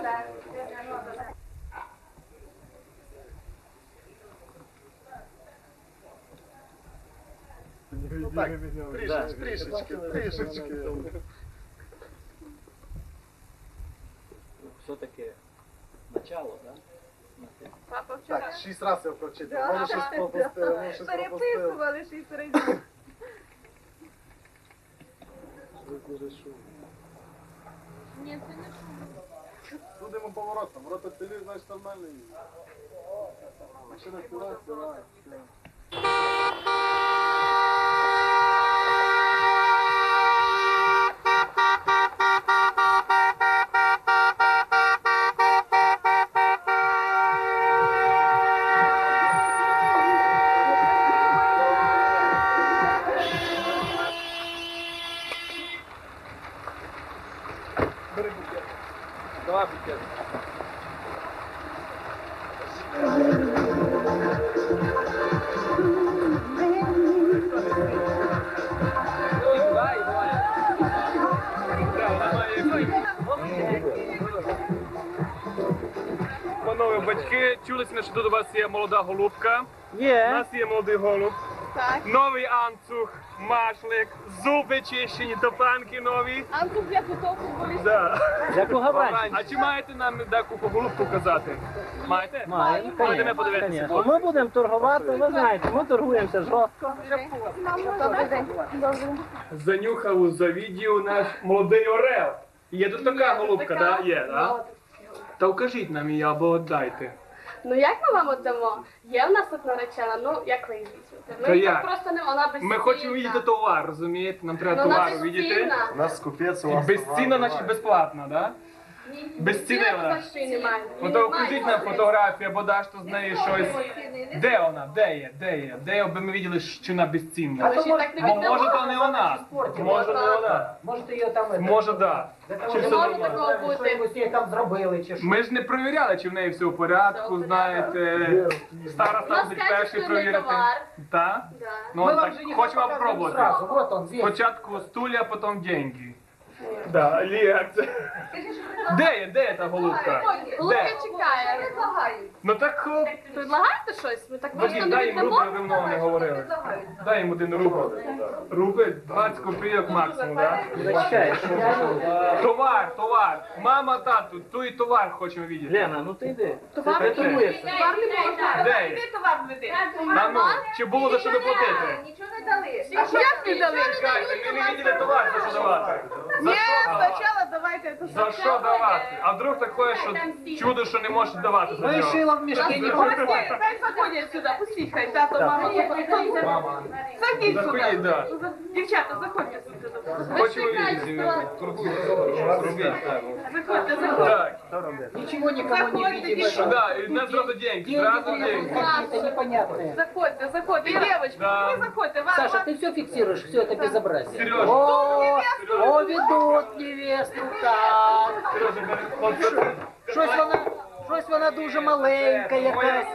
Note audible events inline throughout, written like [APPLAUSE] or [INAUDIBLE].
да. де. Трішечки, трішечки, трішечки. Все-таки начало, так? Папа вчора Так, шість разів я прочитав. Може щось пропустили, може щось пропустили. переписували шість разів. Щось дуже шумно. Будемо поворотом. Ворота цілі, значить нормальний. Машина ціла, ціла. Молодий голуб. Так. Новий анцух, машлик, зуби чищені, топанки нові. Анку для кутовку були. Да. Як у Гавані. А чи маєте нам деяку голубку казати? Маєте? Маємо, Можете не подивитися. Конечно. Ми будемо торгувати, ви знаєте, ми торгуємося жорстко. Добрий день. Добрий. Занюхав завідів наш молодий орел. Є тут така голубка, да? Є, да? Та укажіть нам її або віддайте. Ну як ми вам віддамо? Є в нас тут наречена, ну як ви її візьмете? Ми Та так як? просто не вона безцінна. Ми хочемо видіти товар, розумієте? Нам треба Ну, вона товар видіти. безцінна. У нас купець, у вас безцінна, товар значить немає. безплатна, да? Без ціни Ціни вона. Ото покажіть нам фотографію, або даш то з неї щось. Де вона? Де є? Де є? Де є, аби ми бачили, що вона безцінна? Ж її так не віддамо. Може, то не вона. Може, не вона. Можете її там... Може, да. Чи все може нормально? такого бути. Щось її там зробили, чи що? Ми ж не перевіряли, чи в неї все в порядку, знаєте. Стара там буде перший качественний перевірити. товар. Так? Да. Ну, Ми так, вам же їх хочемо показуємо пробувати. Зразу. Вот он, здесь. Спочатку стулья, потім деньги. Да, Олег. [LAUGHS] Де є, де є та голубка? Голубка Де? чекає. Ну так, о, Предлагаєте щось? Ми так просто Вадим, не дай їм віддамо. ви много не говорили. Дай їм один рубль. Рубль 20 копійок максимум, так? Зачекай, Товар, товар. Мама, тату, той товар хочемо бачити. Лена, ну ти йди. Товар Ти торгуєшся. Товар не можна. Де є? Та ну, чи було за що доплатити? Нічого не дали. Як не дали? Чекайте, виділи товар, за що давати? Ні, спочатку давайте це За що давати? А вдруг таке, що чудо, що не можеш давати за Ну і нього? шила в мішки не Гості, хай заходять сюди, пустіть, хай тато, мама. Заходіть Заходіть, сюди. да. Дівчата, заходьте сюди. Хочу увидіти. Заходьте, заходьте. Так, Ничего никому не видимо. що да, і нас зразу деньги, зразу деньги. Какие-то непонятные. Заходьте, заходьте. Девочки, Да. ви заходьте. Вам, Саша, вам- ты все фиксируешь, все это безобразие. Сережа. О, о, ведут невесту так. Сережа, от це- Щось вона, щось вона дуже маленька якась.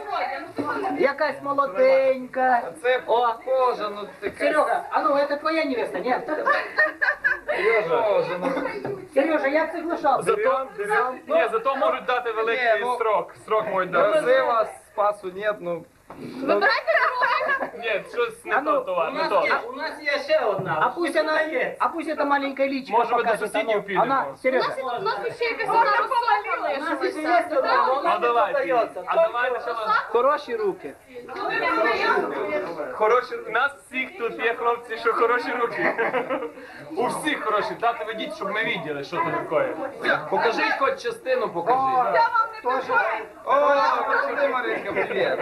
Якась молоденька. Це О, похоже, ну таке. Серега, а ну это твоя невеста, нет? Похоже, ну. Сережа, як соглашався? Зато, ні, зато можуть дати великий Ні, ну- строк. Строк можуть дати. Красиво, спасу нет, ну. Ні, щось не А ну, то товар, не то. у нас є ще одна. А пусть она, а пусть эта маленькая личика Може, ми до покажет. сусідів Она, підемо? она, Сережа, У нас ще якась Вона. У нас ще є одна, А не давайте. продається. А давайте хороші руки. хороші. У нас всіх тут є хлопці, що хороші руки. У всіх хороші. Дати ведіть, щоб ми бачили, що це таке. Покажіть хоч частину, покажіть. Я вам не. О, Маринка, привіт.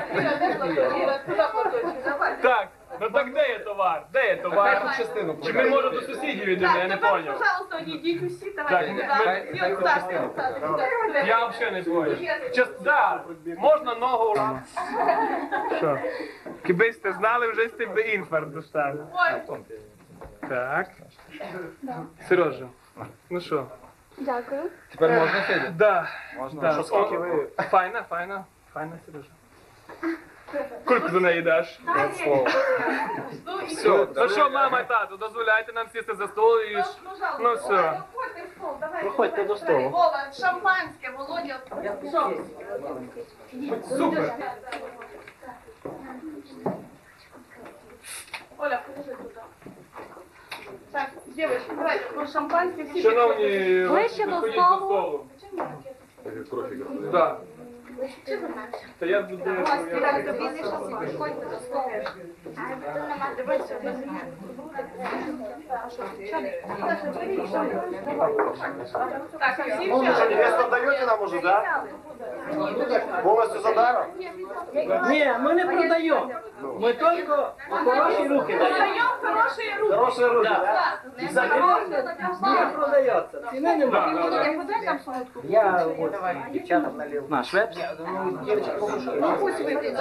Так, ну так де є товар? Де є Хай товар? частину Чи ми може до сусідів йдемо, я не тепер, поняв. пожалуйста, йдіть усі, Так, давайте. ми- Саша, Я взагалі не поняв. Час, да, можна ногу. Що? Киби сте знали, вже сте би інфаркт достали. Ой, Так. Сережа, ну що? Дякую. Тепер можна Федя? Да. Можна. Да. Файна, файна, файна, Сережа. Скільки за неї слов. ну Все, Ну що, мама і тато, дозволяйте нам сісти за стол і... ж- Ну все. Проходьте в стол, давайте. Проходьте до столу. Вова, шампанське, Володя. Що? Супер. Оля, покажи туди. Так, девочки, давайте по шампанське всі. Шановні, Ближче до столу. Да. Та я взяли? невесту даете нам уже, да? Полностью за даром? Ні, ми не продаємо. Ми тільки хороші руки даємо. Даємо хороші руки. Хорошие руки, да? Так, За не продається. Ціни немає. Я дівчатам налил. На швепс. Ну, пусть вип'ють.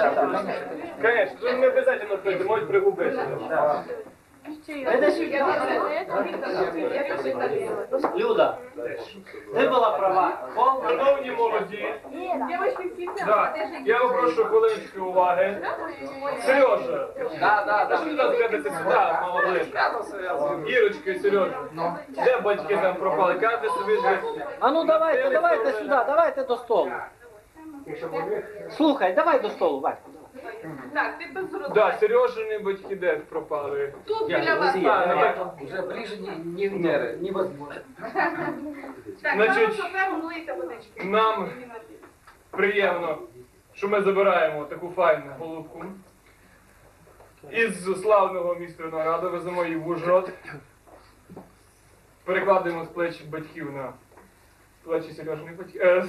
Конечно, тут не обов'язково пити, можуть пригубити. Люда, ти була права. Шановні молоді, я попрошу хвилиночки уваги. Сережа, Да, да, що ти нас глядати сюди, молоденька? Ірочка і Сережа, де батьки там пропали? Кожен собі. А ну давайте, давайте сюди, давайте до столу. Слухай, давай до столу, Вась. Так, ти без роду. Да, Сережини батьки де пропали? Тут біля вас. Уже ближе не, не, не, невозможно. Так, Значить, водички. Нам приємно, що ми забираємо таку файну голубку. Із славного міста Винограду веземо її в Ужгород. Перекладаємо з плеч батьків на плечі Сережних батьків. Е,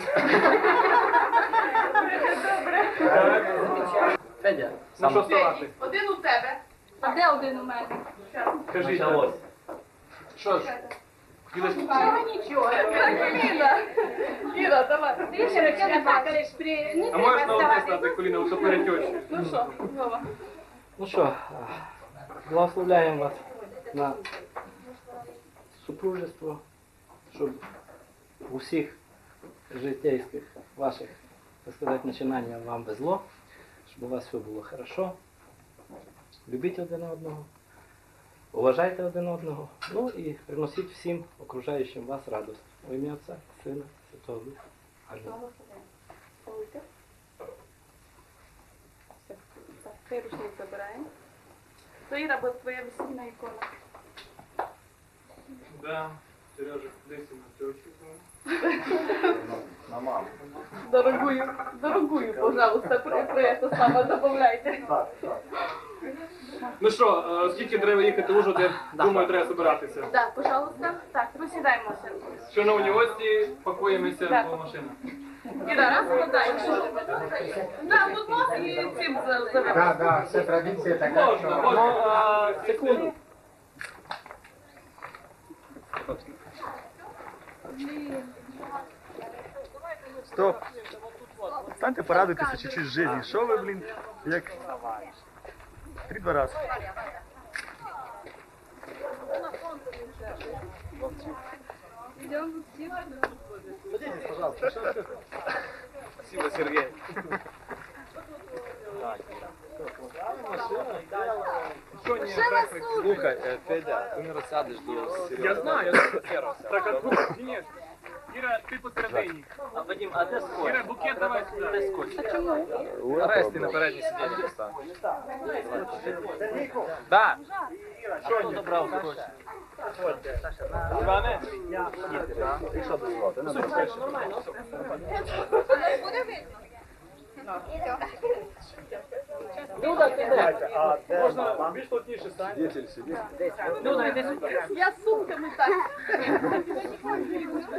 Так. Федя. Ну що ставати? Один у тебе. А де один у мене? Кажіть. Що ж? Хотілося б- А нічого. Іра, Іра, давай. А можеш на одне стати коліна, то перетечі. Ну що, Вова? Ну що, благословляємо вас на супружество, щоб у всіх житейських ваших, так сказати, начинаннях вам везло, щоб у вас все було хорошо. Любіть один одного, уважайте один одного, ну і приносіть всім окружаючим вас радость. У ім'я Отця, Сина, Святого Духа. Амінь. Цей рушник забираємо. То Іра буде твоя весільна ікона. Да. Сережа, десь на течі. На маму. Дорогую, дорогую, пожалуйста, при, при это самое добавляйте. Ну що, е, скільки треба їхати в Ужгород, я думаю, треба збиратися. Да, пожалуйста. Так, присідаємося. Шановні гості, пакуємося Так. по машинах. Іра, раз. Да, і цим заведемо. Так, так, це традиція така, Можна, що... можна. Ну, а, секунду. Стоп. Станьте порадуйтеся чуть-чуть з житті. Що ви, блін, як... Три-два рази. Спасибо, Сергій. Слухай, е, Федя, ти не розсядеш до Сереги. Я знаю. Так, откуда? Ні, Іра, ти посередині. А Вадим, а де скотч? Іра, букет давай сюди. Де скотч? Нарешті на передній сидіння встань. Да. А хто добрав скотч? Іване? Люда, ти де? Можна більш плотніше сидить. Люда, йди сюди. Я з сумками так.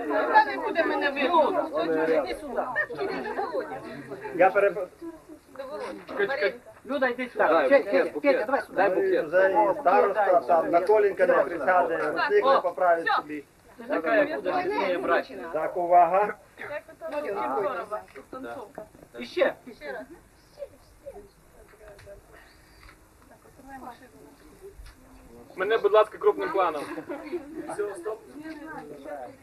Та не буде мене. Іди сюди. Я чекай. Люда, йди сюди. Федя, давай сюди. Дай букет. Вже староста там на колінка не присяде, рушник поправить собі. Така, як буде житніє брати. Так, увага. І ще. Мене, будь ласка, крупним планом.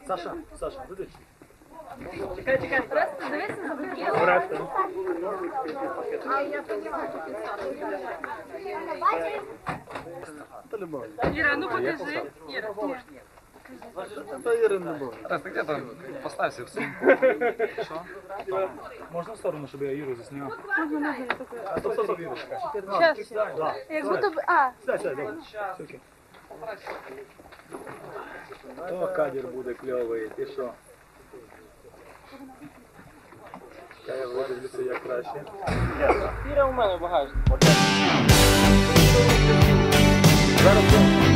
Саша, Саша, видиш? Чекай, чекай. Просто дивися за. Та любов. Іра, ну подержи. Іра. Та Ірин не було. Раз, ти где-то поставься в сумку. Можна в сторону, щоб я Іру засняв? Щас, щас. Як будто б... А, Сядь, сядь, добре. Все окей. О, кадр буде кльовий, ти що? Та я видивлюся як краще. Іра у мене в багажнику. No,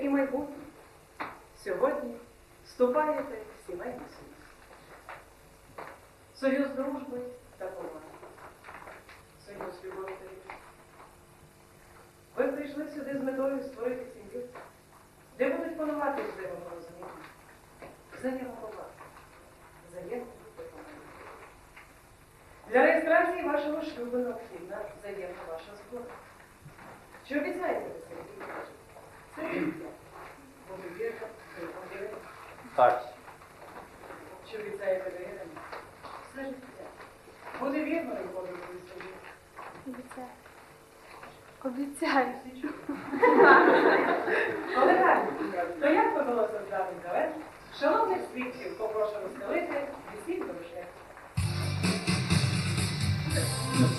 і майбутнє. Сьогодні вступаєте в сімейний союз. Союз дружби та поваги. Союз любові та любові. Ви прийшли сюди з метою створити сім'ю, де будуть панувати взаємопорозуміння, взаємоповага, допомогу. Для реєстрації вашого шлюбу необхідна взаємна ваша згода. Чи обіцяєте ви Сергій? Так. Чи обіцяєте ви Ірині? Все життя. Буде вірно і подумати собі. Обіцяю. Обіцяю. Олега, то як подалося здати кавет? Шановних свідків попрошу розстелити вісім дошки.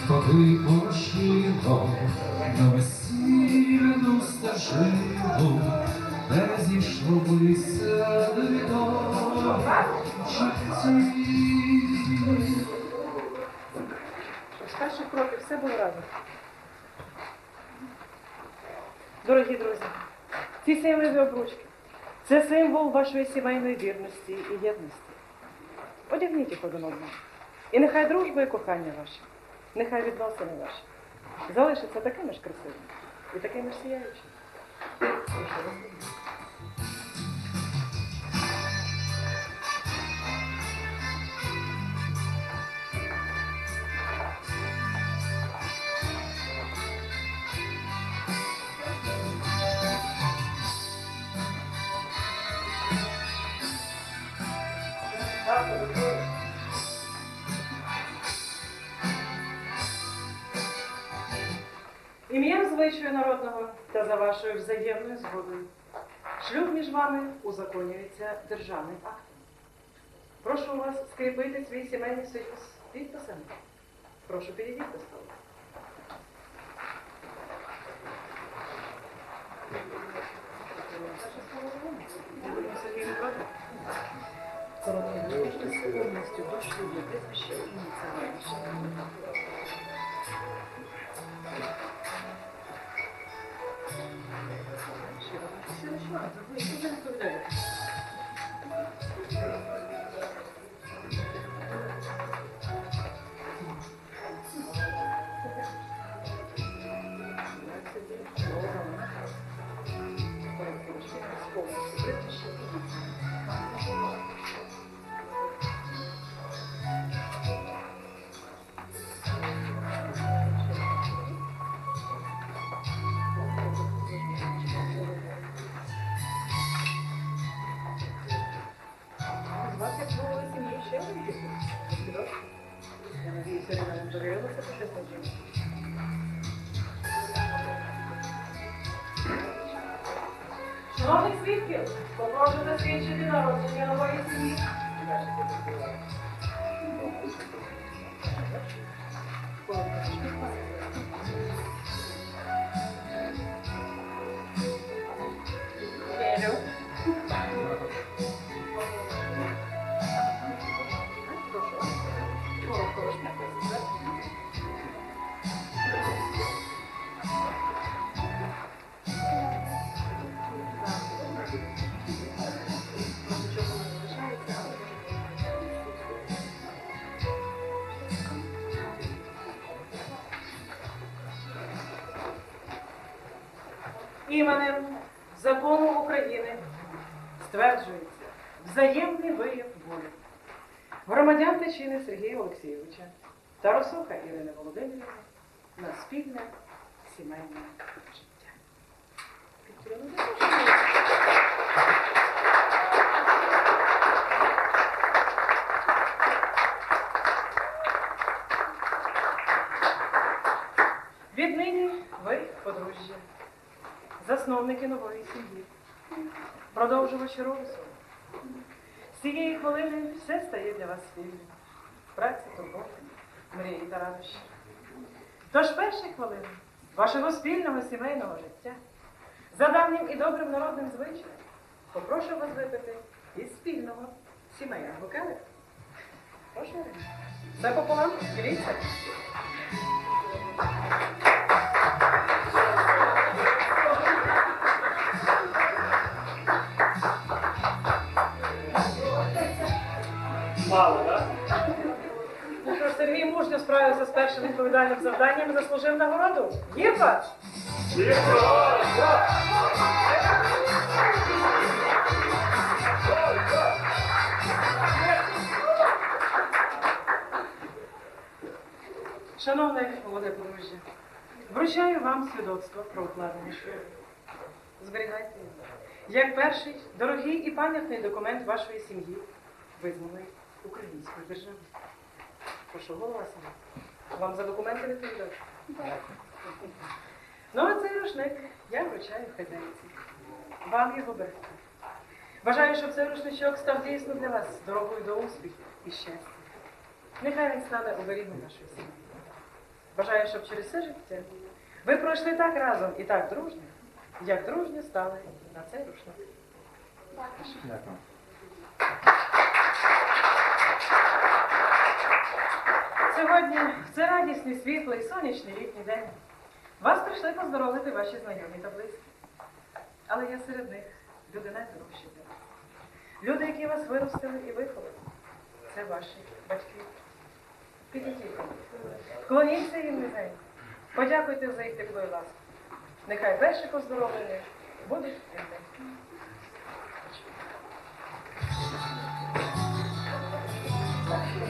Коли пошило на весільну стежину, де зійшлися до. З перших кроків все було разом. Дорогі друзі, ці сімейні обручки це символ вашої сімейної вірності і єдності. Одягніть їх один одного. І нехай дружба і кохання ваші, нехай відносини ваші залишаться такими ж красивими і такими ж сіяючими. Звичаю народного та за вашою взаємною згодою, шлюб між вами узаконюється державним актом. Прошу вас скріпити свій сімейний союз підписами. Прошу підійдіть до столу. повністю до шлюбу, Right, we. Стверджується взаємний вияв волі громадян Тичини Сергія Олексійовича та Росуха Ірини Володимирівни на спільне сімейне життя. Підтримуйте, прошу. Віднині ви, подружжя, засновники нової сім'ї, продовжувачі роду свого. З цієї хвилини все стає для вас спільним. Праця, турбота, мрії та радощі. Тож перші хвилини вашого спільного сімейного життя за давнім і добрим народним звичаєм попрошу вас випити із спільного сімейного келиха. Прошу. Все пополам, дивіться. Мало, так? Ну що Сергій мужньо справився з першим відповідальним завданням і заслужив нагороду. Єва! Шановне молоде подружжя, вручаю вам свідоцтво про укладення шлюбу. Зберігайте його. Як перший дорогий і пам'ятний документ вашої сім'ї, визнаний українською державою. Прошу голова сама. Вам за документи відповідати? Ну, а цей рушник я вручаю хазяйці. Вам його берегти. Бажаю, щоб цей рушничок став дійсно для вас дорогою до успіху і щастя. Нехай він стане оберігом нашої сім'ї. Бажаю, щоб через все життя ви пройшли так разом і так дружньо, як дружньо стали на цей рушник. Сьогодні це радісний, світлий, сонячний літній день. Вас прийшли поздоровити ваші знайомі та близькі. Але я серед них люди найдорожчі для вас. Люди, які вас виростили і виховали. Це ваші батьки. Підійдіть. Вклоніться їм низенько. Подякуйте за їх тепло і ласку. Нехай перші поздоровлення будуть рідними. Поздравляйте.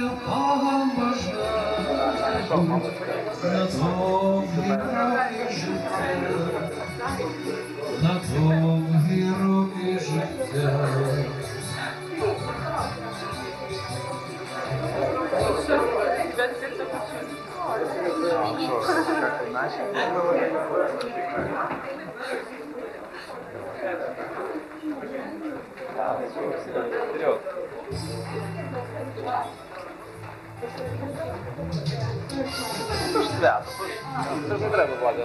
вам бажаю на довгі роки життя, на довгі роки життя. Це ж не треба влади.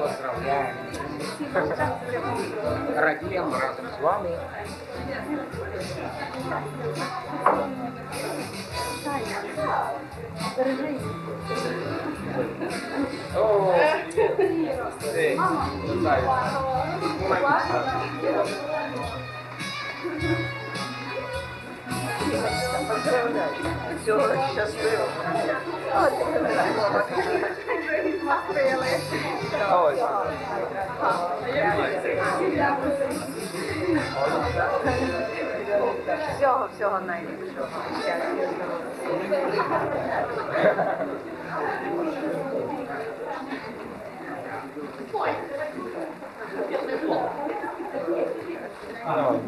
Радіємо разом з вами. Всього щасливо. Всього найліпшого. Давай.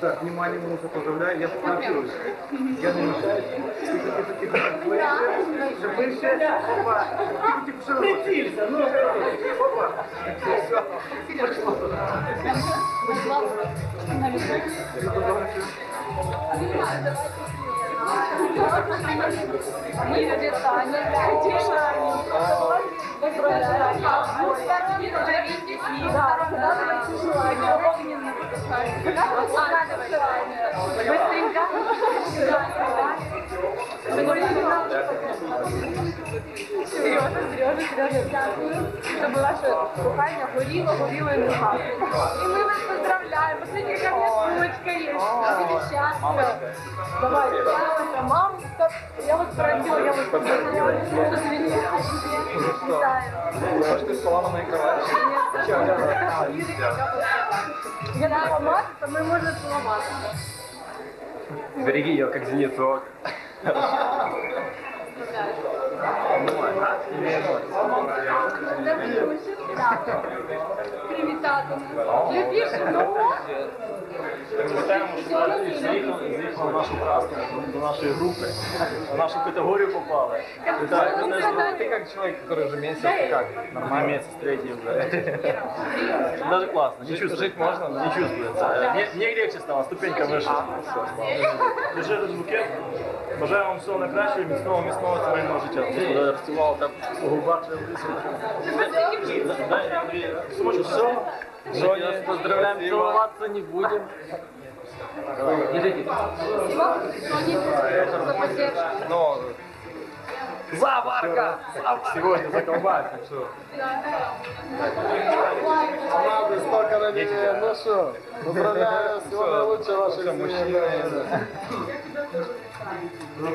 Так, внимание, минуту поздравляю, я сфотографируюсь. Я не мешаю. Тихо, тихо, тихо. Выше, все выше. Опа. Тихо, опа. Все, пошло. Серйозно, серйозно, серйозно. Дякую. Щоб ваше кохання горіло, горіло і не гасло. І ми вас поздравляємо. Сьогодні яка внучка є. Дуже щасливо. Давай, давай, мам, стоп. я вас просила, я вас поздравляю. Вітаю. Что ты спала на моей кровати? Я не ламати, то ми можемо поламати. Береги ее, как зеницу. Привітати. Любіше, ну, Заїхав в нашу касту, до нашей группы, в нашу категорию попали. Витаю, ты, знаешь, ты как человек, который уже месяц, как, нормально месяц, третий уже. Даже классно, не чувствуется. Жить можно, не чувствуется. Мне, мне легче стало, ступенька вышла. Все, слава Богу. Держи этот букет. Бажаю вам всього найкращого, міцного, міцного сімейного життя. Я розцілував там у губах. Дай тобі сумочку. Все. Все, я поздравляем, целоваться не будем. Держите. за поддержку. Ну, Заварка! Сегодня за колбасик, что? Команды столько на меня. Ну что, поздравляю, всего наилучшего вашей семье.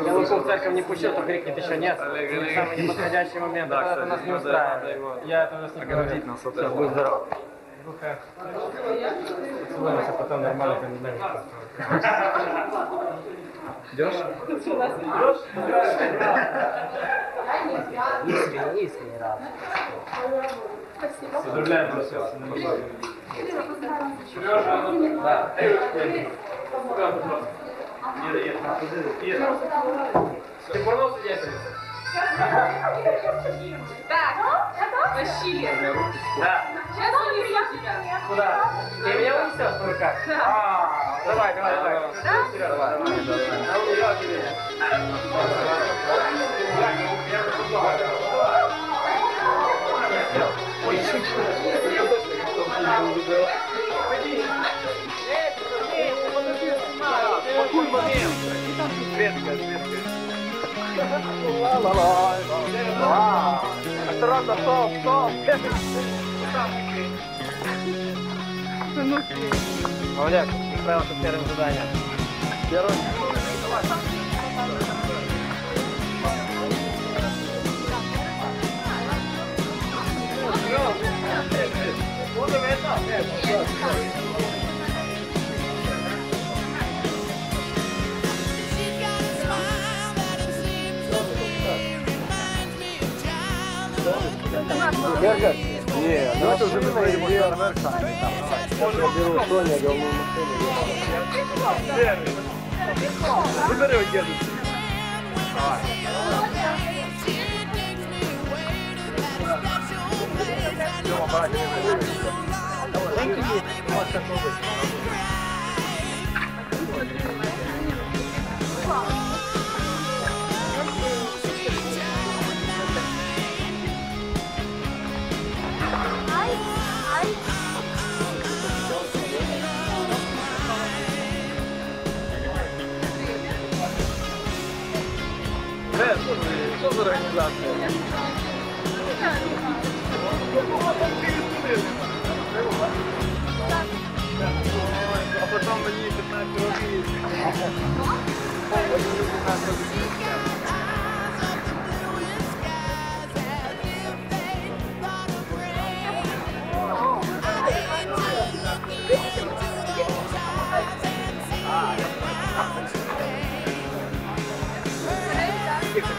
Я лучше в церковь не пущу, то крикнет еще нет. Самый неподходящий момент, Да, это кстати, нас не устраивает. Я этого с ним Всё, этого. будь здоров. Поцелуемся потом нормально понедельник. Идешь? Искренне, искренне рад. Поздравляємо вас. Ти порнув сидіти? Так, вообще. Да. Сейчас унесу тебя. Куда? Ты меня унесешь на руках? А, давай, давай, давай. Давай, давай. Я тебе. Ой, Осторожно, стоп, стоп. Молодец, справился с первым заданием. Первый. Ні, давайте вже ми поїдемо наверх самі там. Я беру Соня, головну машину. Выбери у дедушки. Де, що це? Що за організація? А потім мені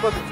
15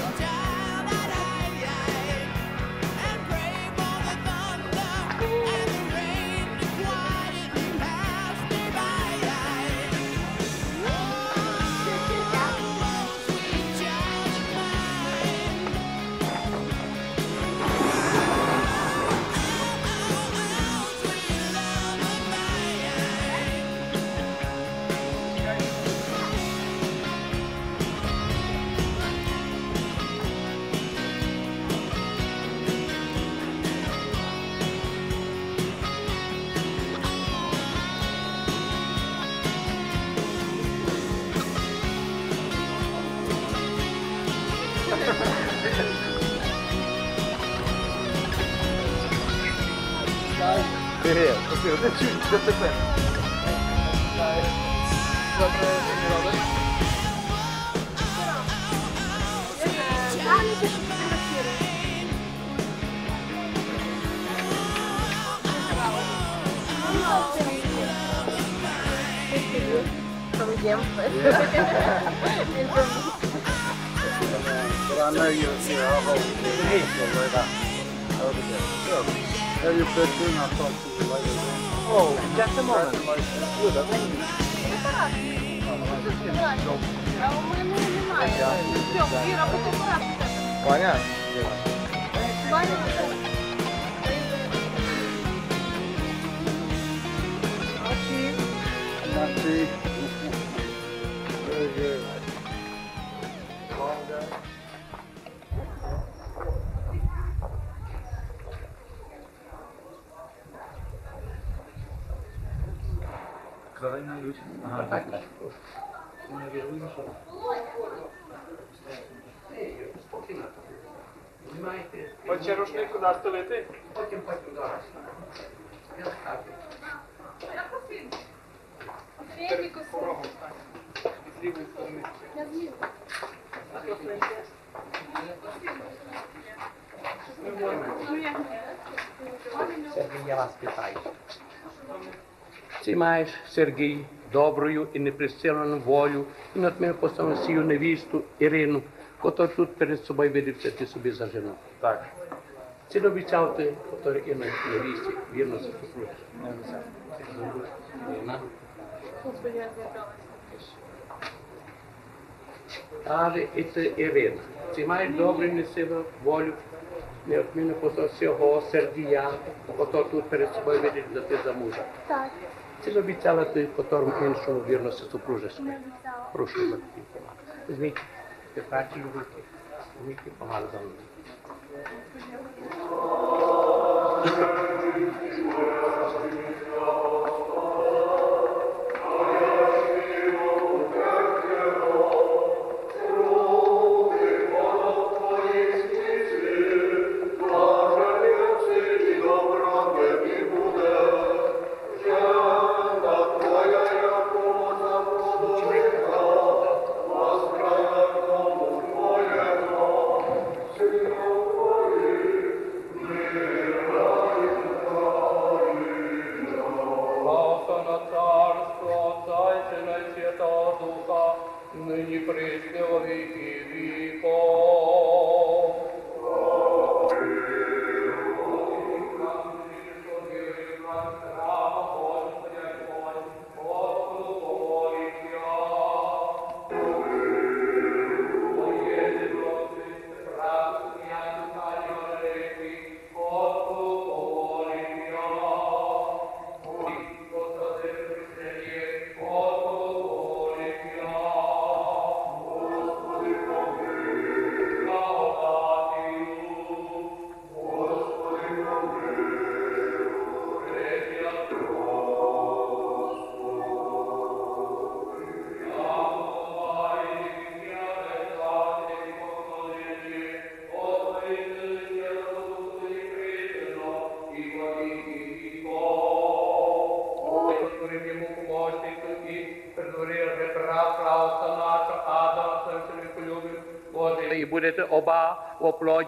do. Just shoot. Just a clip. From Jim. But I know you'll see a whole heap of it. Over there. Sure. Have your bedroom, I'll talk to you. Oh, just a moment. А у мене немає. Все, Віра, фотоапарат. Понятно. Merci. Very Хоче рушник куди стелити? З лівої сторони. Сергій, я вас питаю. Ти маєш, Сергій, доброю і непристелену волю і надмірно поставлену сію невісту Ірину Кото тут перед собою видився ти собі за жену. Так. Не обіцяв ти, кото і на невісті, вірно се? Не обіцяв. Ірина. Але і це Ірина. Чи маєш добре на себе волю, неодмінно просто цього Сергія, кото тут перед собою видиш, що ти за мужа. Так, Чи не обіцяла ти которому іншому вірності супружеську? Прошу помаг. Візьміть, співпраці любити. Візьміть і за мною.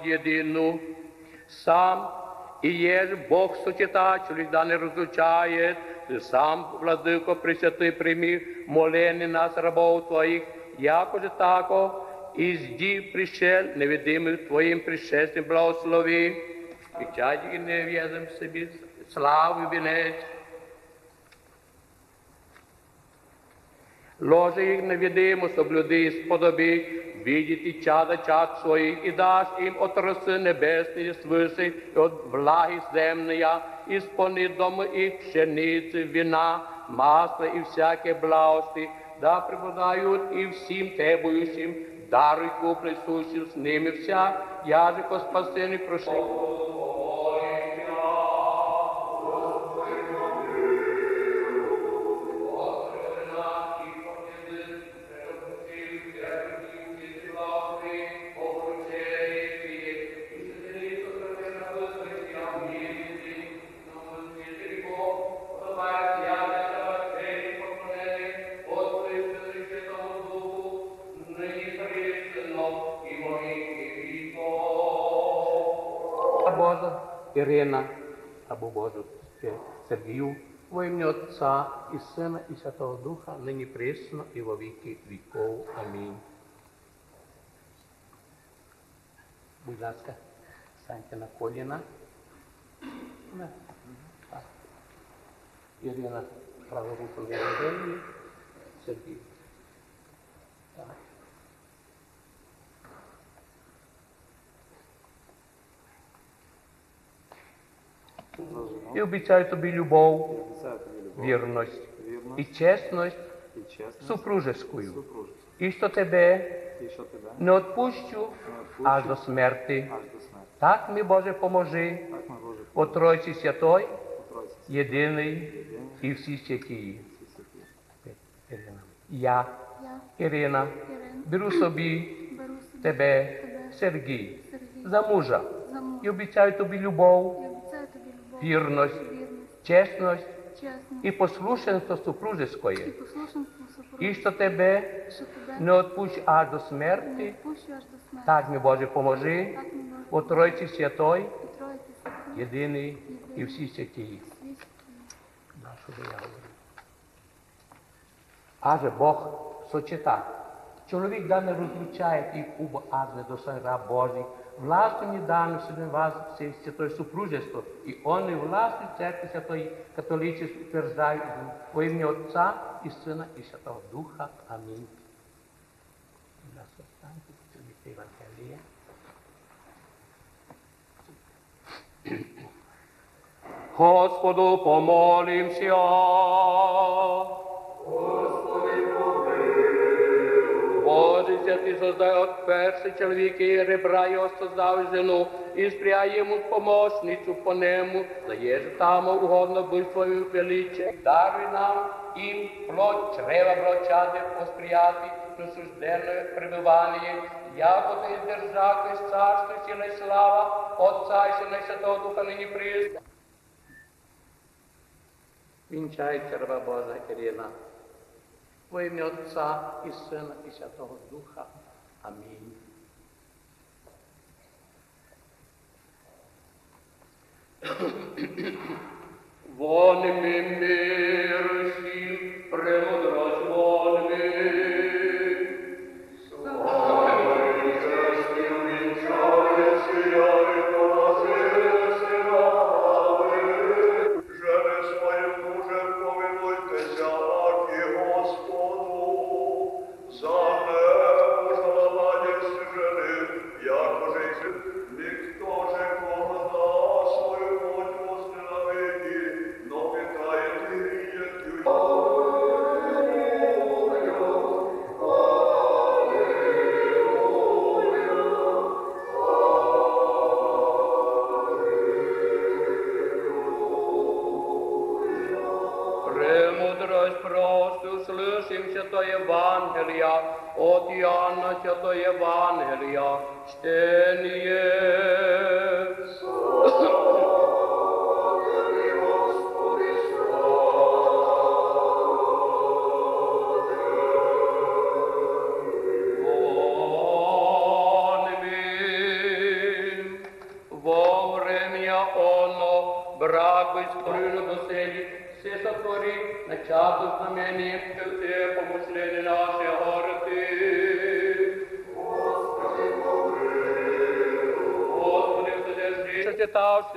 Єдину. Сам і є Бог сочета, да не розлучає. Ти сам, владико, присвятий прийми молені нас, рабов твоїх, яко же тако, і жди пришел невидимих твоїм пришестям благослови. І чаді не в'язем собі славу вінець. Ложе їх невидимо, соблюди, сподоби, видіти чада чад своїх, і даст їм от роси небесной свиси, и от влаги земної, і дома дому пшеницы, вина, масла і всяке благости, да прибудають і всім тебуючим, даруй куплесущим с ними вся, я же по прошли. Божа Сергию, во имя Отца и Сына и Святого Духа, ныне пресно и во веки веков. Аминь. Будь ласка, станьте на коліна. Ирина, праву руку на Сергій. І обіцяю тобі любов, вірність і чесність супружескую. І що тебе не відпущу аж до смерти. Так ми, Боже, поможи, о Тройці Святой, єдиний і всі святі. Ірина. Я, Ірина, беру собі тебе, Сергій, за мужа. І обіцяю тобі любов, вірність, чесність і послушенство і супружеское. І що тебе не відпущу аж до не аж до смерти. так ми, Боже, поможи, о Тройці Святой, і єдиний і всі святі. Нашу заяву. Аже Бог сочета, Чоловік да не розлучає їх у адне до своїх Божий, дано сьогодні вас святое супружество, і он і властю церкви святої католичества утверждаю во ім'я Отця і Сина і Святого Духа. Амінь. Господу помолимся. Боже, ти создай от перший чоловік і ребра його создав жену, і сприяй йому помощницю по нему, даєш там угодно будь твою величе. Даруй нам їм плоть чрева брочади посприяти присужденне пребывание, яко ти держав із царство, сила і слава, Отца і Сина і Святого Духа нині присно. Вінчається раба Божа Ірина. Во ім'я Отця і Сина і Святого Духа. Амінь. Вон ми мирші, премудрость вон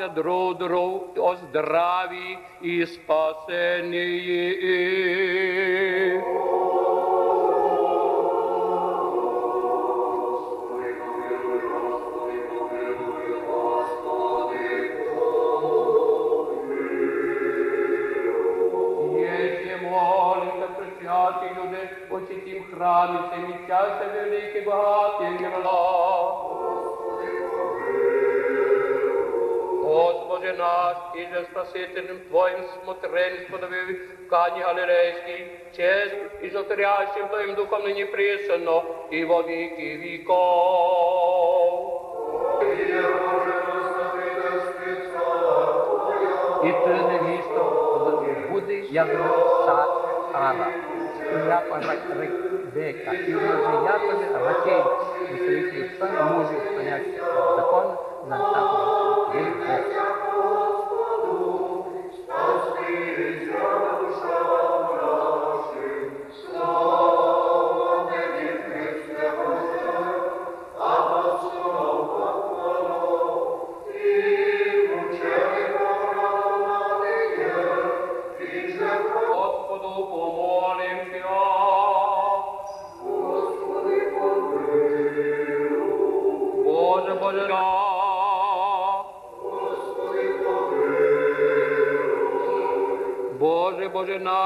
drodo, os dravi, ispa, сподобив Кані Галилейській, честь і жоторящим Твоїм Духом нині присано, і во віки віков. І ти невісто буде, Сара, і як Ребека, і може Якові Рахей, і своїх сон може спиняти закон на такому Бог.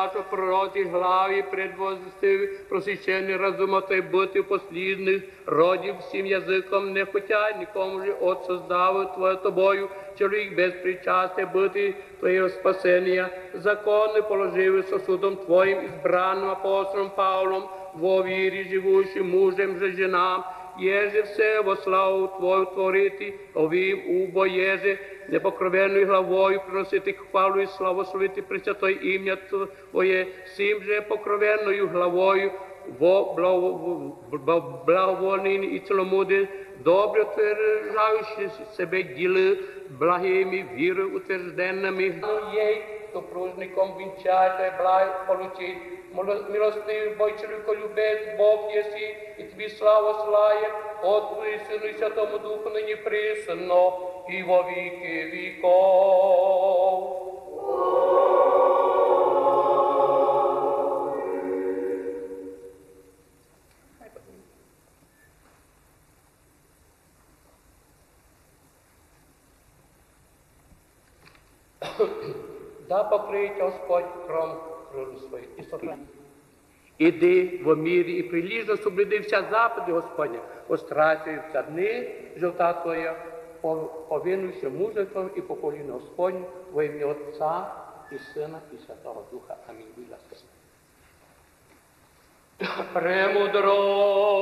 Боже проти главі предвозвестив просвящений разума та й бути послідних родів всім язиком, не хотя нікому же от создав Твоє тобою, чоловік без причастя бути Твоєго спасення, закони положив сосудом Твоїм ізбраним апостолом Павлом, во вірі живущим мужем же женам, Єже все во славу Твою творити, овім убо Єже, непокровенною главою приносити хвалу і славословити Пресвятое ім'я Твоє, всім же покровенною главою, во благовольний і ціломудрий, добре утверждаючи себе діли, благими вірою утвержденними, їй супружником вінчайте, благо получить, мило- милостивий, бой чоловіколюбець, Бог єси, і тобі славу слає, Отцу і Сину і Святому Духу нині присно, і во віки віков. Да покриє Господь кром крові своїх і сохрани. Іди в мірі і приліжно соблюдився запади Господня, острачуються дни жовта твоя, повинуйся мужеством і по Господню, во ім'я Отця і Сина і Святого Духа. Амінь. Будь ласка. Премудрость.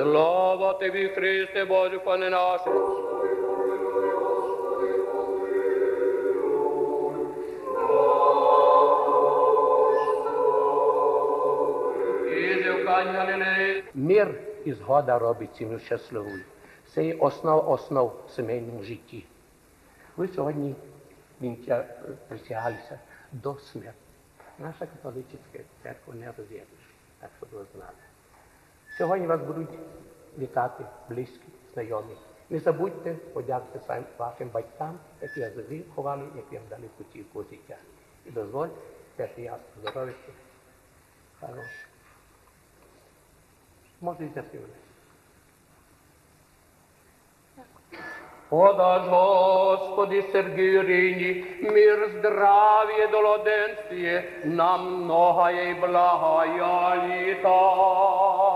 Слава тобі, Христе Боже, Пане наш. Мир і згода робить сім'ю щасливою. Це є основа основ в сімейному житті. Ви сьогодні присягалися до смерті. Наша католицька церква не роз'єднує, так щоб ви знали. Сьогодні вас будуть вітати близькі, знайомі. Не забудьте подякувати вашим батькам, які вас виховали, які вам дали путівку життя. І дозвольте, перший я поздоровити. Хорош. Можете заспівати. Подаж, Господи, Сергію Рині, мир, здравие, долоденствие, нам многое благая літа.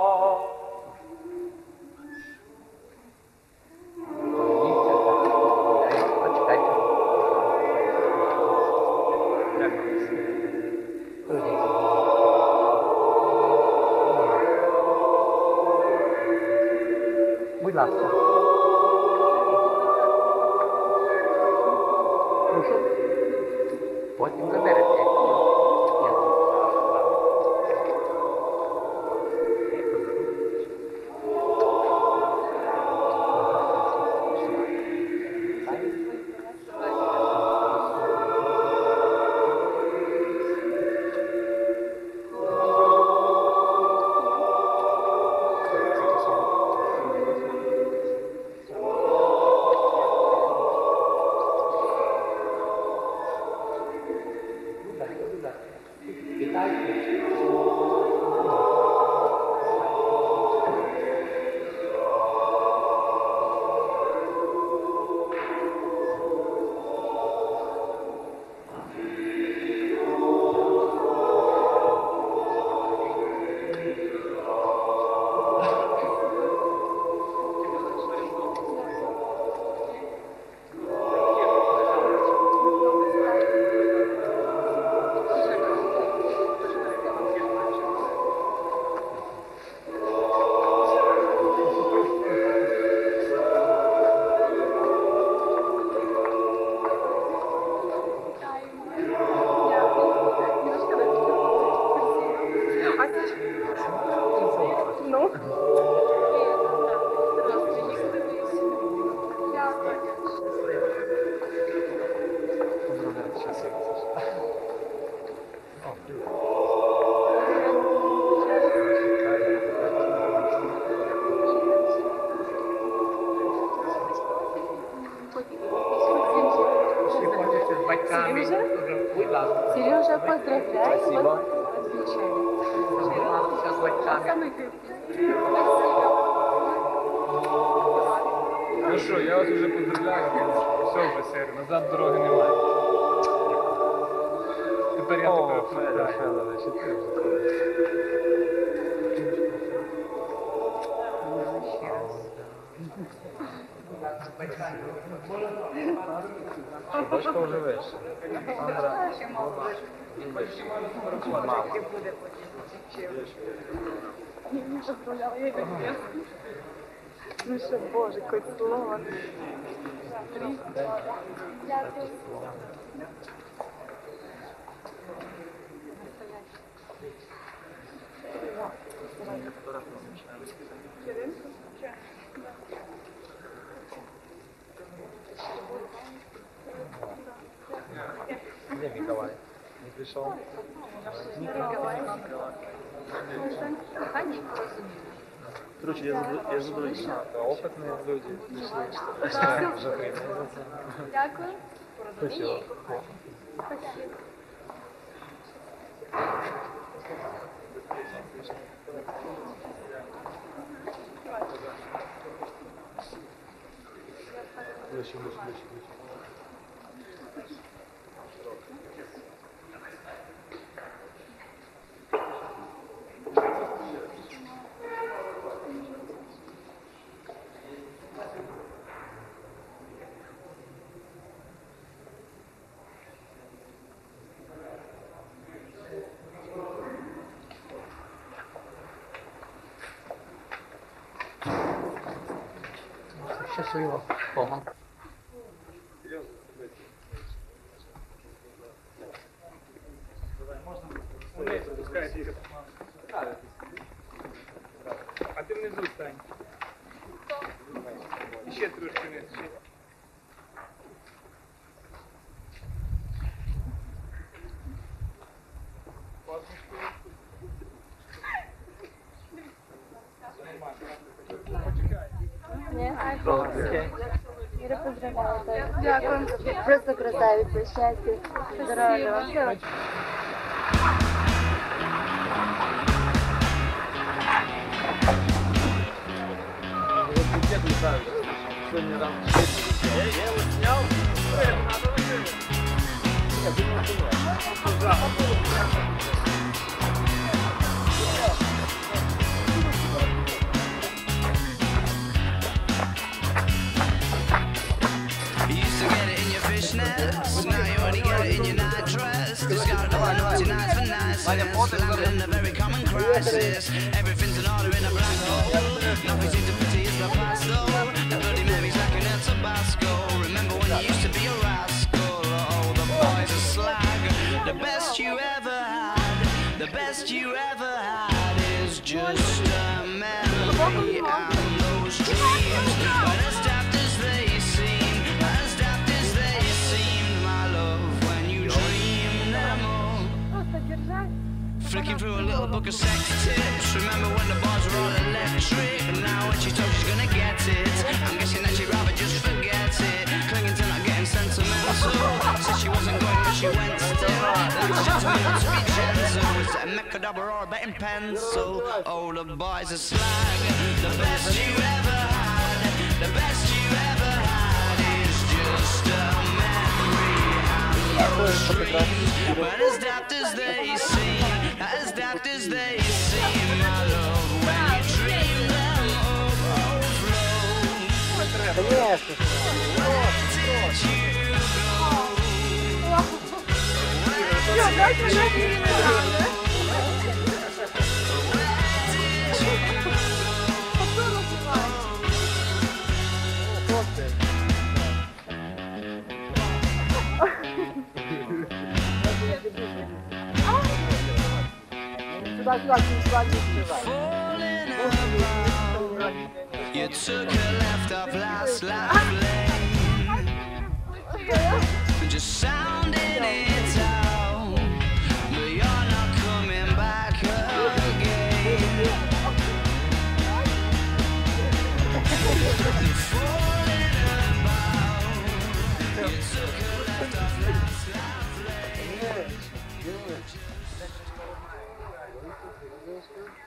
Боже, якось слово. Где Николай? Не пришел? Короче, я, за, за других. Опытные люди пришли. [LAUGHS] Дякую. Спасибо. Спасибо. Спасибо. Просто красавиця, щастя, здоров'я. Всього. Сегодня рано. Я его снял. Я думаю, что нет. You naughty nights for niceness, landed in a very common crisis. Everything's in order in a black hole. Nothing seems to pity is the past though. The Bloody Mary's lacking in Tabasco. Remember when you used to be a rascal? Oh, the boys are slag. The best you ever had, the best you ever had is just a memory Flicking through a little book of sex tips. Remember when the bars were all electric? And now when she told she's gonna get it, I'm guessing that she'd rather just forget it. Clinging to not getting sentimental. Said she wasn't going, but she went still. That's just me to be gentle. Is it a mechadabra or a betting pencil? Oh, the boys are slag. The best you ever had, the best you ever had is just a memory. And those dreams, but as daft as they seem, as that as they seem, my love, when you dream them you go? Where did you go? Ірина Сюда, сюда, сюда, сюда. You took a left off last life lane. Just sounding Дякую.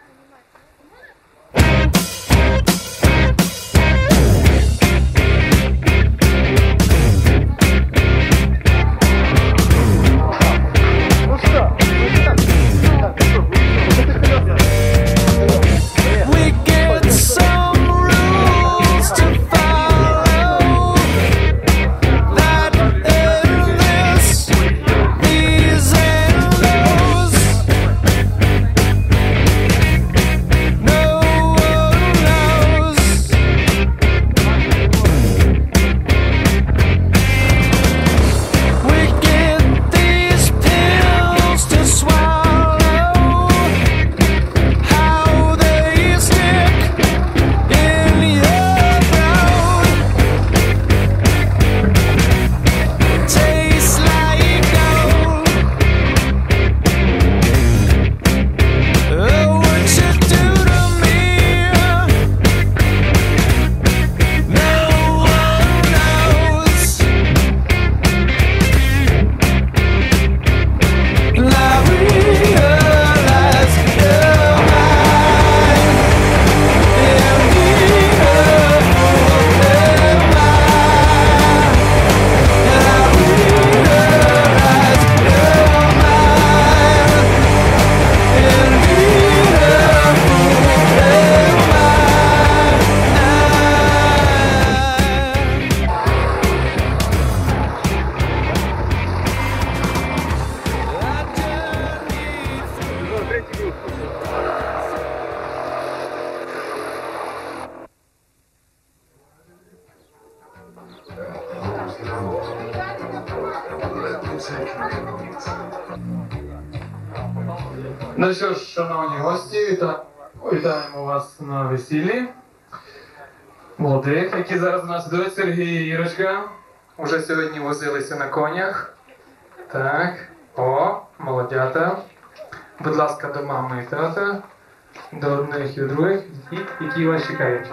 До других, які, які вас чекають.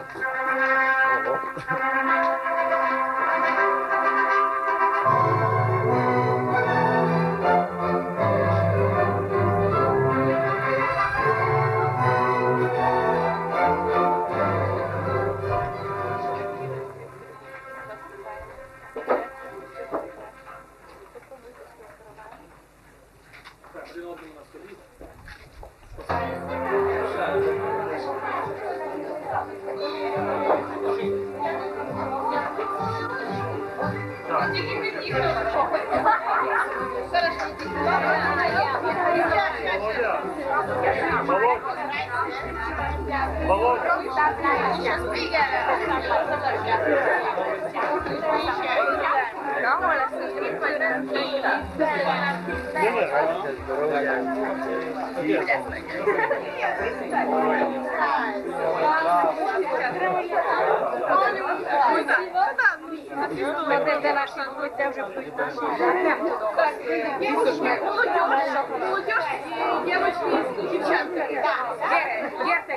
Молодежь и девочки и девчонка. Герта,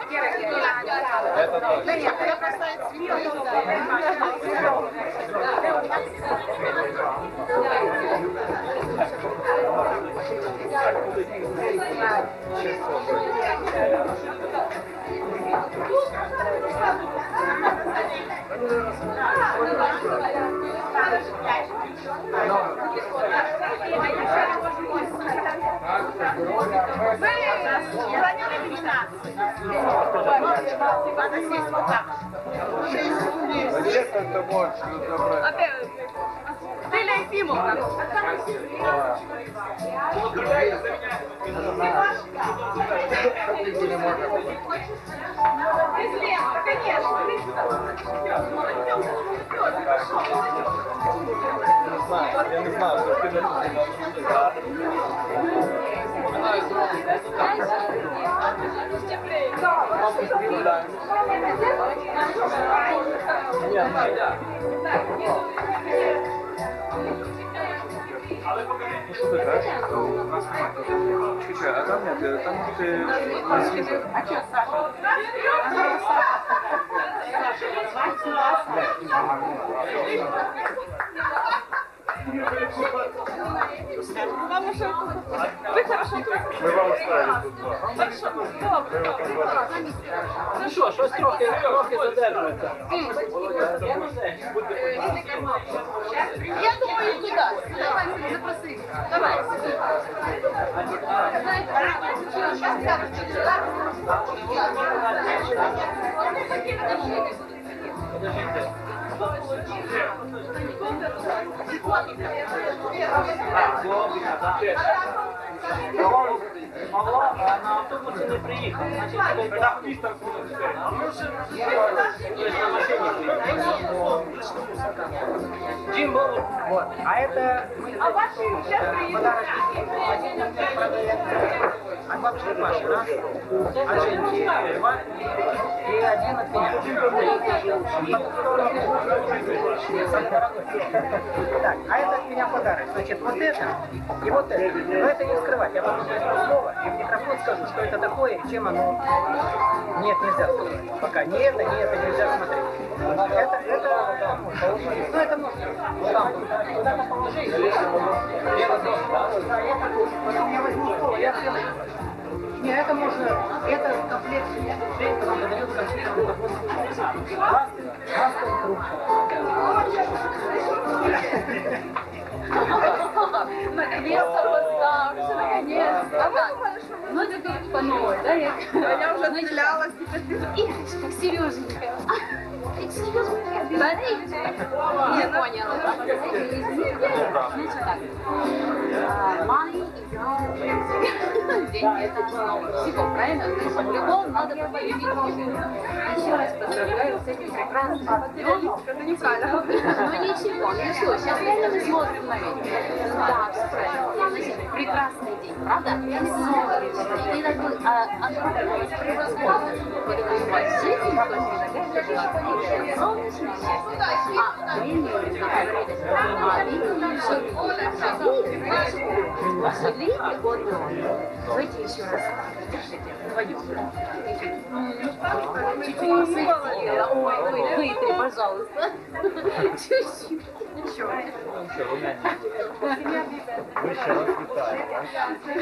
Где ты это можешь разобрать? Ты Ефимовна. Конечно, конечно. No co Ми вам оставили тут два. Хорошо, добре. Ну що, щось трохи, задержується. Я думаю, туда. Давай, запроси. Давай. Głowy na могла, а на автобусе не приехала. Значит, когда автомистом Джимбо, вот. А это... А ваши сейчас приедут. А вообще ваши, да? А женщины? И один от меня. Так, а это от меня подарок. Значит, вот это и вот это. Но это не скрывается скрывать. Я потом возьму слово и в микрофон скажу, что это такое и чем оно... Нет, нельзя сказать. Пока ни это, ни это нельзя смотреть. Это, это, ну это можно. Там, куда-то положи. Потом я возьму слово, я сделаю. Не, это можно, это комплект Женька нам выдает компьютерный микрофон. Ласты, ласты, Наконец-то поставши, наконец-то. А вы Ну, это тут по новой, да? Я, уже отделялась. Ирочка, Сереженька. Да? Не поняла. Значит так. Money is your Деньги это основа всего, правильно? Значит, любовь надо полюбить Еще раз поздравляю с этим прекрасным подъемом. Это неправильно. Ну ничего, ну что, сейчас реально смотрим на ведь. Да, все правильно. Значит, прекрасный день, правда? И такой, а, а, а, а, а, а, а, а, а, а, а, время еще Пожалейте год Давайте еще раз. Держите, вдвоем. Чуть-чуть посветила. Ой, ой, вытри, пожалуйста. Чуть-чуть. Еще. Ми ще раз вітаємо. Вам все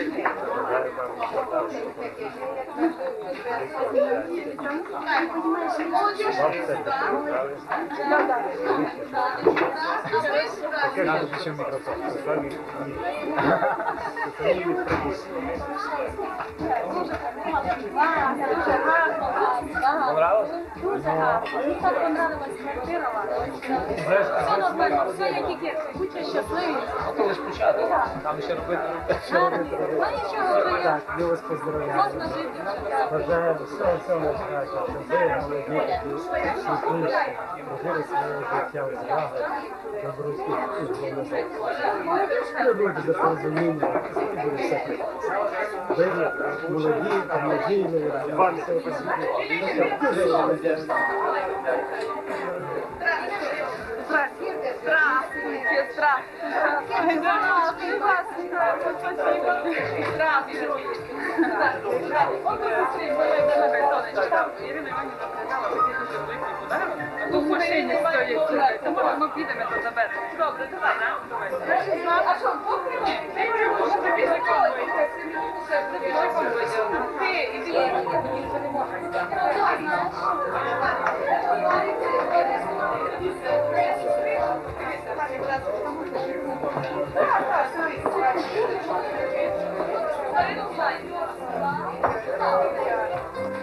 Таке ж включив мікрофон. Це самі Це самі відкриті. Понравилось? Дуже гарно. Мені так понравилась квартира ваша. Все я тільки будьте щасливі. То лише початок. Там ще робити Ну нічого, Так, ми вас поздравляємо. можна жити. Бажаємо всього всього найкращого, щоб молоді такі прожили своє життя у злагоді, доброті і головне. Ви будете за порозуміння, і буде все прекрасно. Ви молоді, надійні, вам всього посвітить. Дуже вам вдячний. Здравствуйте, здравствуйте, здравствуйте. Здравствуйте, здравствуйте, спасибо. Здравствуйте. Он быстрее, давай, давай, сонечко. Ірина Іванівна сказала, ви дуже великий подарунок. Ну, машині стоїть. То ми підемо, то заберемо. Добре, давай, давай. А що, покрили? Може, тобі закон Ти, іди, мені це не можна.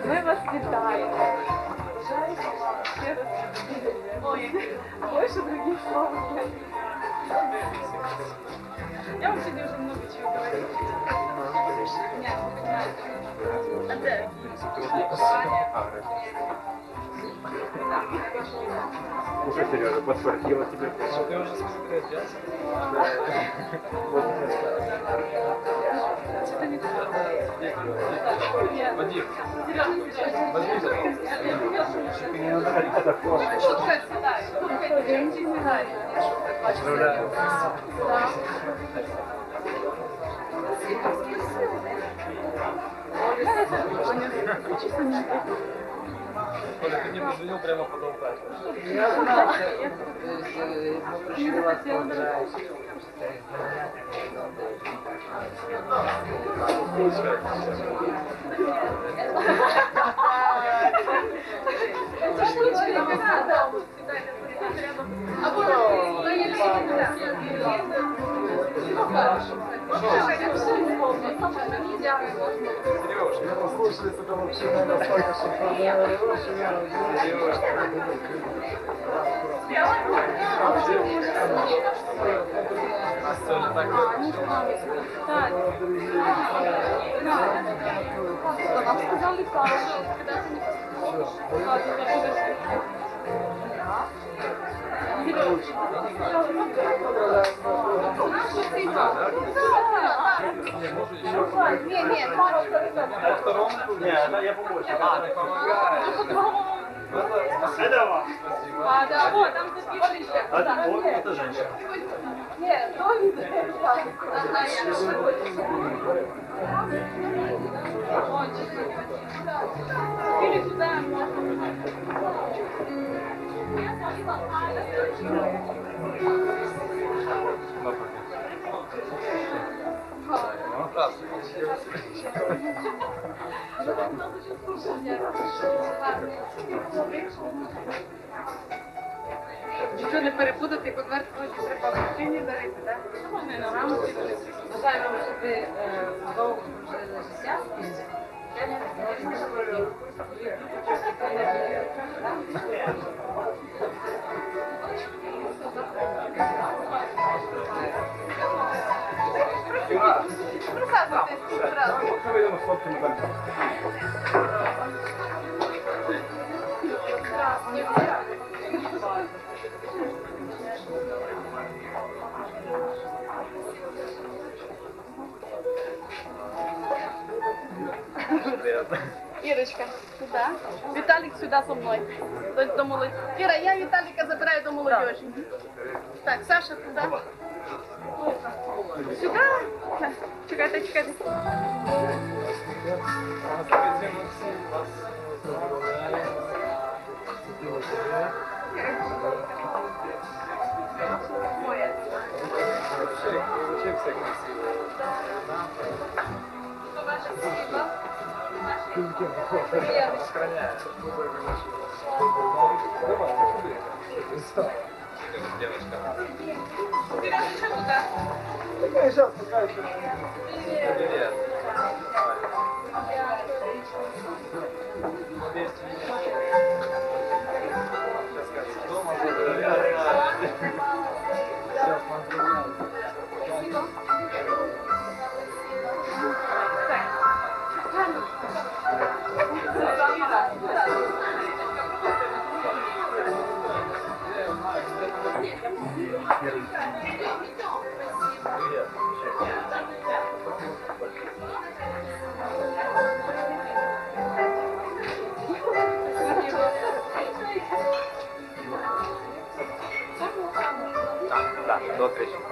Ми вас вітаємо. Ще раз Ой, больше других слов. Я вам сегодня уже много чего говорила. А де? Уже Сережа подтвердила тебе. Ти вже скажи, Что-то не так. Вадим, Серьезно, возьми Шутка седай. Шутка седай. Поздравляю. Коля, ты мне позвонил прямо под алкаш. Я знав, що ми прийшли вас поздравити. Я послушались, это вообще наверное, столько шикарного что я Вам сказали Пашу, когда ты не Не, не, По второму? Не, да, я побольше. А, ты помогаешь. Это вам. А, да, вот, там запишите. А это, вот, это женщина. Нет, он Или сюда. Що не перепутати, конверт хоче треба в машині дарити, так? Можна і на рамці дарити. Бажаю вам, щоб ви довго прожили життя. Присаджуйтесь одразу. Вийдемо З хлопцями там. приятно. Ирочка, сюда. Виталик сюда со мной. То есть до молодежи. Ира, я Виталика забираю до молодежи. Так, Саша, туда. Сюда. Так, Чекайте, чекайте. Ирочка, Привет. Да, до встречи.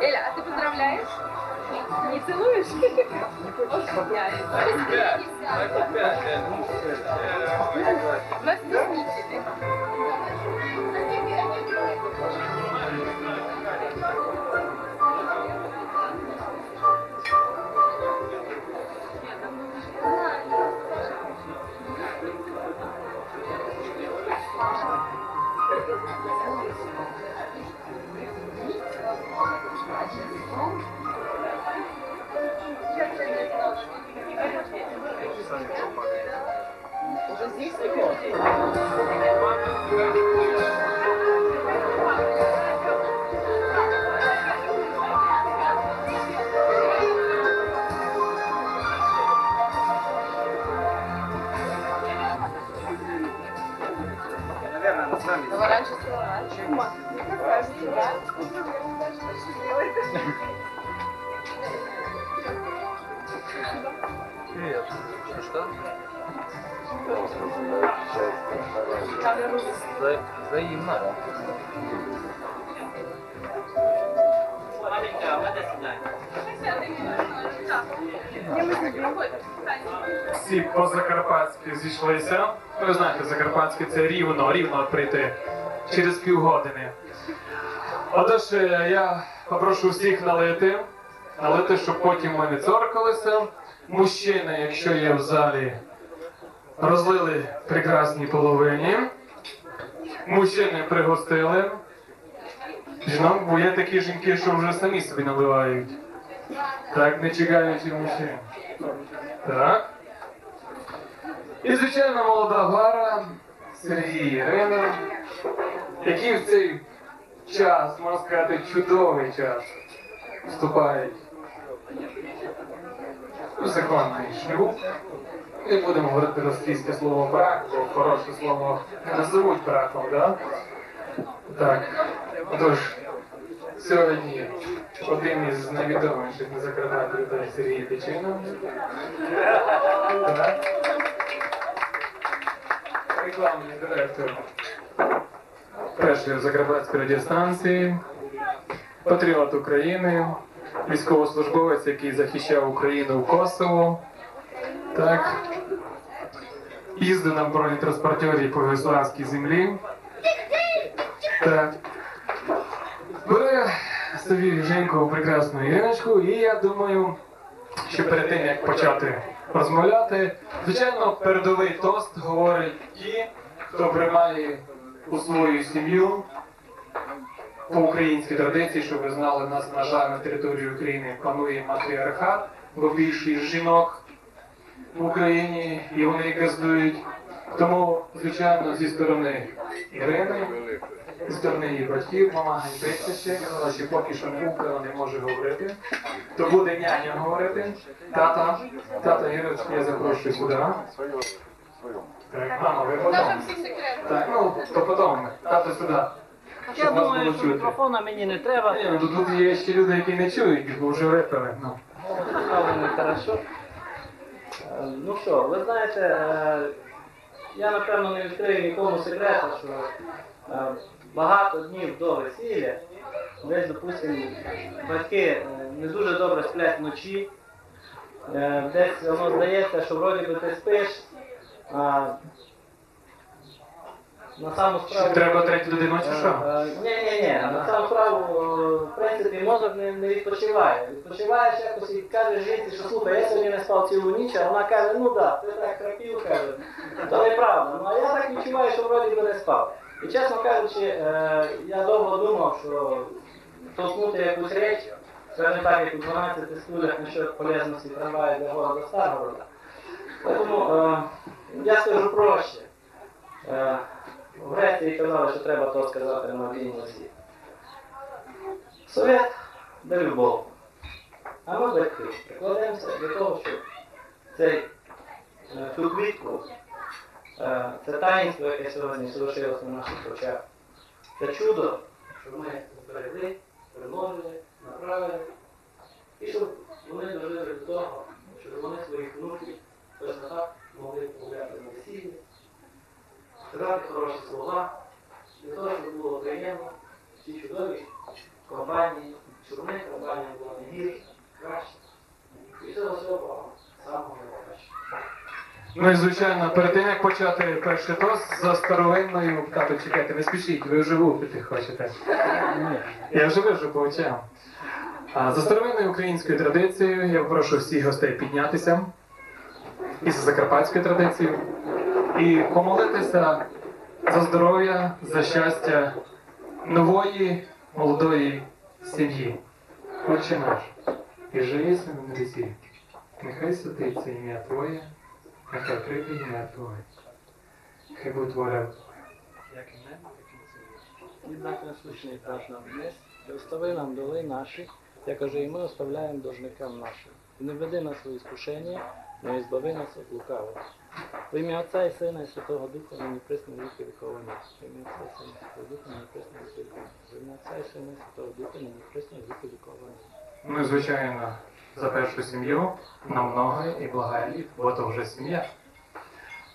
Эля, а ты поздравляешь? Не целуешь? Вас стеснители. Наверное, взаимно. Всі позакарпатські зійшлися. Ви знаєте, закарпатське це рівно, рівно прийти через півгодини. Отож, е, я попрошу всіх налити, налити, щоб потім ми не цоркалися. Мужчини, якщо є в залі, розлили прекрасній половині. Мужчини пригостили. Жінок, бо є такі жінки, що вже самі собі наливають. Так, не чекаючи мужчин. Так. І, звичайно, молода пара Сергій Ірина, які в цей час, можна сказати, чудовий час, вступають законний шлюб. Не будемо говорити російське слово брак, бо хороше слово не називуть браком, да? Так. Отож, сьогодні один із найвідоміших незакривати людей Сергій Тичина. Рекламний директор першої Закарпатської радіостанції, патріот України, військовослужбовець, який захищав Україну в Косово. Так. Їздив на бронетранспортері по югославській землі. Так. Бере собі жінку прекрасну Іриночку, і я думаю, що перед тим як почати розмовляти, звичайно, передовий тост говорить ті, хто приймає у свою сім'ю по українській традиції, щоб ви знали, у нас, на жаль, на території України панує матріархат, бо більшість жінок в Україні і вони газдують. Тому, звичайно, зі сторони Ірини, зі сторони її батьків, мама гайбиться ще, вона ще поки що не не може говорити. То буде няня говорити. Тата, тата Ірочка, я запрошую сюди. Так, мама, ви потім. Так, ну, то потім. Тато сюди. Я Щоб вас думаю, було що чути. мікрофона мені не треба. Ні, ну, тут, є ще люди, які не чують, бо вже випили. Ну. Правильно, хорошо. Ну що, ви знаєте, е, я напевно не відкрию нікому секрету, що е, багато днів до весілля, десь, допустимо, батьки е, не дуже добре сплять вночі. Десь воно здається, що вроді би ти спиш, а на саму справу... Чи треба третю людину, чи що? Ні, ні, ні. На саму справу, е, в принципі, мозок не, не відпочиває. Відпочиваєш якось і кажеш жінці, що слухай, я сьогодні не спав цілу ніч, а вона каже, ну да, ти так храпів, каже. То неправда. Ну а я так відчуваю, що вроді би не спав. І чесно кажучи, е, я довго думав, що толкнути якусь реч, скажімо так, як у 12 стульях насчет полезності трамвая для города Старгорода. Тому е, я скажу проще. Е, в Греції казали, що треба то сказати на одній нозі. Совет да любов. А ми батьки прикладаємося для того, щоб цей, е, цю квітку, е, це таїнство, яке сьогодні залишилося на наших очах, це чудо, щоб ми зберегли, примножили, направили, і щоб вони дожили до того, щоб вони своїх внуків точно так могли погуляти на весіллі, сказати хороші слова, для того, щоб було приємно в цій чудовій компанії, щоб ми компанія була не гірша, краще. І цього всього самого найкращого. Ну і звичайно, перед тим як почати перший тост за старовинною, тато чекайте, не спішіть, ви вже випити хочете. Я вже вижу по очам. А за старовинною українською традицією я прошу всіх гостей піднятися і за закарпатською традицією і помолитися за здоров'я, за щастя нової молодої сім'ї. Отче наш, і живі на небесі, нехай святиться ім'я Твоє, нехай прийде ім'я Твоє. Хай буде Твоя. Як і в небі, так і на землі. І так насущний даш нам днес, і остави нам доли наші, як і ми оставляємо должникам нашим. І не веди нас у іскушення, но і збави нас від лукавого. В ім'я Отця і Сина і Святого Духа, нині присно віки віковні. В ім'я Отця і Сина і Святого Духа, нині присно віки віковні. В ім'я Отця і Сина і Святого Духа, нині присно віки віковні. Ну і звичайно, за першу сім'ю на много і благая літ, бо то вже сім'я. Перший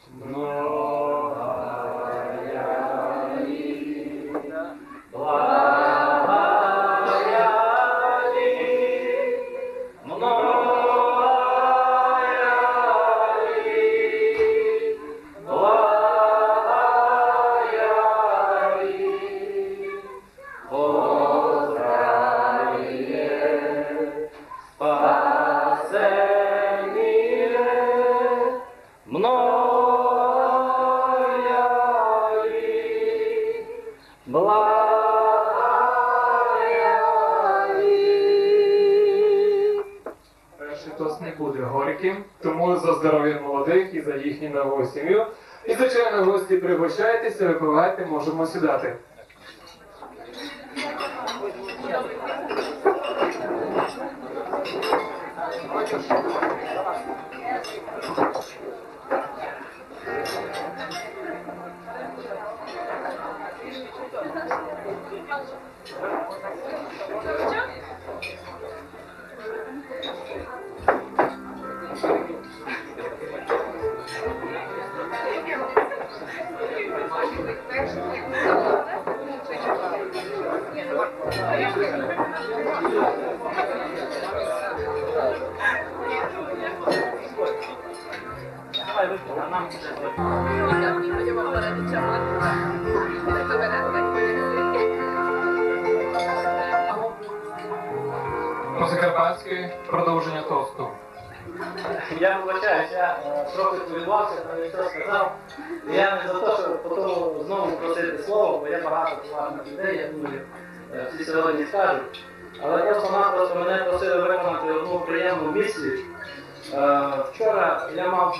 тост не буде горьким, тому за здоров'я молодих і за їхню нову сім'ю. І, звичайно, гості пригощайтеся, випивайте, можемо сідати.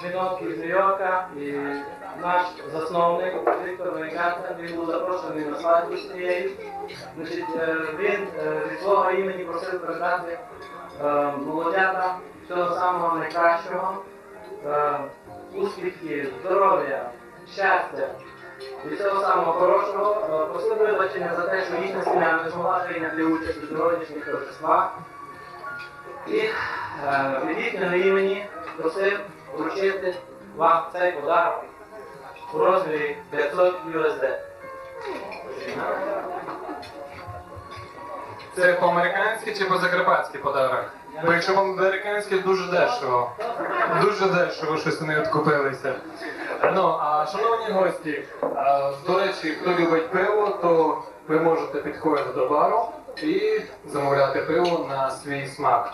Мав із Нью-Йорка і наш засновник Віктор Вейгартен, він був запрошений на свадьбу з цією. Значить, е, він е, від свого імені просив передати е, молодятам всього самого найкращого, е, успіхів, здоров'я, щастя і всього самого хорошого. Е, Просив вибачення за те, що їхня сім'я не змогла прийняти участь у сьогоднішніх торжествах. І е, від їхнього імені просив вручити вам цей подарок у розмірі 500 USD. Це по-американськи чи по-закарпатськи подарок? Бо якщо по-американськи дуже дешево. Дуже дешево щось вони відкупилися. Ну, а шановні гості, а, до речі, хто любить пиво, то ви можете підходити до бару і замовляти пиво на свій смак.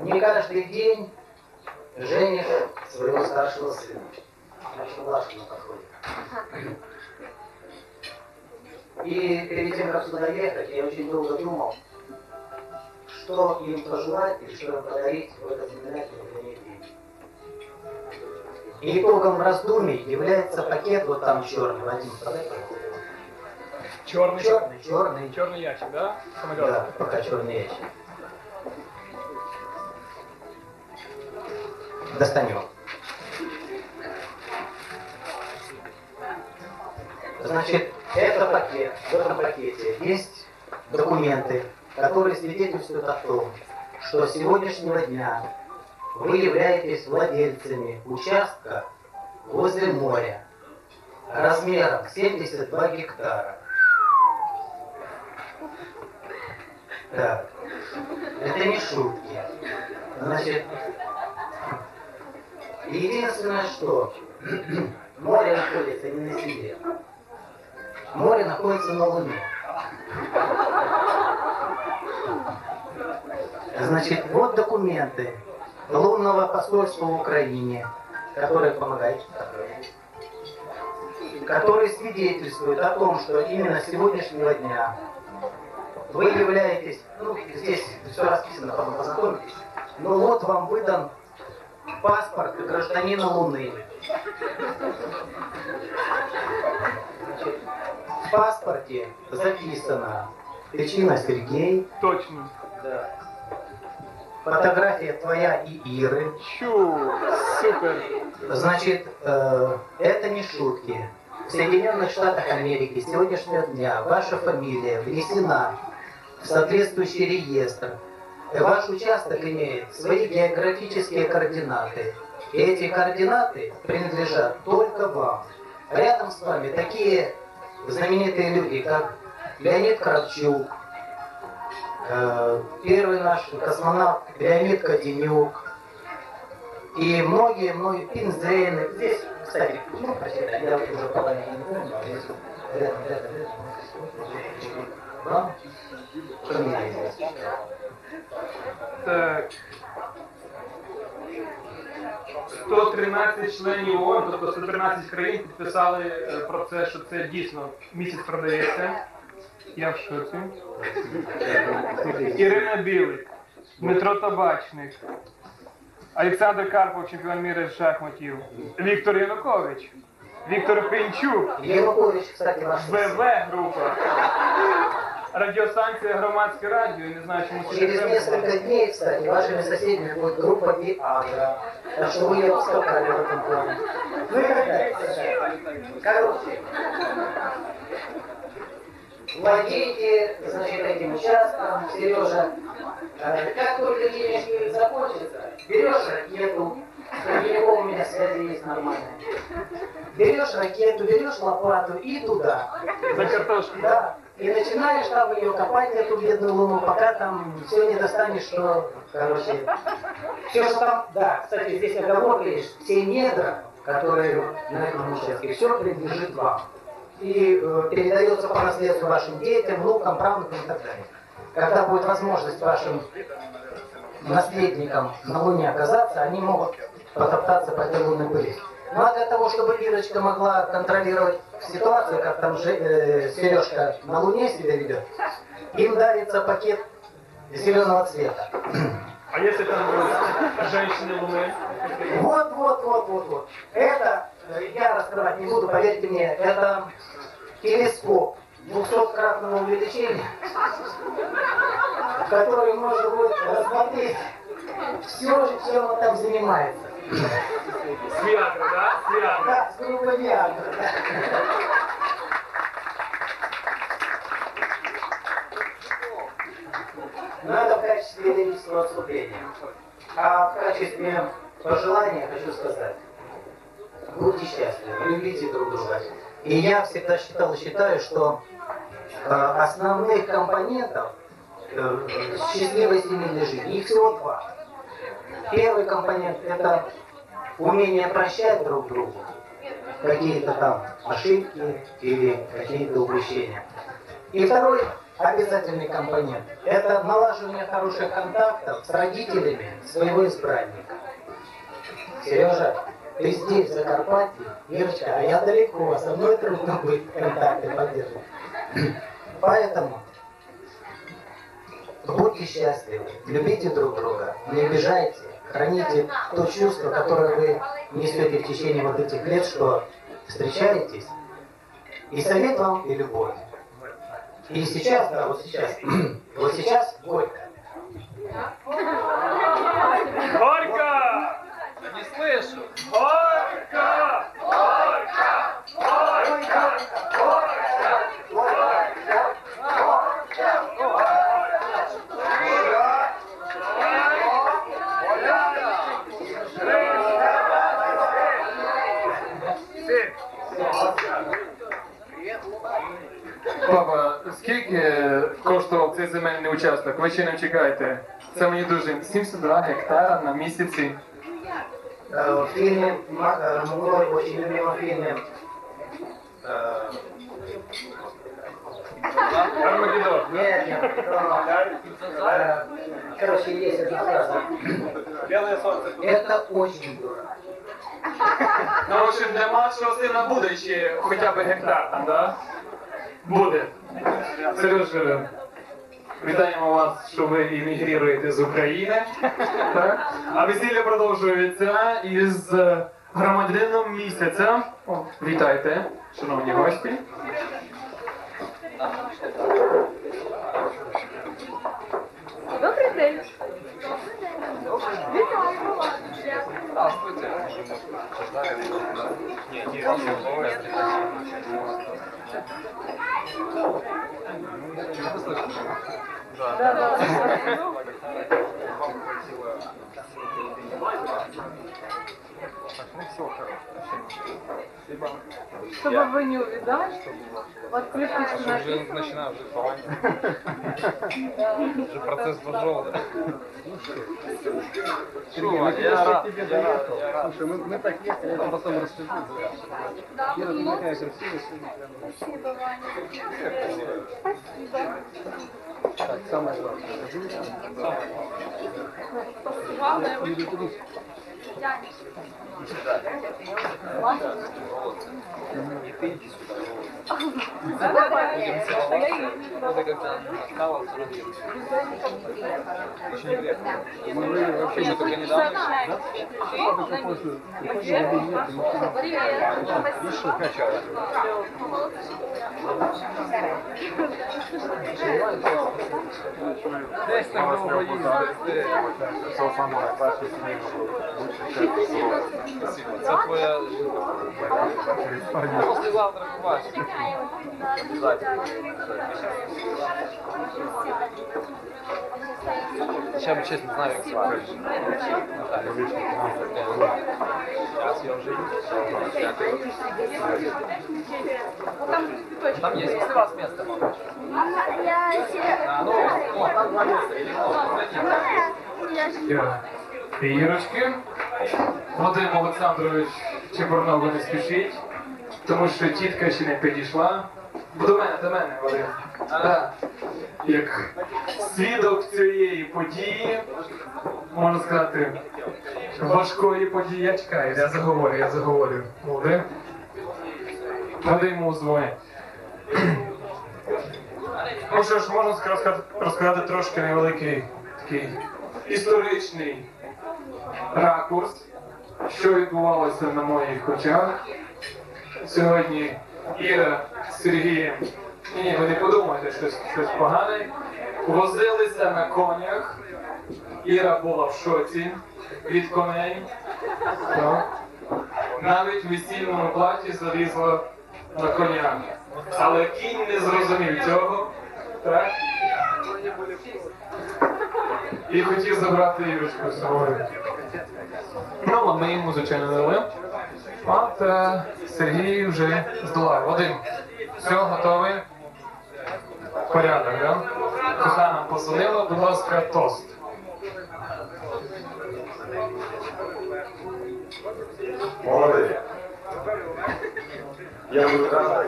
Не каждый день женишь своего старшего сына. Значит, Лашина подходит. И перед тем, как сюда ехать, я очень долго думал, что им пожелать и что им подарить в этот знаменательный день. И итогом раздумий является пакет вот там черный, Вадим, подай, пожалуйста. Черный, черный, черный, черный ящик, да? Да, пока черный ящик. Достанем. Значит, это пакет. В этом пакете есть документы, которые свидетельствуют о том, что с сегодняшнего дня вы являетесь владельцами участка возле моря размером 72 гектара. Так, это не шутки. Значит, единственное, что море находится не на Земле. Море находится на Луне. Значит, вот документы лунного посольства в Украине, которые помогают, которые свидетельствуют о том, что именно с сегодняшнего дня вы являетесь, ну, здесь все расписано, потом познакомитесь, но вот вам выдан паспорт гражданина Луны. Значит, в паспорте записано Причина Сергей. Точно. Да. Фотография твоя и Иры. Чу, супер. Значит, э, это не шутки. В Соединенных Штатах Америки с сегодняшнего дня ваша фамилия внесена в соответствующий реестр. Ваш участок имеет свои географические координаты. И эти координаты принадлежат только вам. Рядом с вами такие знаменитые люди, как Леонид Кравчук, э, первый наш космонавт Леонид Каденюк, и многие, многие Пинзейны. Здесь, кстати, ну, прочитай, я уже половину не помню. Рядом, рядом, рядом. Так. 113 членів ООН, тобто 113 країн підписали е, про це, що це дійсно місяць продається. Я в шоці. Ірина Білик, Дмитро Табачник, Олександр Карпов, чемпіон міра з шахматів, Віктор Янукович, Віктор Пінчук, Янукович, кстати, ваш ВВ група, радіостанція Громадське радіо, я не знаю, чому сюди Через треба. несколько дней, кстати, вашими соседями будет группа Виагра. Так что вы не ускакали в этом плане. Ну и так далее. Короче, владейте, значит, этим участком, Сережа. Э, Как только денежки закончатся, берешь ракету, с Корнелевым у меня связи есть нормальные. берешь ракету, берешь лопату и туда. За картошку. Да. И начинаешь там ее копать, эту бедную луну, пока там все не достанешь, что, короче, все, что там, да, кстати, здесь оговорка есть, все недра, которые на этом участке, все принадлежит вам. И э, передается по наследству вашим детям, внукам, правнукам и так далее. Когда будет возможность вашим наследникам на Луне оказаться, они могут потоптаться по этой лунной пыли. Ну а для того, чтобы Ирочка могла контролировать ситуацию, как там же, э, Сережка на Луне себя ведет, им дарится пакет зеленого цвета. А если там будут женщины Луны? Вот, вот, вот, вот, вот. Это, э, я раскрывать не буду, поверьте мне, это телескоп 200-кратного увеличения, в который можно будет рассмотреть все чем он там занимается. С Виагры, да? С Виагры. Да, с группой Виагра. Это в качестве лирического отступления. А в качестве пожелания хочу сказать. Будьте счастливы, любите друг друга. И я всегда считал и считаю, что э, основных компонентов э, счастливой семейной жизни, их всего два. Первый компонент – это умение прощать друг другу какие-то там ошибки или какие-то упущения. И второй обязательный компонент – это налаживание хороших контактов с родителями своего избранника. Сережа, ты здесь, в Закарпатье, Ирочка, а я далеко, со мной трудно будет контакты поддерживать. Поэтому будьте счастливы, любите друг друга, не обижайте, храните то чувство, которое вы несете в течение вот этих лет, что встречаетесь. И совет вам, и любовь. И сейчас, да, вот сейчас, [CLEARS THROAT] вот сейчас горько. Горько! Не слышу. Горько! Горько! Горько! Папа, скільки коштував цей земельний участок? Ви ще не чекаєте. Це мені дуже 72 гектара на місяці. Э, В фильме, ма- э, мной очень любимом фильме, э, Армагеддон. Нет, нет. э, Короче, есть эта фраза. Белое солнце. Это очень дорого. Ну, в общем, для младшого сина буде ще хоча б гектар там, да? Буде. Сережа, вітаємо вас, що ви іммігруєте з України. Так? А весілля продовжується із е, громадянином місяця. О, вітайте, шановні гості. Добрий день. Вітаємо вас. Thank you. Чтобы вы не увидали, вот клипочку на Уже начинаем уже Уже процесс пошел. Сергей, я рад. Слушай, мы так есть, я там потом расскажу. Кира, ты такая красивая. Спасибо, Ваня. Спасибо. Так, самое главное. Иди туда. Это когда стало сразу. Очень неприятно. Мы вообще Мы только недавно. только после после обеда мы Видишь, как качало. Десь так довго їздити. Це саме найкраще сімейного Спасибо. Це твоя жінка. Послезавтра побачимо. Я бы честно знаю, как звать. Наталья вышла. Сейчас я уже Там есть после вас место, мама. А, ну, о, там два места. Ірочки. Вадим Олександрович Чебурного не спішіть, Тому що тітка ще не підійшла. До мене, до мене, Вадим. Так. Як свідок цієї події, можна сказати, важкої події. Я чекаю, я заговорю, я заговорю. Вадим йому дзвонить. Ну що ж, можна сказати, розказати трошки невеликий такий історичний ракурс, що відбувалося на моїх очах. Сьогодні Іра з Сергієм, ні, ви не подумайте, щось, щось погане, возилися на конях. Іра була в шоці від коней. Так. Навіть в весільному платі залізла на коня. Але кінь не зрозумів цього. Так? І хотів забрати Ірочку з собою. Ну, а ми йому, звичайно, дали. От е, Сергій вже здолав. Вадим, все, готовий? Порядок, да? Кохана позвонила, будь ласка, тост. Молодые. Я буду рад,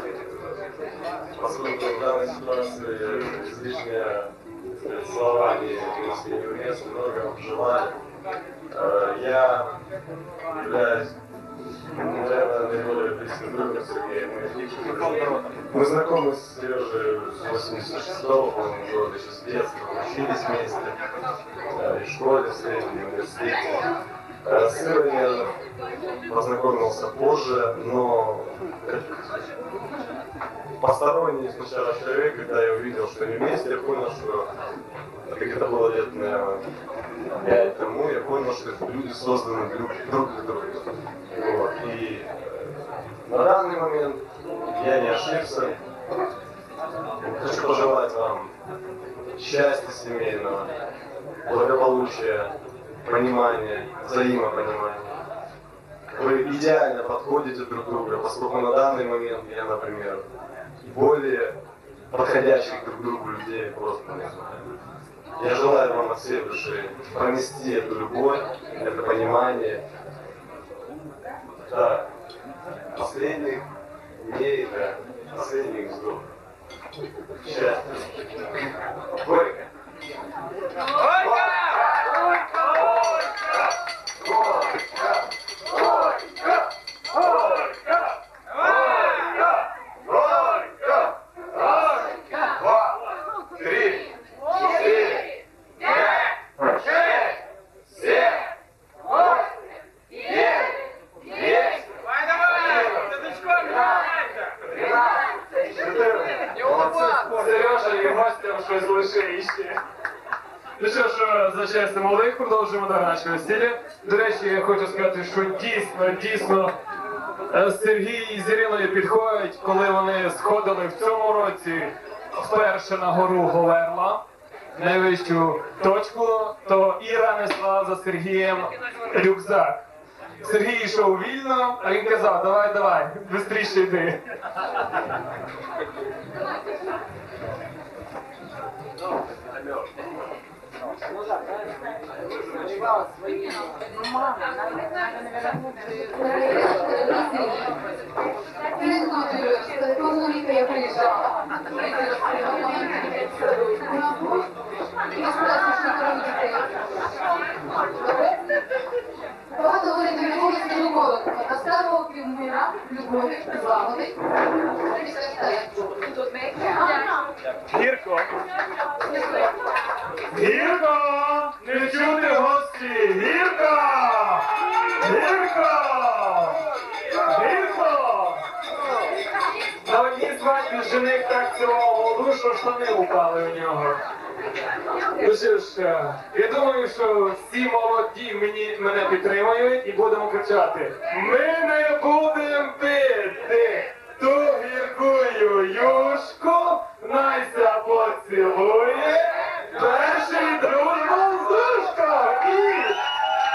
поскольку в данной ситуации излишнее словами не уместно, много желаю. Э, Я являюсь, наверное, наиболее близким другом Сергея. Мы, мы знакомы с Сережей с 86-го, по-моему, года, еще с детства, учились вместе, э, и в школе, в среднем, в университете. Э, С Ирой я познакомился позже, но как посторонний сначала человек, когда я увидел, что они вместе, я понял, что это где-то было лет, наверное, пять тому, я понял, что это люди созданы друг, друг для друга. Вот. И э, на данный момент я не ошибся. Хочу пожелать вам счастья семейного, благополучия, понимания, взаимопонимания. Вы идеально подходите друг друга, поскольку на данный момент я, например, более подходящих друг другу людей просто не знаю. Я желаю вам от всей души пронести эту любовь, это понимание. Да, последних дней, да, последних вздохов. Счастья. Горько. Сережа и мастер шашлышище. За щастя молодих продовжуємо до нашого весілля. До речі, я хочу сказати, що дійсно, дійсно е, Сергій з Іриною підходять, коли вони сходили в цьому році вперше на гору Говерла, найвищу точку, то Іра несла за Сергієм рюкзак. Сергій йшов вільно, а він казав, давай, давай, швидше йди. Полнолика я приезжала. І розповідала, що троє дітей. Багато говорить до любові з Миколи. А старого Кремира, любові, злагоди. Гірко! Гірко! Не чути гості! Гірко! Гірко! Гірко! На одній свадьбі жених так цілував голову, що штани упали у нього. Ну що ж, е, я думаю, що всі молоді мені мене підтримають і будемо кричати. Ми не будемо бити, ту гіркую юшку, найся поцілує, перший дружба з І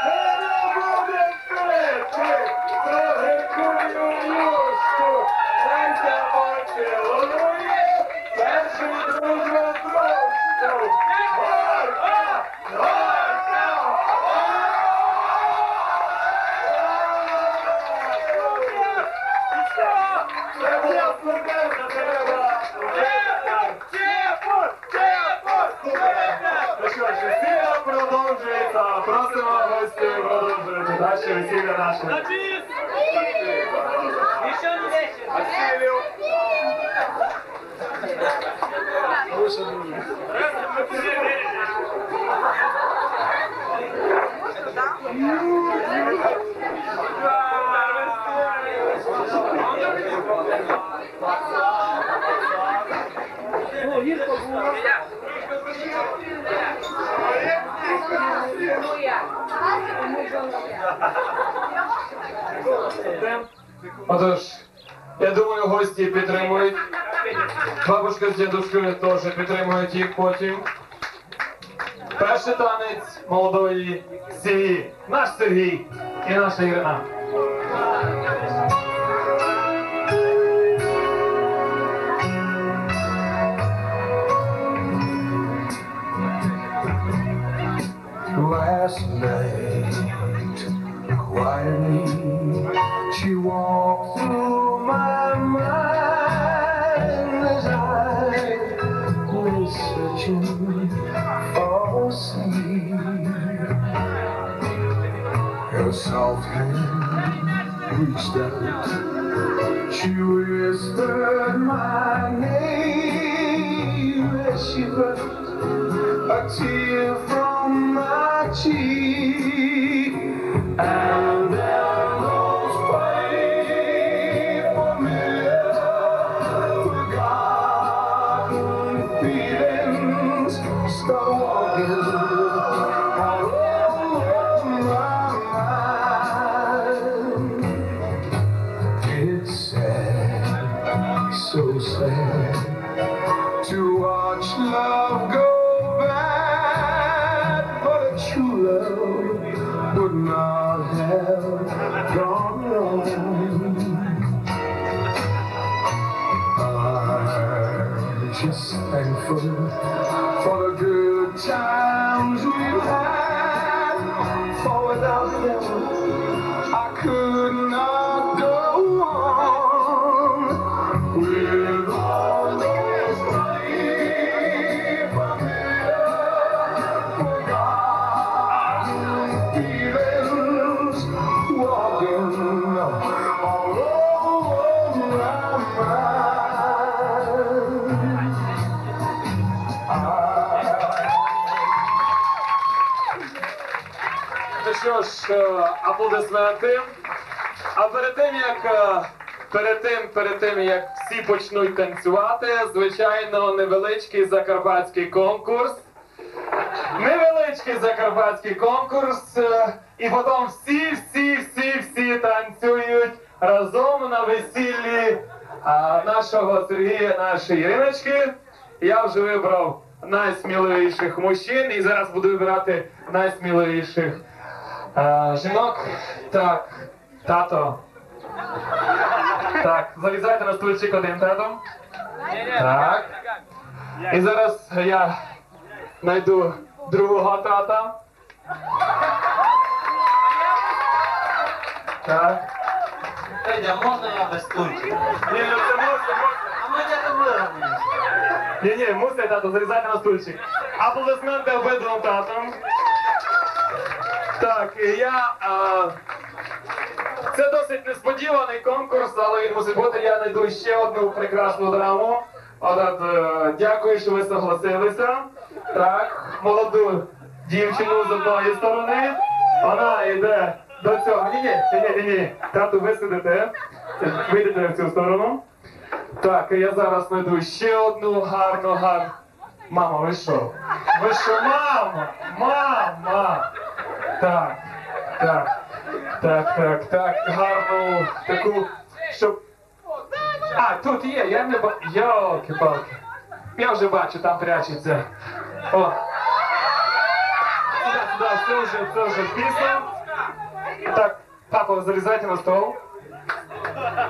ми не будемо бити, ту гіркую юшку, найся поцілує, перший дружбу. Найкраще весілля наше. Василю. Отож, я думаю, гості підтримують. Бабушка з дідушкою теж підтримують їх потім. Перший танець молодої сім'ї. Наш Сергій і наша Ірина. Last night, quietly, she walked through my mind as I lay searching for sleep. Her soft hand reached out, she whispered my name as she brushed a tear аплодисменти. А перед тим як е, перед тим, перед тим як всі почнуть танцювати, звичайно, невеличкий закарпатський конкурс. Невеличкий закарпатський конкурс, е, і потім всі, всі, всі, всі танцюють разом на весіллі нашого Сергія, нашої Іриночки. Я вже вибрав найсміливіших мужчин і зараз буду вибирати найсміливіших е, жінок. Так, тато. Так, залізайте на стульчик один татом. Так. І зараз я знайду другого тата. Так. Федя, можна я без стульчика? Ні, ну це мусить, А ми не виробимо. Ні, ні, мусить тато, залізайте на стульчик. Аплодисменти обидвом татам. Так, я. А, це досить несподіваний конкурс, але він мусить бути. Я знайду ще одну прекрасну драму. От, е, дякую, що ви согласилися. Так, молоду дівчину з одної сторони. Вона йде до цього. Ні, ні, ні, ні, ні. Тату, ви сидите. Вийдете в цю сторону. Так, я зараз знайду ще одну гарну гарну. Мама, ви що? Ви що, мама? Мама! Так, так, так, так, так, гарну таку, щоб. А, тут є, я не бачу. Йолки-палки. Я вже бачу, там прячеться. О. Сюди, сюди, це вже, це вже пісня. Так, папа, залізайте на стол.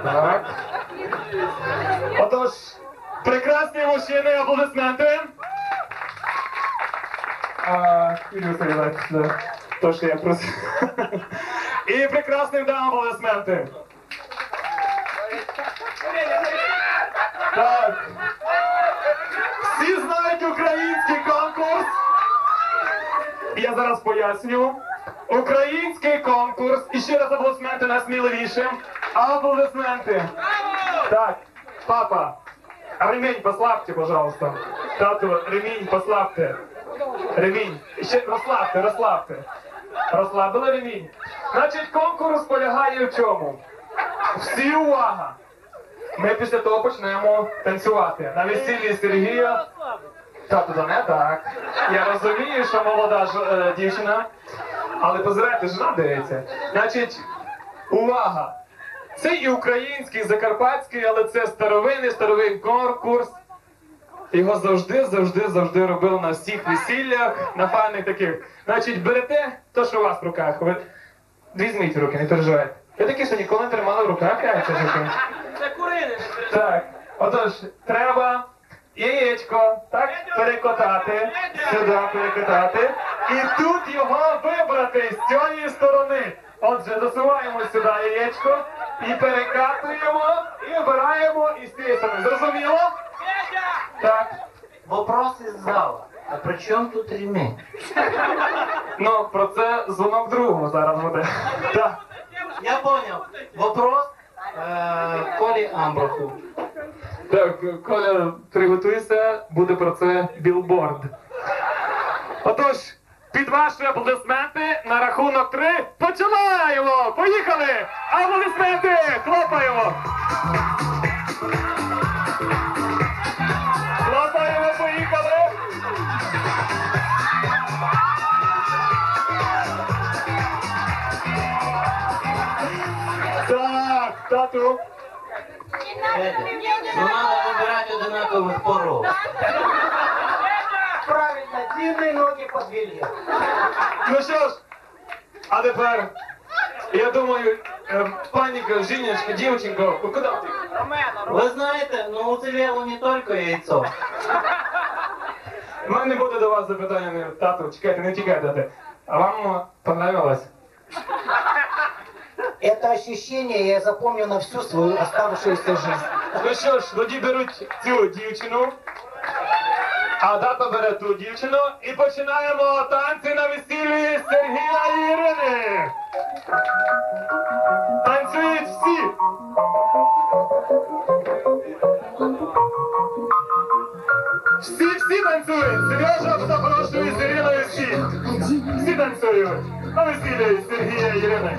Так. Отож, прекрасні мужчини, аплодисменти. А, Юрій Васильович, да. То, що я просив. [LAUGHS] І прекрасним дам аплодисменти. Так. Всі знають український конкурс. Я зараз поясню. Український конкурс. І ще раз аплодисменти найсміливішим. Аплодисменти. Так, папа, ремень послабьте, пожалуйста. Тату, ремень послабьте. Ремінь. Ще розслабте, розслабте. Розслабили ремінь. Значить, конкурс полягає в чому? Всі увага! Ми після того почнемо танцювати. На весіллі Сергія. Тату, то не так. Я розумію, що молода ж, е, дівчина. Але позирайте, жена дивиться. Значить, увага! Це і український, і закарпатський, але це старовинний, старовий конкурс. Його завжди, завжди, завжди робили на всіх весіллях, на файних таких. Значить, берете те, що у вас в руках. Ви візьміть руки, не переживайте. Ви такі, що ніколи не тримали в руках, а це жуки. Це курини. Так, отож, треба яєчко так перекотати, сюди перекотати, і тут його вибрати з цієї сторони. Отже, засуваємо сюди яєчко і перекатуємо, і обираємо із цієї сторони. Зрозуміло? Так. Вопрос із зала. А при чому тут ремень? Ну, про це дзвонок другому зараз буде. Так. Я понял. Вопрос е, Колі Амброху. Так, Коля, приготуйся, буде про це білборд. Отож, під ваші аплодисменти на рахунок три починаємо! Поїхали! Аплодисменти! Хлопаємо! Хлопаємо, Тату. Ну надо вибирати одинакових пород. Правильно, длинные ноги подвели. Ну що ж, а тепер, я думаю, е, паніка, жіночка, дівчинка, куди ти? Ви знаєте, ну уцелело не тільки яйцо. У мене буде до вас запитання, не, тату, чекайте, не тікайте. ти. А вам е, понравилось? Это ощущение я запомню на всю свою оставшуюся жизнь. Ну що ж, тоді беруть цю дівчину, а дата бере ту дівчину і починаємо танці на весіллі Сергія і Ірини. Танцюють всі. Всі, всі танцюють. Сережа запрошує з Іриною всі. Всі танцюють. На весіллі Сергія і Ірини.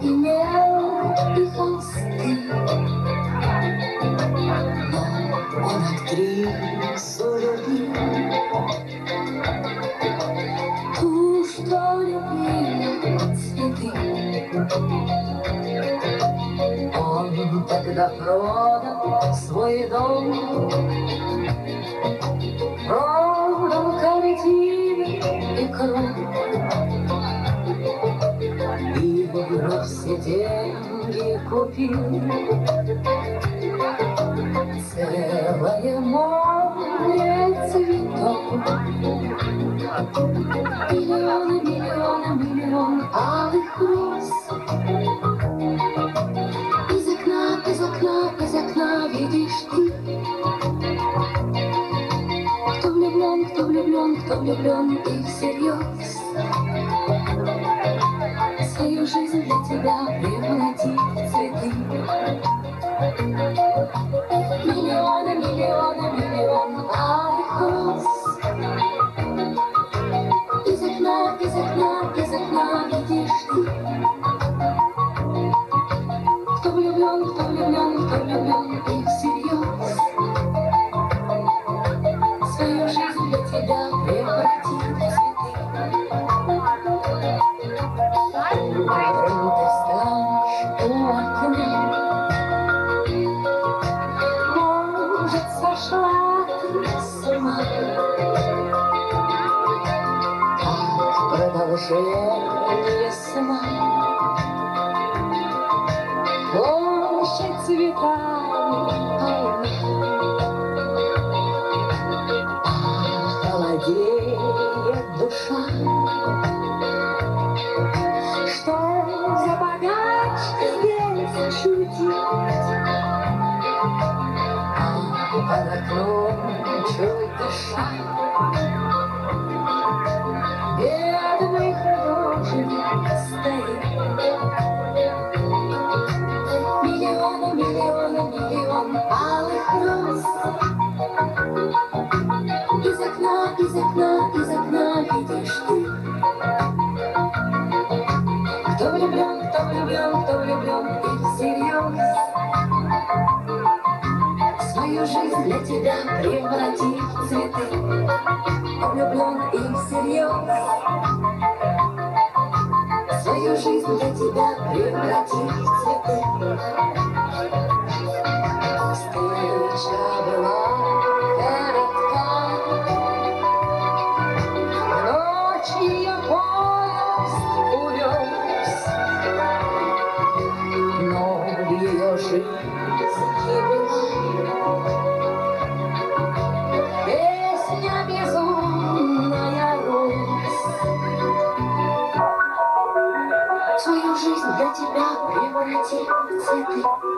имел и холсты, но он актрису любил, ту, что любила цветы. Он тогда продал свой дом, продал картины и кровь. И выбрав все деньги купил Целое море цветов Миллионы, миллионы, миллион алых роз Из окна, из окна, из окна видишь ты влюблен, кто влюблен и всерьез свою жизнь для тебя превратить в цветы. Миллионы, миллионы, миллион home to the shine. тебя превратить в цветы. Влюблен и всерьез. Свою жизнь для тебя превратить в цветы. Встреча была коротка. Ночью поезд увез. Но в ее жизнь Música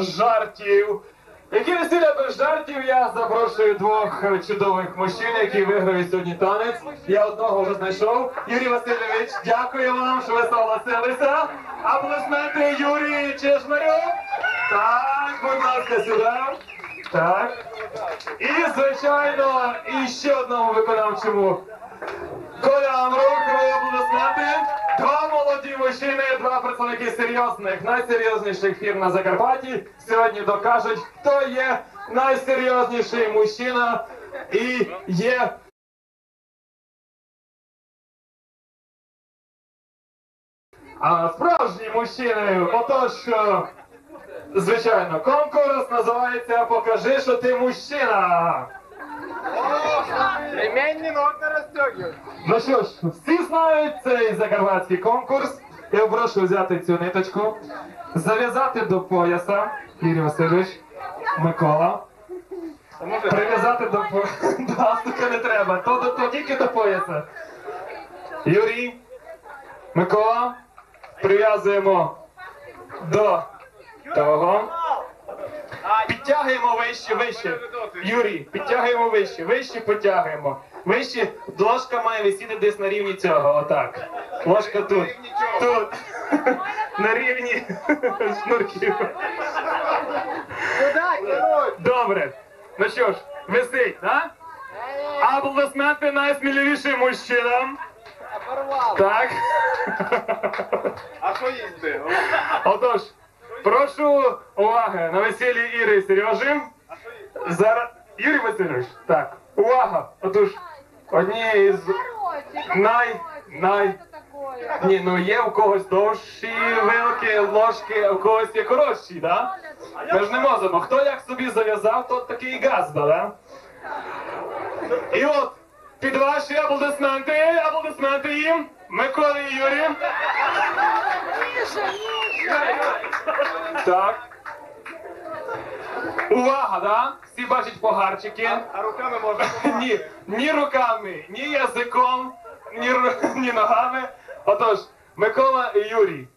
жартів. Яке весілля без жартів, я запрошую двох чудових мужчин, які виграють сьогодні танець. Я одного вже знайшов. Юрій Васильович, дякую вам, що ви согласилися. Аплодисменти Юрій Чешмарюк. Так, будь ласка, сюди. Так. І, звичайно, і ще одному виконавчому Коля Амрук, твої аплодисменти. Два молоді мужчини, два представники серйозних, найсерйозніших фірм на Закарпатті. Сьогодні докажуть, хто є найсерйозніший мужчина і є. А справжні мужчини, отож, звичайно, конкурс називається Покажи, що ти мужчина. Ремень не розтягуй. Ну що ж, всі знають цей закарпатський конкурс. Я прошу взяти цю ниточку, зав'язати до пояса, Юрій Васильович, Микола. Прив'язати до пояса. [LAUGHS] Не треба, то, то, то тільки до пояса. Юрій, Микола, прив'язуємо до того. Підтягуємо вище, вище. Юрій, підтягуємо вище, вище підтягуємо. Вище, ложка має висіти десь на рівні цього, отак. Ложка тут. Тут. На рівні шнурків. Добре. Ну що ж, висить, так? Аплодисменти найсміливішим мужчинам. Так. А що їсти? Отож, прошу уваги на весіллі Іри і Сережі. Зараз. Юрій Васильович, так, увага! Отож, одні із най. най. Ні, ну є у когось довші вилки, ложки, у когось є коротші, да? Ми ж не можемо. Хто як собі зав'язав, тот такий газда, да? І от, під ваші аплодисменти, аплодисменти їм, Миколи і Юрій. Так. Увага, да? Всі бачать погарчики. А руками можна. Ні, ні руками, ні язиком, ні, ру- ні ногами. Отож, Микола і Юрій.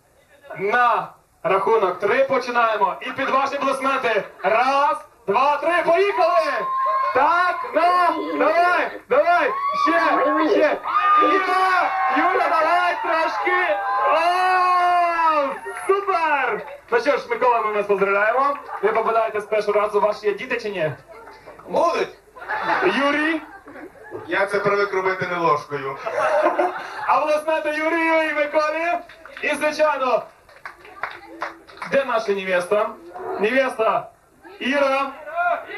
На рахунок три починаємо. І під ваші аплодисменти. Раз, два, три, поїхали! Так, ну, давай, давай, ще, ще. Юра, Юра, давай трошки. О, супер! Ну що ж, Микола, ми вас поздравляємо. Ви попадаєте з першого разу, ваші є діти чи ні? Будуть? Юрій. Я це привик робити не ложкою. Аплодисменти Юрію і Миколі. І, звичайно, де наша невеста? Невеста Іра.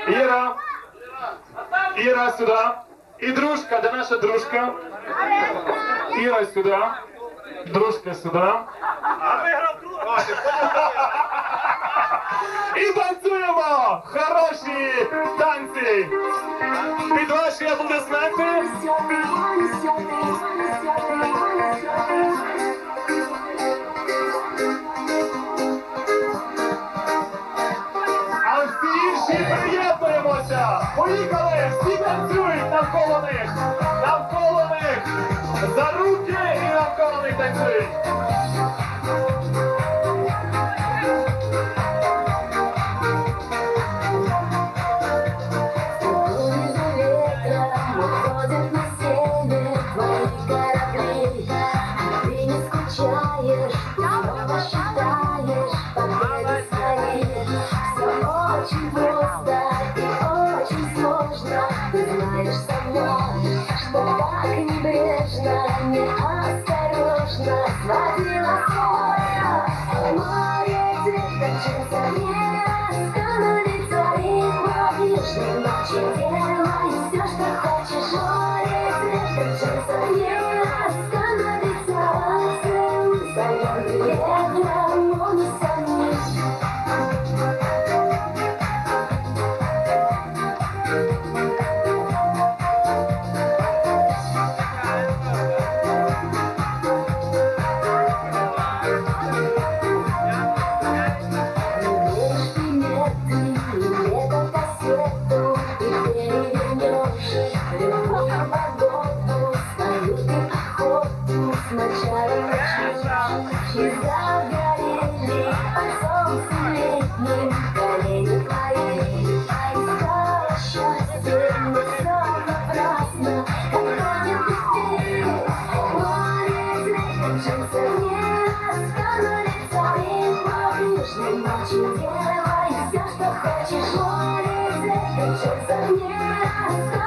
Іра. Іра сюди. І дружка, де наша дружка? Іра сюди. Дружка сюди. І танцюємо! Хороші танці! Під ваші аплодисменти! А всі інші приєднуємося! Поїхали! Всі танцюють навколо них! Навколо них! За руки і навколо 这个童年 yeah.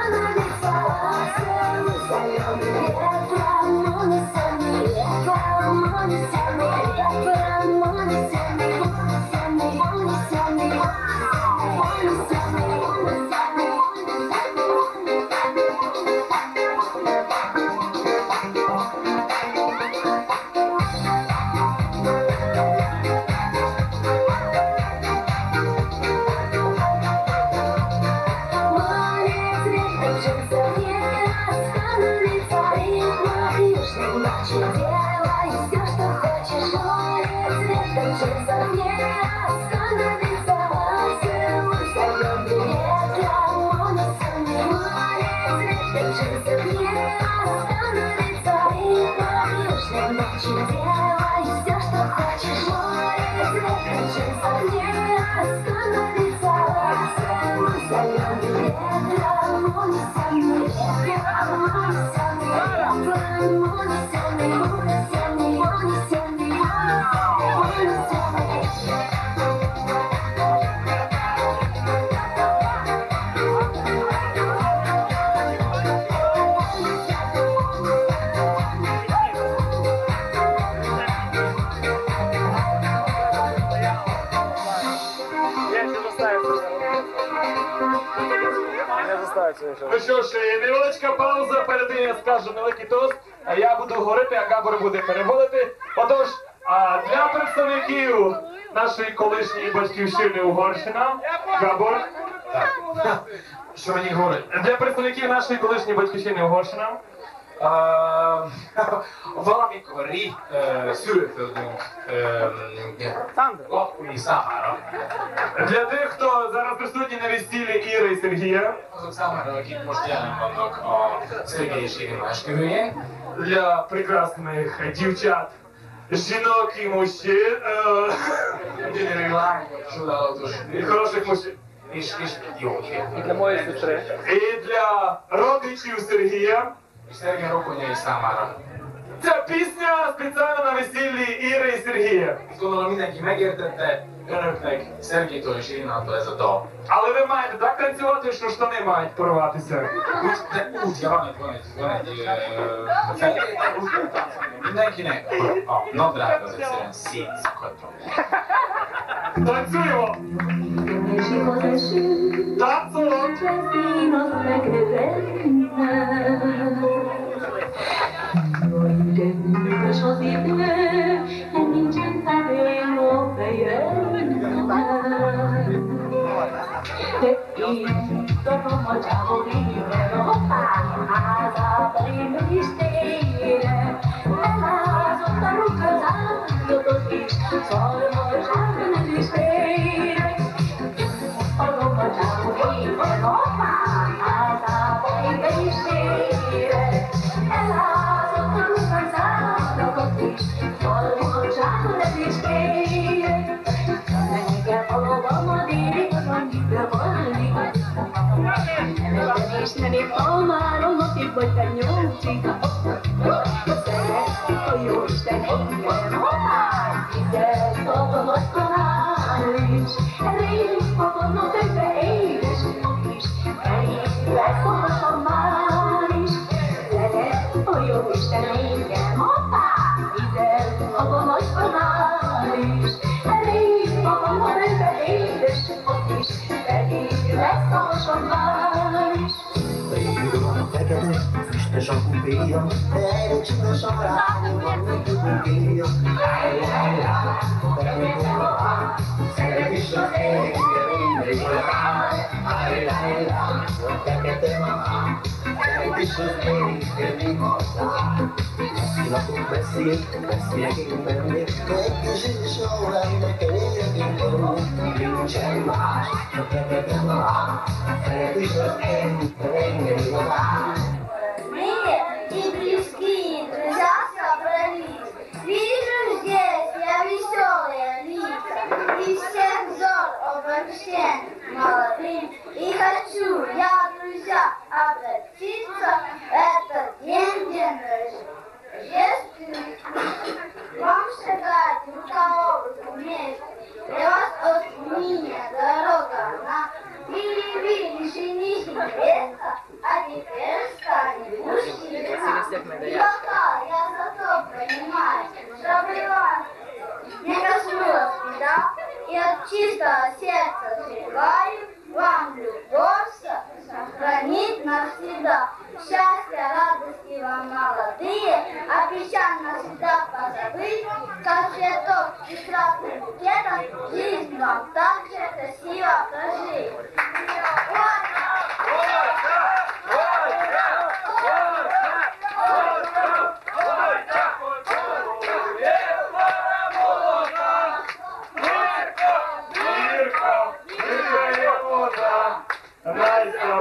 Ну що ж, е, невеличка пауза, перед я скажу великий тост. а Я буду говорити, а Габор буде переводити. Отож, а для представників нашої колишньої батьківщини Угорщина, Габор. Так. Що мені говорить? Для представників нашої колишньої батьківщини Угорщина. Uh, valamikori uh, szülőföldünk uh, lakói számára. Для тих, хто зараз присутній на весіллі Іри і Сергія. Azok számára, akik most jelen vannak a Szergei és Irina esküvőjén. Для прекрасних дівчат, жінок і мужчин. е, І хороших мужчин. І для моєї сестри. І для родичів Сергія. Saya yang rukunnya Islam Arab. Ця пісня спеціально на весіллі Іри і Сергія. Itt gondolom mindenki megértette, önöknek Szergétől és Irinától ez a dal. Але ви маєте так танцювати, що штани мають порватися. Úgy, de úgy, ja, van egy, van egy, van egy ö, feltétel, úgy kell táncolni. Mindenkinek a nadrág az egyszerűen szétszakadva. Танцюємо! Танцолог! Bűnös az idő, nincsen bejön. De én tudom a csávolíven, hoppá, házába én is tére. Elázott a rukkazátot is, szarvasában hogy te nyomcsika, szeretik a jó Isten, igen, hoppá, ide szabadott talán is, rész magadnak egybe édes, és elég lesz magasan már. que son cumplidos, derechitos sobre igualmente cumplidos. Ay, ay, ay, pero mi culpa, se le quiso que me disculpa. Ay, ay, ay, porque que te mamá, se le quiso que me importa. Si lo cumple, sí, cumple, sí, que si sobra y me quería que tú, y mucho más, porque que te mamá, se le quiso que me disculpa. вообще молодым. И хочу я, друзья, а обратиться этот день, день рождественный. Вам шагать руководство вместе, для вас от меня дорога на Били-били, женись, а теперь стань мужчина. И пока я зато понимаю, что при вас не коснулась беда, и от чистого сердца желаю вам любовь сохранить навсегда. Счастья, радости вам молодые, а печаль навсегда позабыть, как цветок и красный букетом, жизнь вам так же красиво прожить. Настя!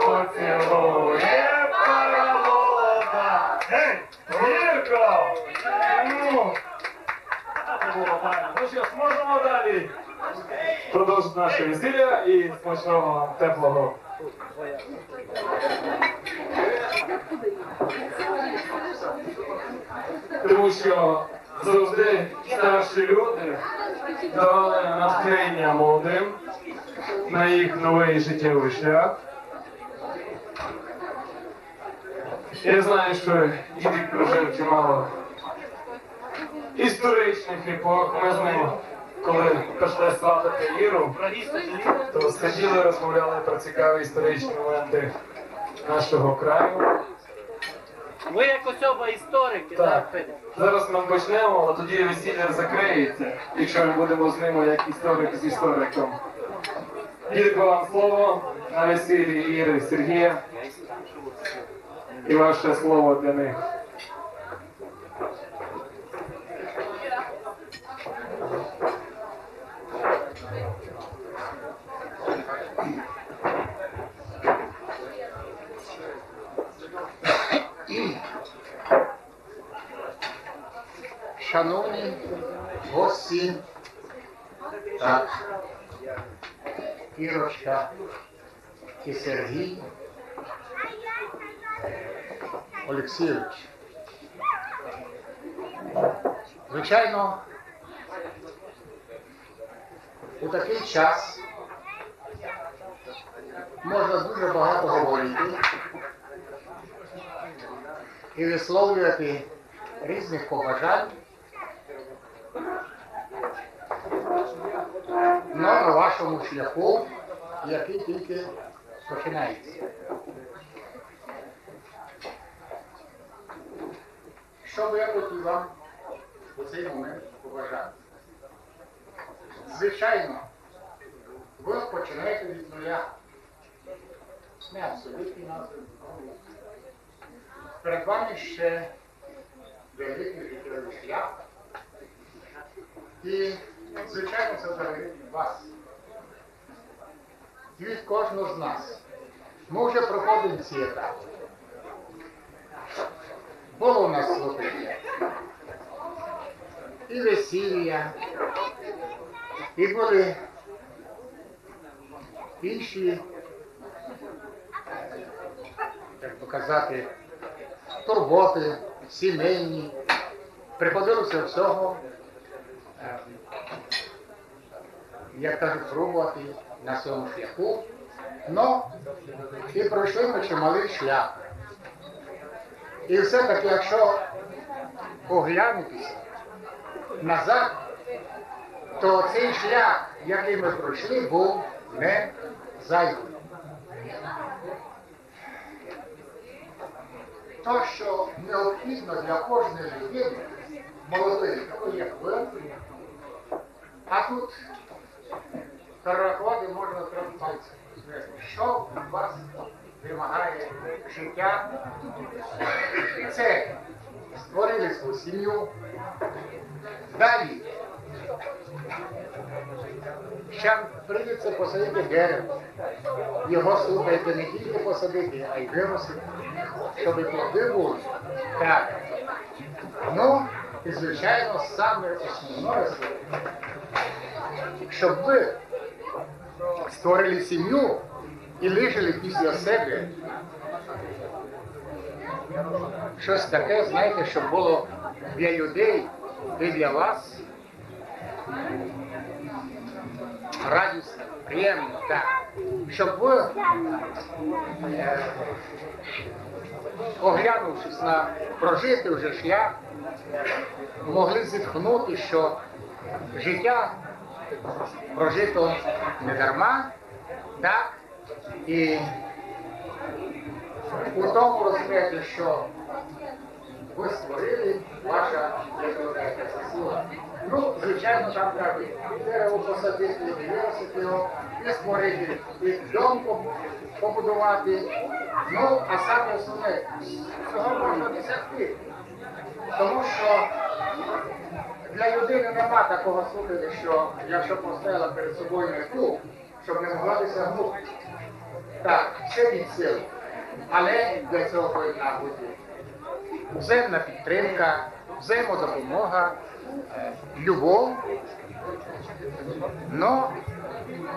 Ну, що ж, далі продовжити наше весілля і смачного вам теплого. Тому що завжди старші люди давали натхнення молодим на їх новий життєвий шлях. Я знаю, що Ідик прожив чимало історичних епох. Ми з ним, коли пішли сватати Іру, то сиділи, розмовляли про цікаві історичні моменти нашого краю. Ви як особа історики, Так. так, Зараз ми почнемо, але тоді весілля закриється, якщо ми будемо з ними як історик з істориком. Дідко вам слово на весіллі Іри Сергія. І ваше слово для них. Шановні гості, так, Ірочка і Сергій Олексійович. Звичайно, у такий час можна дуже багато говорити і висловлювати різних побажань. Ну, на вашому шляху, який тільки починається. Що би я хотів вам у цей момент побажати? Звичайно, ви починаєте від нуля. Не абсолютні назви. Перед вами ще великий життєвий шлях. І, звичайно, це залежить вас. Від кожного з нас. Ми вже проходимо ці етапи. Було у нас служіння. І весілля, і були інші, як би казати, турботи, сімейні. Приходилося всього, як кажуть, пробувати на своєму шляху. Ну, і пройшли ми чималий шлях. І все-таки, якщо оглянутися назад, то цей шлях, який ми пройшли, був не зайвий. То, що необхідно для кожної людини, молодої, такої як ви, а тут перерахувати можна трьох пальців. Що від вас вимагає життя? Це створили свою сім'ю. Далі. Ще прийдеться посадити дерево. Його слухайте не тільки посадити, а й виростити, щоб плоди були. Так. Ну, і звичайно, саме основне щоб ви створили сім'ю і лишили після себе щось таке, знаєте, щоб було для людей і для вас радісне, приємно, так. Щоб ви, е, оглянувшись на прожитий вже шлях, могли зітхнути, що життя прожито не дарма, так, і у тому розумієте, що ви створили ваша заслуга. Ну, звичайно, там треба дерево посадити, виросити його, і створити, і дом побудувати. Ну, а саме основне, цього можна досягти. Тому що для людини нема такого слухати, що якщо поставила перед собою мету, щоб не могла досягнути. Так, це від сил. Але для цього повинна бути взаємна підтримка, взаємодопомога, любов, но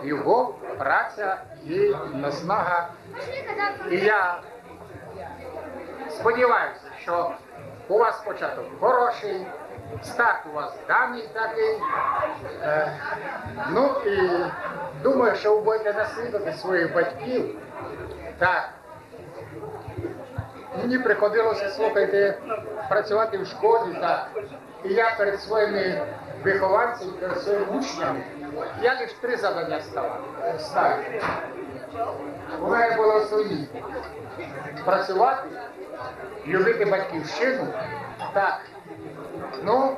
любов, праця і наснага. І я сподіваюся, що у вас початок хороший, старт у вас даний такий. Е, ну і думаю, що ви будете наслідувати своїх батьків. Так. Мені приходилося, слухайте, працювати в школі, так. І я перед своїми вихованцями, перед своїми учнями, я лише три завдання ставив. У мене було свої. Працювати, любити батьківщину, так. Ну,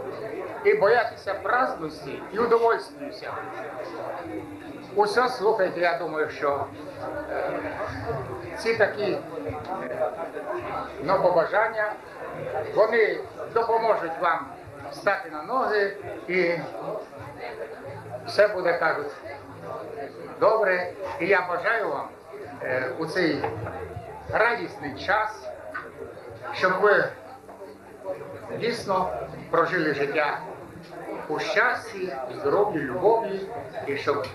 і боятися праздності і удовольствуюся. Усе слухайте, я думаю, що е, ці такі е, ну, побажання, вони допоможуть вам стати на ноги і все буде кажуть добре. І я бажаю вам е, у цей радісний час, щоб ви дійсно прожили життя у щасті, здоров'ї, любові, і щоб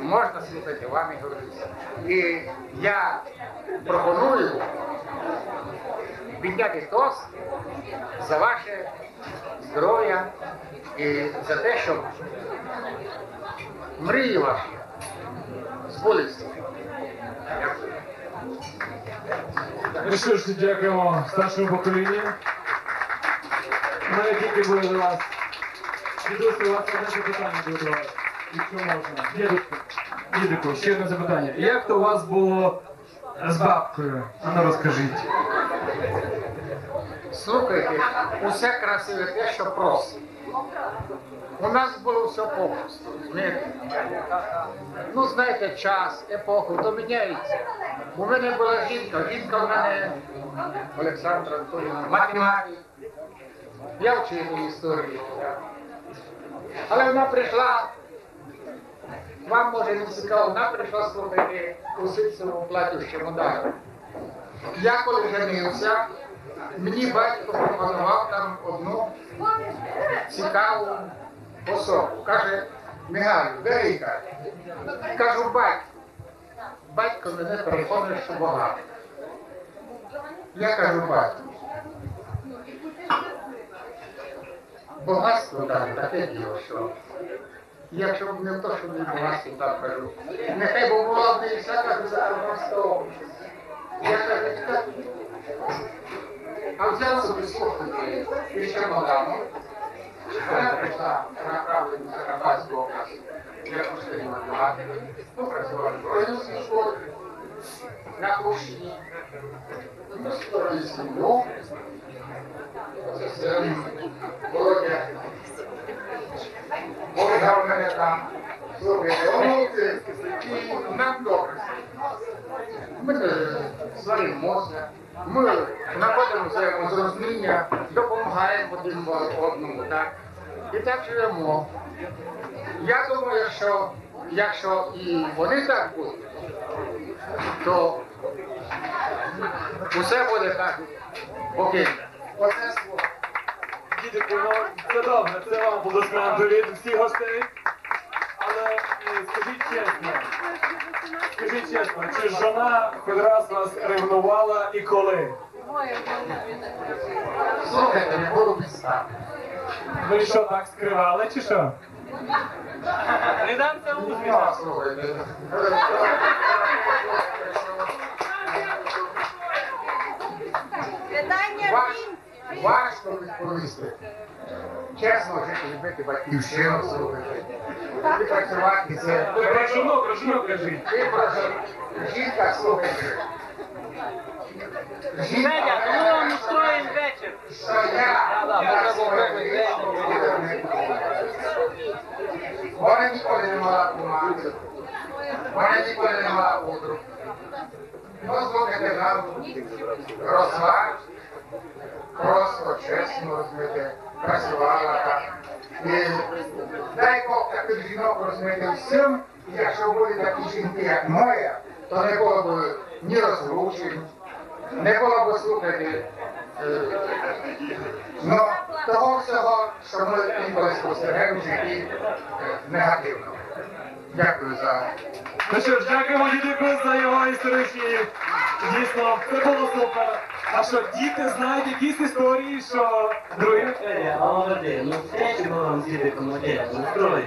можна слухати вам і говорити. І я пропоную підняти тост за ваше здоров'я і за те, щоб мрії ваші збулися. Дякую. Ну що ж, дякуємо старшому поколінню. Ми тільки були до вас. Дідусь, у вас одне запитання буде до вас. Якщо можна. Дідуську, дідику, ще одне запитання. Як то у вас було з бабкою? А ну розкажіть. Слухайте, усе красиве те, що просто. У нас було все попросту. Ну, знаєте, час, епоху, то міняється. У мене була жінка, жінка в мене Олександра Анатолійовна, математик. Я вчив історію. Але вона прийшла, вам може не цікаво, вона прийшла слухати у ситцевому платющому дару. Я коли женився, мені батько пропонував там одну цікаву особу. Каже, Мигалю, бери. Кажу, батько. Батько мене переконує, що багато. Я кажу, батько. Багатство там таке діло, що якщо б не то, що не багатство, так кажу. Нехай би була б не вся кажу, за Арманського. Я кажу, так. А взяв собі слухати і ще Богдану. Вона прийшла направлення за Карпатську область, як учителі математики. Ну, працювали в Збройній школі, на Курщині. Ми створили сім'ю. Це син Володя. Ольга в мене там. Слухайте, онуки, і нам добре. Ми е, сваримося, ми знаходимо взаємозрозуміння, допомагаємо один одному, так? І так живемо. Я думаю, що якщо і вони так будуть, то усе буде так. Окей. Оце слово. Дідику, ну це добре, це вам було сказано від всіх гостей. Але е, скажіть чесно, скажіть чесно, чи жона хоч раз вас ревнувала і коли? Слухайте, не буду писати. Ви що так скривали чи що? Не дамся Ну, слухайте. Важ- Важко відповісти. Чесно жити, любити батьківщину слухати. І працювати це. Про жінок, про жінок кажіть. І про жін- жінка слухайте. Федя, коли вам устроїм вечір? Що я, я своє Вона ніколи не мала помаги. Вона ніколи не мала подруг. Ну, слухайте, нам росла, просто, чесно, розумієте, працювала так. І дай Бог таких жінок розумієте всім, і якщо були такі жінки, як моя, то не було б ні розлучень, не було б, слухайте, е, ну, того всього, що ми інколи спостерігаємо в житті е, негативно. Дякую за Ну що ж, дякуємо дідику за його історичні. Дійсно, це було супер. А що, діти знають якісь історії, що другим? А молоді, ну встретимо вам з дідиком молодець, настрою.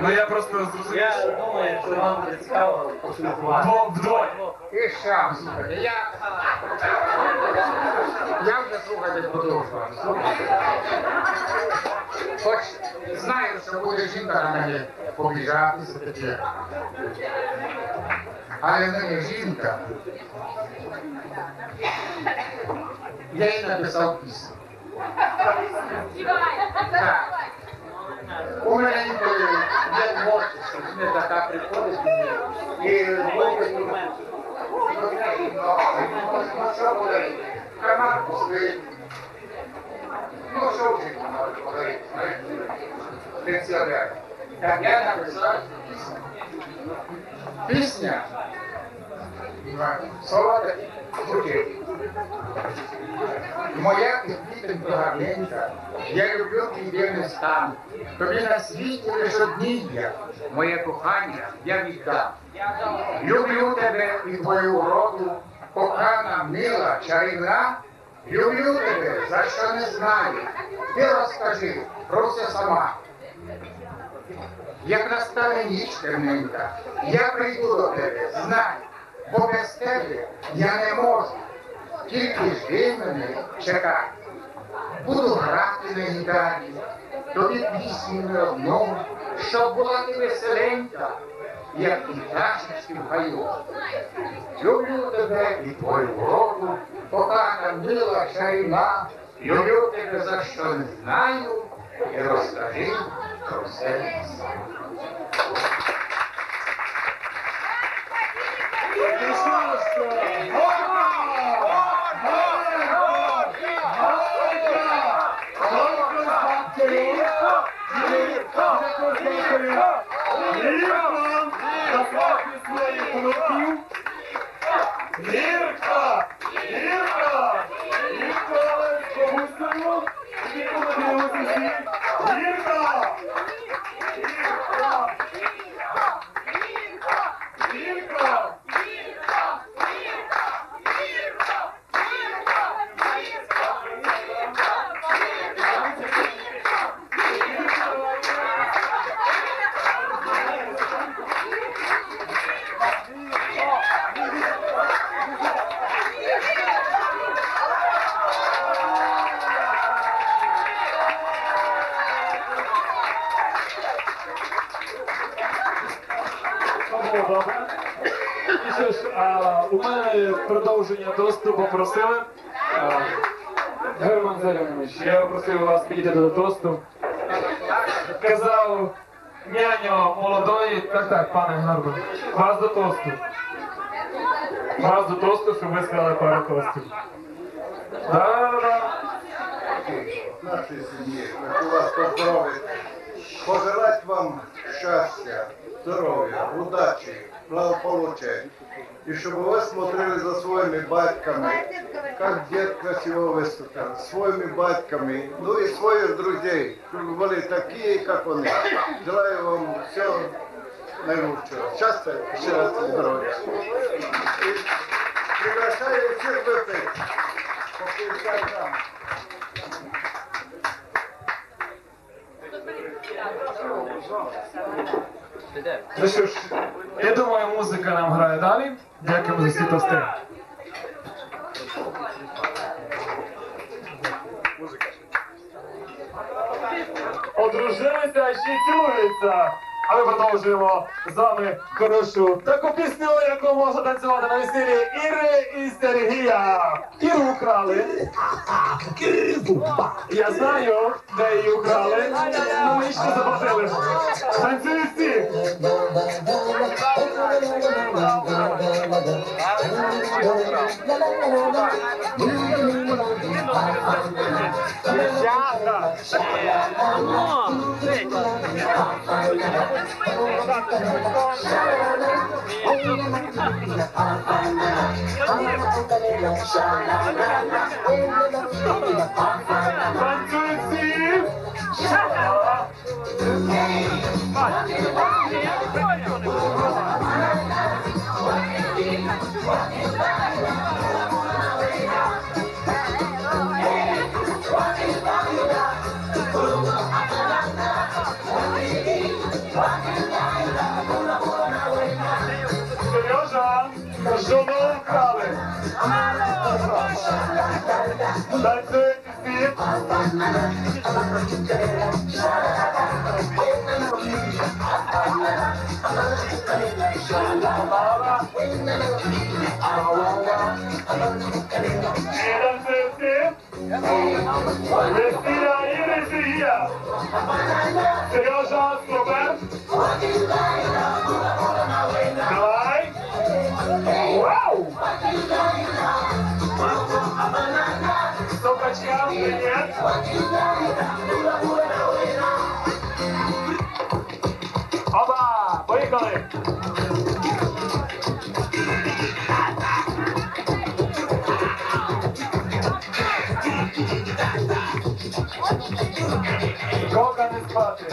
Ну я просто зрозумів. Я думаю, що вам буде цікаво поспілкуватися. Вдвоє. І ще, слухайте, я, я вже слухайте подовжував. Хоч знаю, що буде жінка на мене побіжатися таке. Але в мене жінка. Я їй написав пісню. Так. У мене інколи є творчість, не така приходить мені. І Пенсіонер. Так я написав. Пісня. Слова такі звучать. Моя квітенька гарненька, я люблю твій вірний стан. Тобі на світі лише одній є, моє кохання я віддам. Люблю тебе і твою уроду, кохана, мила, чарівна. Люблю тебе, за що не знаю. Ти розкажи про сама. Як настане ніч темненька, я прийду до тебе, знай, бо без тебе я не можу. Тільки жди мене, чекай. Буду грати на гітарі, тобі пісню не одну, щоб була ти веселенька, як і в гаю. Люблю тебе і твою роду, кохана мила чарівна, люблю тебе за що не знаю, і розкажи про все сам. Лірка! Лірка! Лірка! Побусимо! Ніколи не усі! Лірка! Лірка! Лірка! Було добре. І що ж, а, у мене продовження тосту попросили. Герман Зеленович, я попросив вас підійти до тосту. Казав няню молодої, так, так, пане Гарбан, вас до тосту. Вас до тосту, щоб ви сказали пару тостів. Да-да-да. семье. Хочу вас поздравить. Пожелать вам счастья, здоровья, удачи, благополучия И чтобы вы смотрели за своими батьками, как дед красиво выступил, своими батьками, ну и своих друзей, чтобы были такие, как он. Желаю вам всего наилучшего. Счастья, еще раз здоровья. И приглашаю всех выпить. по 50 Ну що ж, я думаю, музика нам грає далі. Дякуємо за світости. Одружилися, а ще цілуються. А ми продовжуємо з вами хорошу таку пісню, яку можна танцювати на весіллі Іри і Сергія. Іру украли. Я знаю, де її украли. Ну ми ще заплатили. Танцюють всі. Танцюють всі. Сережа, жону украли. Танцюють всі. Весілля Іри Сергія. Сережа, супер. Давай. Oba, what? Go, Party.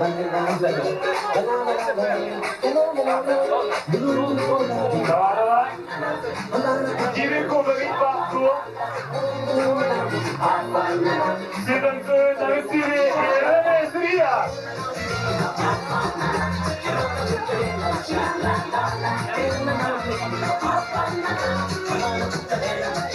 Давай, давай. Дівіку, беріть бабку. Всі танцюють на весіллі Ірини і Сергія. Давай,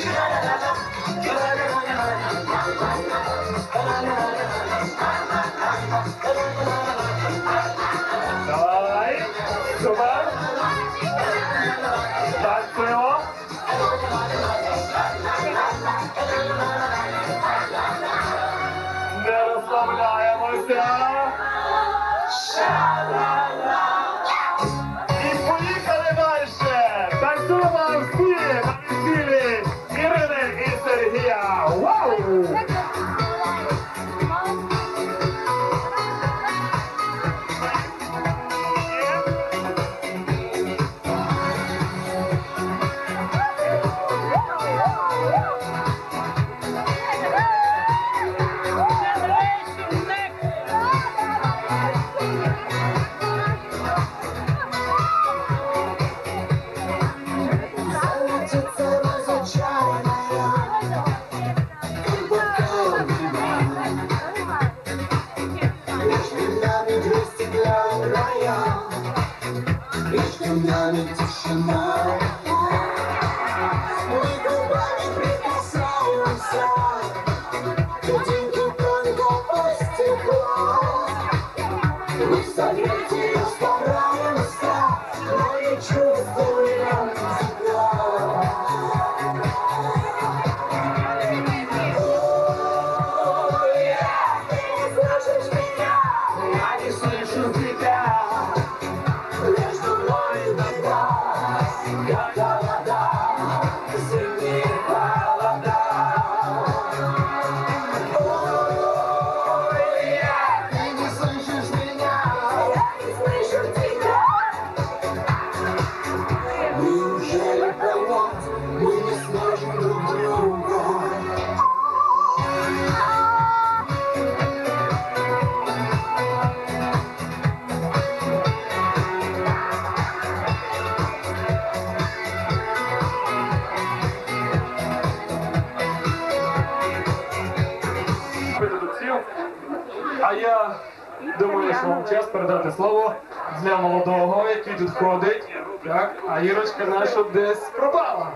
тут ходить. Так, а Ірочка наша десь пропала.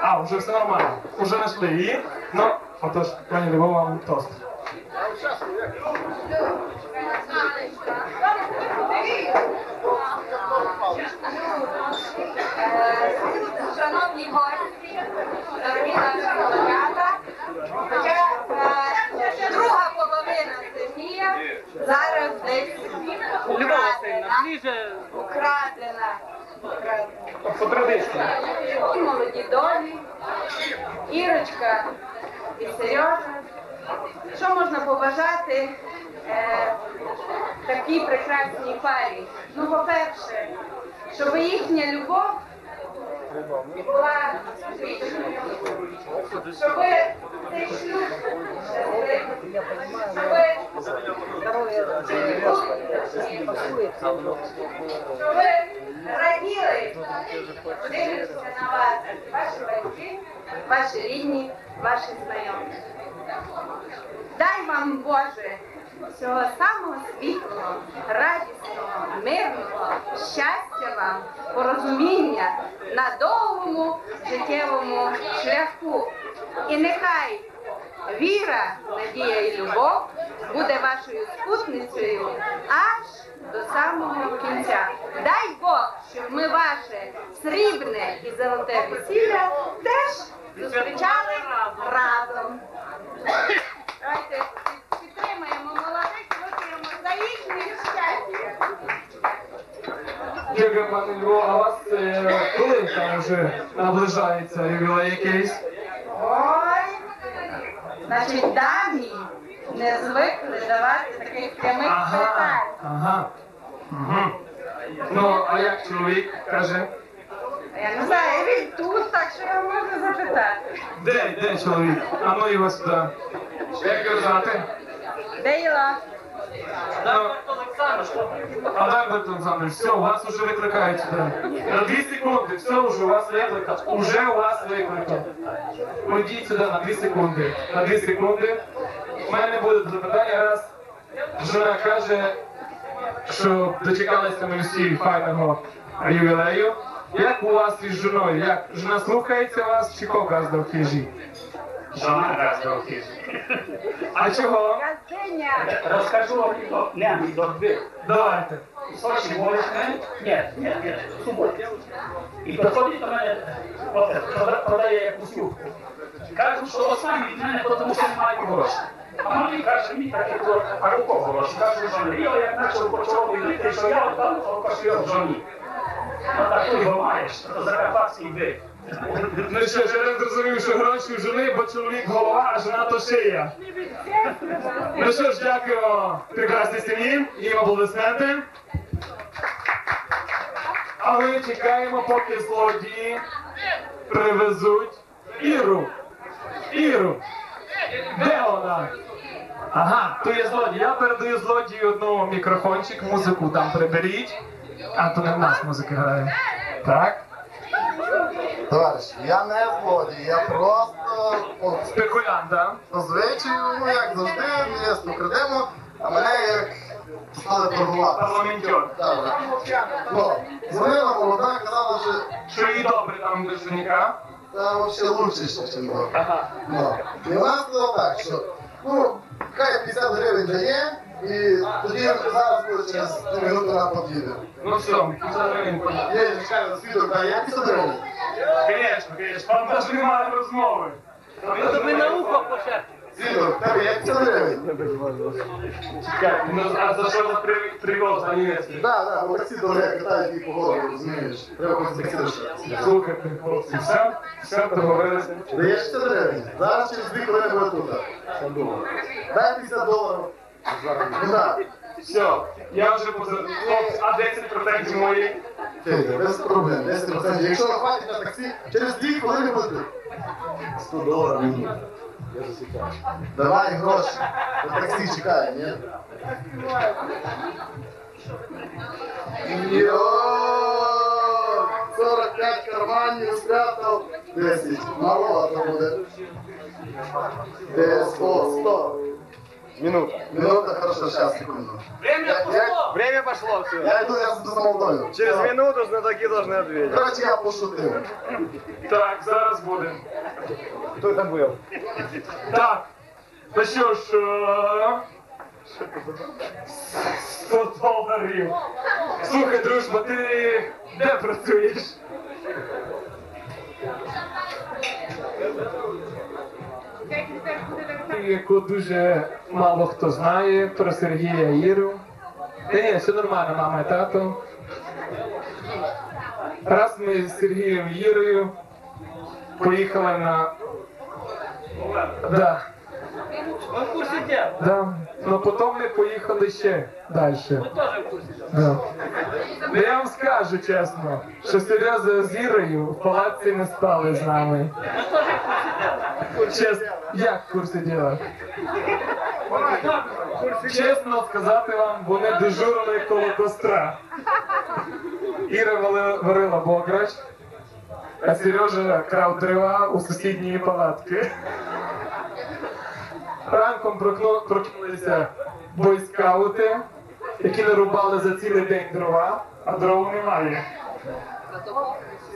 А, вже все нормально. Уже знайшли її. Ну, отож, пані Любов, вам тост. Шановні гості, дорогі наші молодята, е, друга половина Сергія зараз десь украдена, украдена, традиції. І молоді долі, Ірочка і Сережа. Що можна побажати е, такій прекрасній парі? Ну, по-перше, щоб їхня любов була вічною, щоб цей шлюб щасливий, щоб ви раділи, дивлячися на вас, ваші батьки, ваші рідні, ваші знайомі. Дай вам, Боже, Всього самого світлого, радісного, мирного, щастя вам, порозуміння на довгому життєвому шляху. І нехай віра, надія і любов буде вашою спутницею аж до самого кінця. Дай Бог, щоб ми ваше срібне і золоте весілля теж зустрічали разом. Давайте підтримаємо молодих, вип'ємо за їхнє щастя. Дякую, пане Львов, а у вас е, коли там вже наближається ювілей якийсь? Ой, значить, дамі не звикли давати таких прямих Ага, питань. ага. Угу. Ну, а як чоловік каже? Я не знаю, він тут, так що його можна запитати. Де, де чоловік? А ну його сюди. Як його звати? Де Іла? Альберт Олександрович, все, вас уже викликають. На дві секунди, все вже у вас викликав. Уже у вас викликав. Ходіть сюди на дві секунди. На дві секунди. У мене буде запитання раз. Жена каже, що дочекалися ми всі файного ювілею. Як у вас із жіною? Як жена слухається вас чи кого газда в хижі? В хижі. А чого? Розкажу вам не анекдот. Давайте. Сочі возьме, ні, ні, ні, в суботі. І приходить до мене, продає якусь юбку. Кажу, що останній від мене, тому що немає грошей. А мені каже, мені таке було, а у кого гроші? Кажу, що я як почав почав вірити, що я отдав кошельок жоні. Ну таку його маєш, то закарпатський бик. Ну що ж, я зрозумів, що гроші у жени, бо чоловік голова, а жена то шия. Ну що ж, дякуємо прекрасній сім'ї, їм аплодисменти. А ми чекаємо, поки злодії привезуть Іру. Іру. Де вона? Ага, то є злодій. Я передаю злодію одну мікрофончик, музику там приберіть. А то не нас музика грає. Так? Товариш, я не злодій, я просто спекулянт, так? По звичаю, ну як завжди, місто крадемо, а мене як стали торгувати. Парламентер. Так. Ну, дзвонила молода, казала, що... Що їй добре там до женіка? Та взагалі лучше, ніж добре. Ага. Ну. І вона сказала так, що, ну, хай 50 гривень дає, і тоді зараз буде через 3 минути нам під'їде. Ну все, 50 гривень. Є, звичайно, свідок дає, я 50 гривень. Звісно, звісно, там навіть немає розмови. Тобі на ухо пошепки. Свідок, тебе є 50 гривень. Чекай, ну а за що вас при- на Німецький? Да, да, бо таксі дороге катають їх по городу, розумієш. Треба когось таксі дошити. Слухайте, хлопці, все, все договорилися. Даєш 50 гривень. Зараз через дві хвилини буде тут. Дай 50 доларів. Все, я вже поза... А 10% мої? Без проблем, 10%. Якщо хватить на таксі, через дві хвилини буде тут. 100 доларів. Я засікаю. Давай гроші. На таксі чекає, ні? Йо! 45 карманів спрятав. 10. Мало то буде. Де 100, 100. Минута. Минута, хорошо, сейчас, секунду. Время пошло! Время пошло, все. Я иду, я за молодою. Через минуту знатоки должны ответить. Короче, я пошутив. Так, зараз буде. Хто там був? Так. Ну що ж, е, 100 доларів. Слухай, дружба, ти де працюєш? Яку дуже мало хто знає про Сергія Іру. Та ні, все нормально, мама і тато. Раз ми з Сергієм Ірою поїхали на. Да. Ви в курсі діла? Да. Ну потім ми поїхали ще далі. Ви теж в курсі? Да. Ну я вам скажу чесно, що Серйоза з Ірою в палаці не стали з нами. Ви теж в курсі діла? Чесно, як в курсі діла? Чесно сказати вам, вони дежурили коло костра. Іра вали- варила бограч, а Сережа крав дрова у сусідньої палатки. Ранком прокинулися бойскаути, які нарубали за цілий день дрова, а дров немає.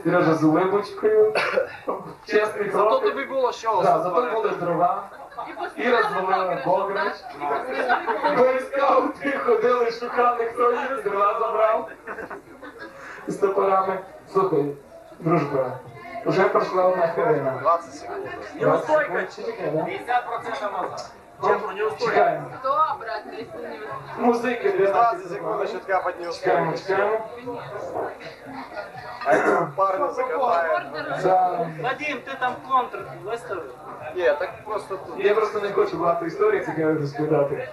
Сережа з улибочкою. Чесний Зато крок. тобі було що. Да, зато були дрова. Іра звалила бограч. Бойскаути ходили, шукали, хто її з дрова забрав. З топорами. Слухай, дружба, вже пройшла одна хвилина. 20 секунд. Неустойка. 50% назад. Чекаємо. Добре, ти Музики 20 секунд насчет капать не Чекаємо, успеем. чекаємо. А это парня закопает. За... Вадим, ти там контр виставив? Ні, так просто тут. Я просто не хочу багато історій цікавих розповідати.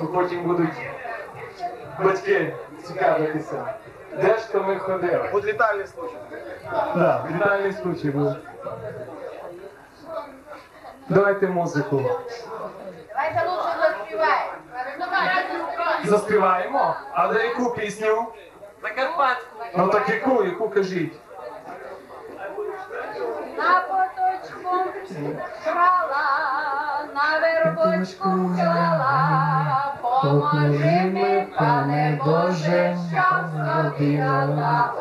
Бо потім будуть батьки цікавитися. Де ж то ми ходили? Будь літальний случай. Да, вітальний случай був. Давайте музику. Давайте лучше заспіваємо. Заспіваємо? А за яку пісню? Закарпатську. Ну так яку, яку кажіть? На поточку крала, на вербочку крала, поможи ми, пане Боже, щоб собі надала,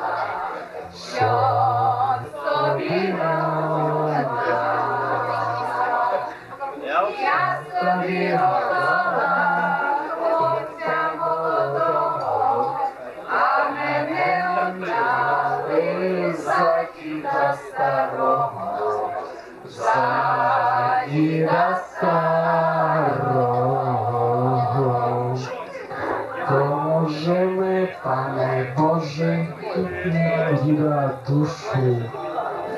щоб собі надала. Я собі голова, хлопця молодого, а мене діда душу.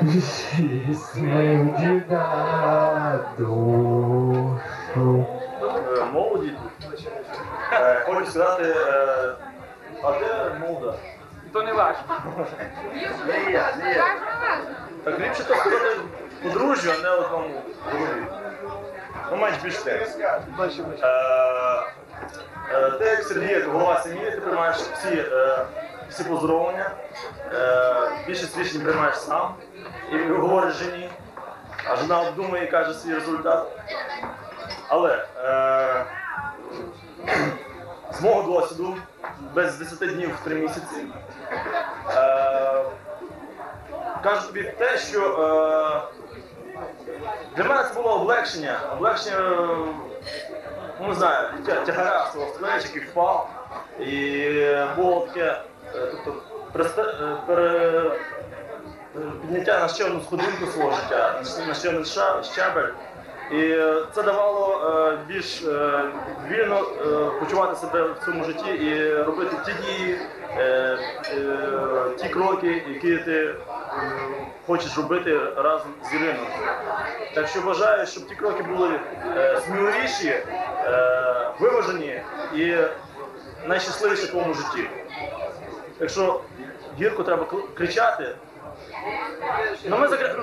Візьми в діда душу. Е, Молоді. Е, Хочу сказати, е, а де молода? То не важко. Не є, не є. Так ліпше то сказати подружжю, а не одному голові. Ну, менш більш те. Е, як Сергій, як голова сім'ї, ти приймаєш всі, всі поздоровлення, е, більшість рішень приймаєш сам і говориш жені, а жена обдумує і каже свій результат. Але е, з мого досвіду, без 10 днів в 3 місяці, е, кажу тобі те, що для мене це було облегшення, облегшення, ну не знаю, тя- тягара свого з впав. І було таке, тобто, е, підняття на ще одну сходинку свого життя, на ще один щабель. І е, це давало е, більш вільно почувати себе в цьому житті і робити ті дії, ті кроки, які ти хочеш робити разом з Іриною. Так що бажаю, щоб ті кроки були сміливіші, виважені і найщасливіші в твоєму житті. Якщо гірко треба кричати, ну ми закри...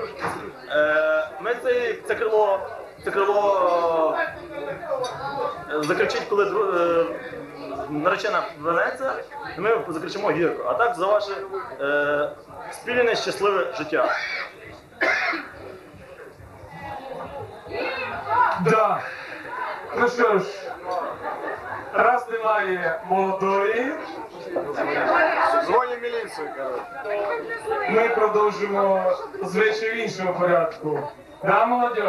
е, ми це, це крило, це крило е, закричить, коли е, наречена вернеться, ми закричимо гірко. А так за ваше е, спільне щасливе життя. Да. Ну що ж, раз немає молодої, Дзвоню міліцію, коротше. ми продовжимо звичай в іншому порядку. Да, молодь?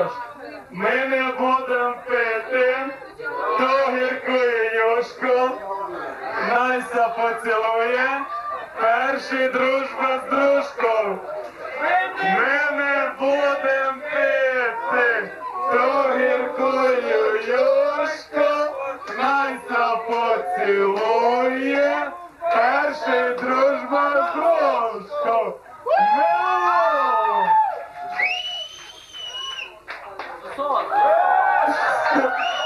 Ми не будемо пити ту гірку юшку, Настя поцілує, перший дружба з дружкою. Ми не будемо пити ту гірку юшку, Настя поцілує, перший дружба з дружкою. Мело!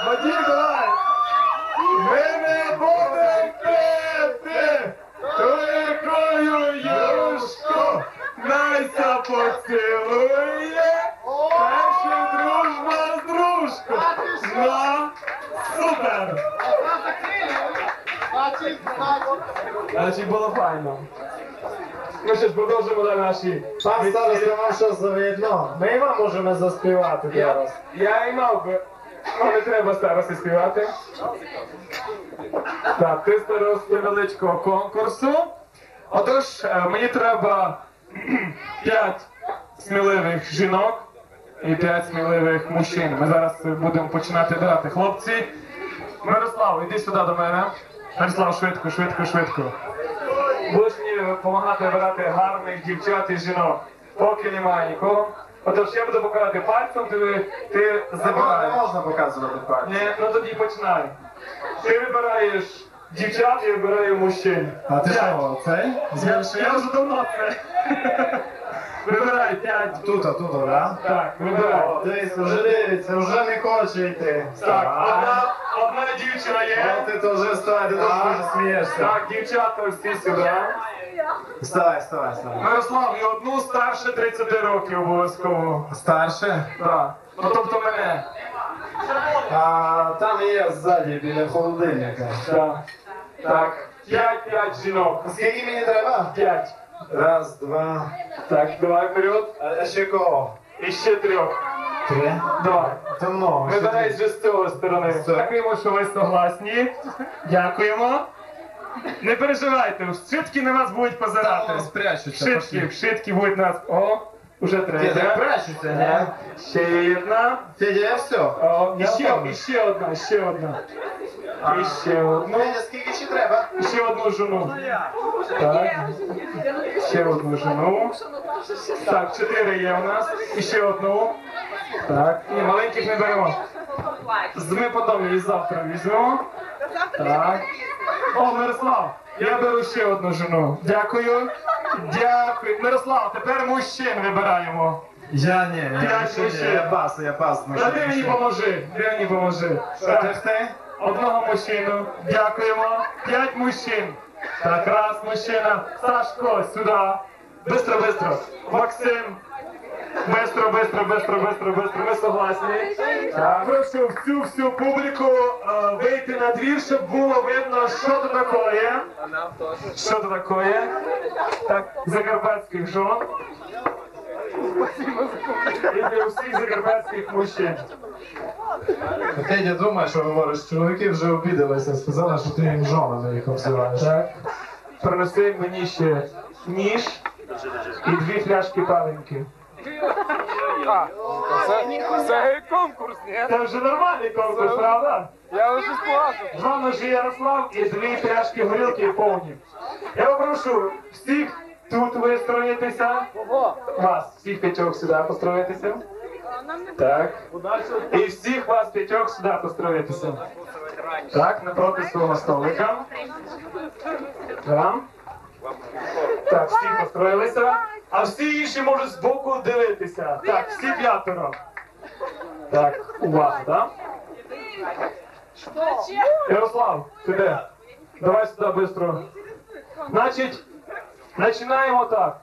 Вадим, давай! Ми не будемо пити ту юшку, Настя поцілує, перша дружба з дружкою. На, супер! Значить, було файно. Ми ще ж продовжимо далі наші. Пан староста, вам що завидно? Ми вам можемо заспівати зараз. я і мав би. Не треба старості співати. Так, ти старості невеличкого конкурсу. Отож, е, мені треба [CLEARS THROAT] 5 сміливих жінок і 5 сміливих мужчин. Ми зараз будемо починати брати. Хлопці, Мирослав, іди сюди до мене. Мирослав, швидко, швидко, швидко. Будеш мені допомагати вибирати гарних дівчат і жінок. Поки немає нікого. Отож я буду показувати пальцем, ти, ти забираєш. Не можна показувати пальцем. Ні, ну тоді починай. Ти вибираєш дівчат, я вибираю мужчин. А ти що, цей? Я, я вже давно це. Вибирай п'ять. Тут, а тут, да? Так, вибирай. Дивіться, вже дивиться, вже не хоче йти. Так, одна, одна дівчина є. О, ти то вже вставай, ти дуже смієшся. Так, дівчата всі сюди. Вставай, вставай, вставай. Мирослав, і одну старше 30 років обов'язково. Старше? Так. Ну тобто мене. А там є ззаді біля холодильника. Так. Так. П'ять, п'ять жінок. Скільки мені треба? П'ять. Раз, два. Так, давай вперед. А ще кого? І ще трьох. Три? Давай. Давно. Ми давай вже з цього сторони. Дякуємо, що ви согласні. Дякуємо. Не переживайте, швидкі на вас будуть позирати. Спрячуться, пошли. швидкі будуть нас. О, уже Федя, третя. прячуться, не? Ще одна. Федя, я все. О, і Я ще, і ще одна, ще одна. І ще одну. Федя, скільки ще треба? І ще одну жену. Так. Ще одну жену. Так, чотири є у нас. І ще одну. Так. Ні, маленьких не беремо. З- Ми потім її завтра візьмемо. Так. О, Мирослав, я беру ще одну жену. Дякую. Дякую. Мирослав, тепер мужчин вибираємо. Я не, я, П'ять мужчин. я пас, я пас. ну, Та ти мені поможи. Ти мені поможи. Ти Одного мужчину. Дякуємо. П'ять мужчин. Так, раз мужчина. Сашко, сюди. Бистро, бистро. Максим. Бистро, бистро, бистро, бистро, бистро. Ми согласні. Так. Прошу всю всю публіку е, вийти на двір, щоб було видно, що тут таке. Що тут таке. Так, закарпатських жон. І для всіх закарпатських мужчин. Федя думає, що говориш, чоловіки вже обідалися, сказали, що ти їм жонами їх обзиваєш. Так. Принеси мені ще ніж і дві фляшки паленьки. Це, це конкурс, ні? Це вже нормальний конкурс, правда? Я вже сплачу. Два ножі Ярослав і дві пляшки горілки повні. Я попрошу всіх тут вистроїтися. Вас, всіх п'ятьох сюди построїтися. Так. І всіх вас п'ятьох сюди построїтися. Так, напроти свого столика. Там. Так, всі построїлися. А всі інші можуть збоку дивитися. Так, всі п'ятеро. Так, увага, так? Ярослав, ти де? Давай сюди швидко. Значить, починаємо так.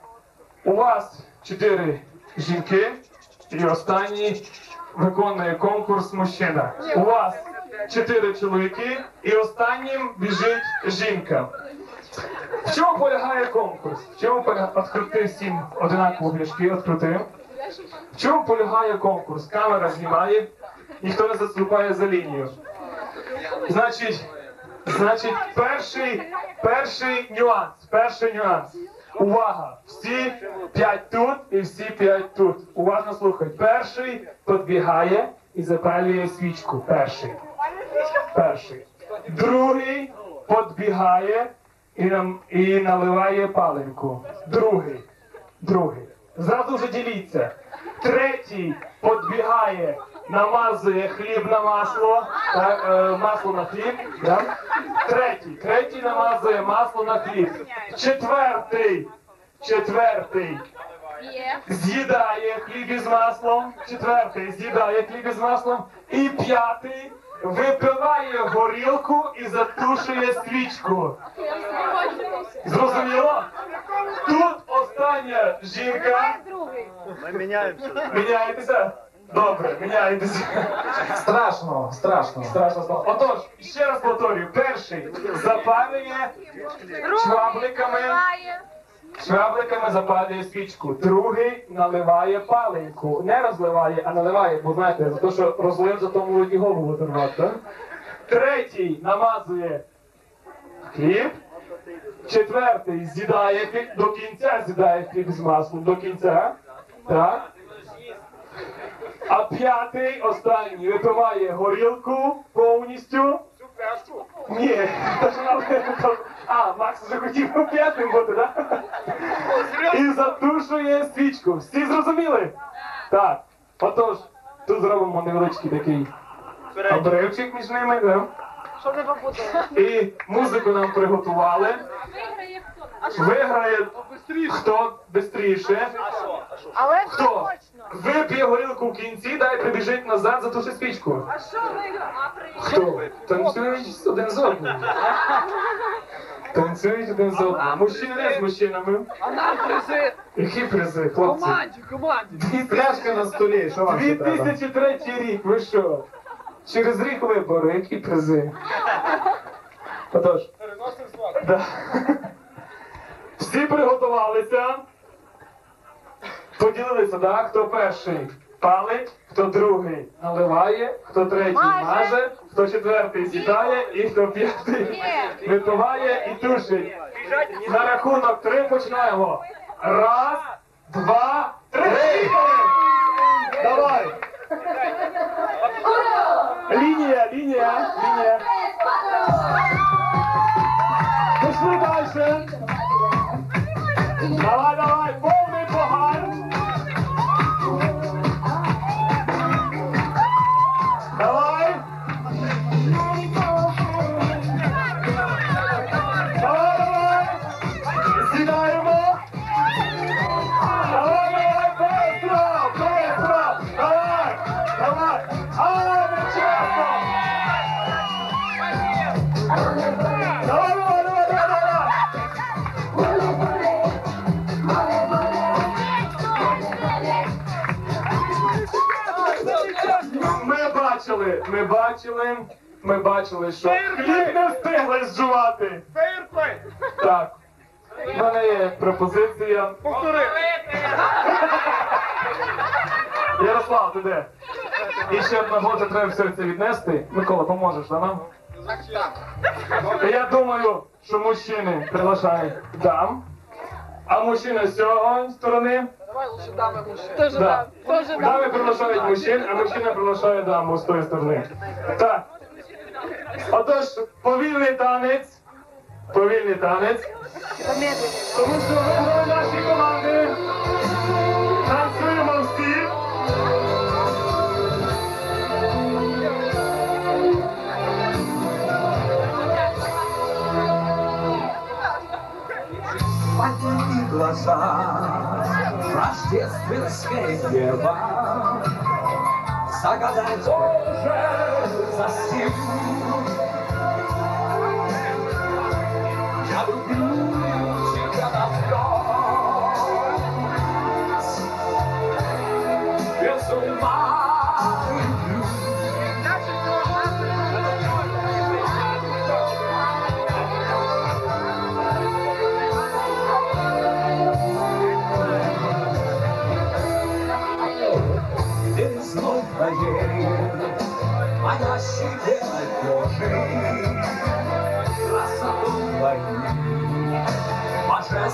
У вас чотири жінки, і останній виконує конкурс мужчина. У вас чотири чоловіки, і останнім біжить жінка. В чому полягає конкурс? В чому полягає? Открути всім одинаково пляшки, открутив. В чому полягає конкурс? Камера знімає, ніхто не заступає за лінію. Значить, Значить, перший, перший нюанс, перший нюанс. Увага! Всі п'ять тут і всі п'ять тут. Уважно слухайте. Перший підбігає і запалює свічку. Перший. Перший. Другий підбігає і, нам, і наливає паленку. Другий. Другий. Зразу вже діліться. Третій підбігає, намазує хліб на масло, так, е, масло на хліб. Да? Третій. Третій намазує масло на хліб. Четвертий. Четвертий. З'їдає хліб із маслом. Четвертий з'їдає хліб із маслом. І п'ятий випиває горілку і затушує свічку. Зрозуміло? Тут остання жінка. Ми міняємося. Міняєтеся? Добре, міняєтеся. Страшно, страшно. Страшно стало. Отож, ще раз повторюю, перший запалює чвабликами, чвабликами запалює свічку. Другий наливає паленьку. Не розливає, а наливає, бо знаєте, за те, що розлив, за тому можуть і голову оторвати. так? Третій намазує хліб. Четвертий з'їдає хліб, до кінця з'їдає хліб з маслом, до кінця. Так. А п'ятий, останній, випиває горілку повністю. Ні, та ж там... а, Макс вже хотів п'ятим бути, так? І затушує свічку. Всі зрозуміли? Так. Отож, тут зробимо невеличкий такий обривчик між ними, да? Щоб не побути. І музику нам приготували. Виграє хто швидше. Але Хто? Вип'є горілку в кінці, дай прибіжить назад, затуши свічку. А що виграв? Хто? Танцюють один з одним. Танцюють один з одним. Мужчини не з мужчинами. А нам призи! Які призи, хлопці? Команді, команді! Дві Пляшка на столі, що вам ще треба? 2003 рік, ви що? Через рік вибори, які призи? Отож. Да. Всі приготувалися. Поділилися, так? Хто перший палить, хто другий наливає, хто третій маже, хто четвертий з'їдає і хто п'ятий випиває і тушить. На рахунок три починаємо. Раз, два, три! Давай! Лінія, лінія, лінія. Пішли далі. Давай, давай, повний поган. Давай. Ми бачили, ми бачили, що хліб не встигли зжувати. Так. У мене є пропозиція. Повтори! Ярослав, ти де? І ще одна года треба все це віднести. Микола, поможеш да, нам? Я думаю, що мужчини приглашають дам, а мужчини з цього сторони. Давай лучше дами мужчин. Тоже Да. дам. Тоже дам. Дами приглашають мужчин, а мужчина приглашає даму з тої сторони. Так. Отож, повільний танець. Повільний танець. Тому що вибрали наші команди. Танцюємо всі. Глаза, рождественское небо, Загадать Боже, засим. Я люблю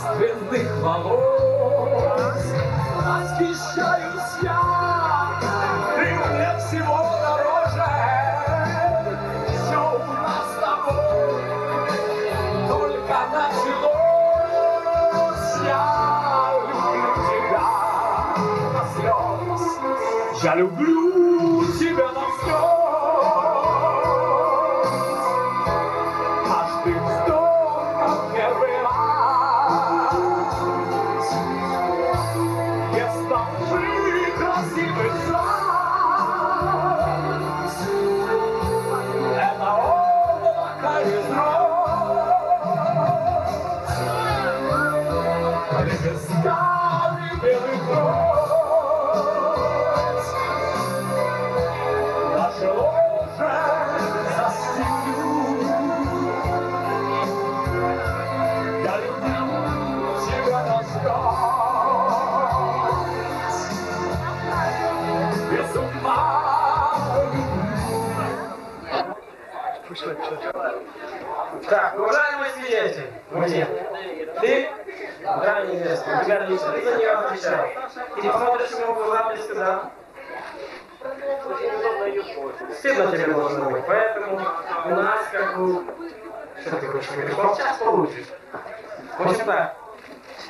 божественных волос Восхищаюсь я, ты мне всего дороже. Все у нас с тобой. Только началось Я люблю тебя. До слез. Я люблю Так, уважаемый свидетель, мужчина, ты, дорогая невеста, у тебя лично, ты за нее отвечал. Ты посмотришь ему в глаза и сказал. Стыдно тебе должно быть, поэтому у нас как бы... Что ты хочешь, микрофон? Сейчас получишь. В общем так,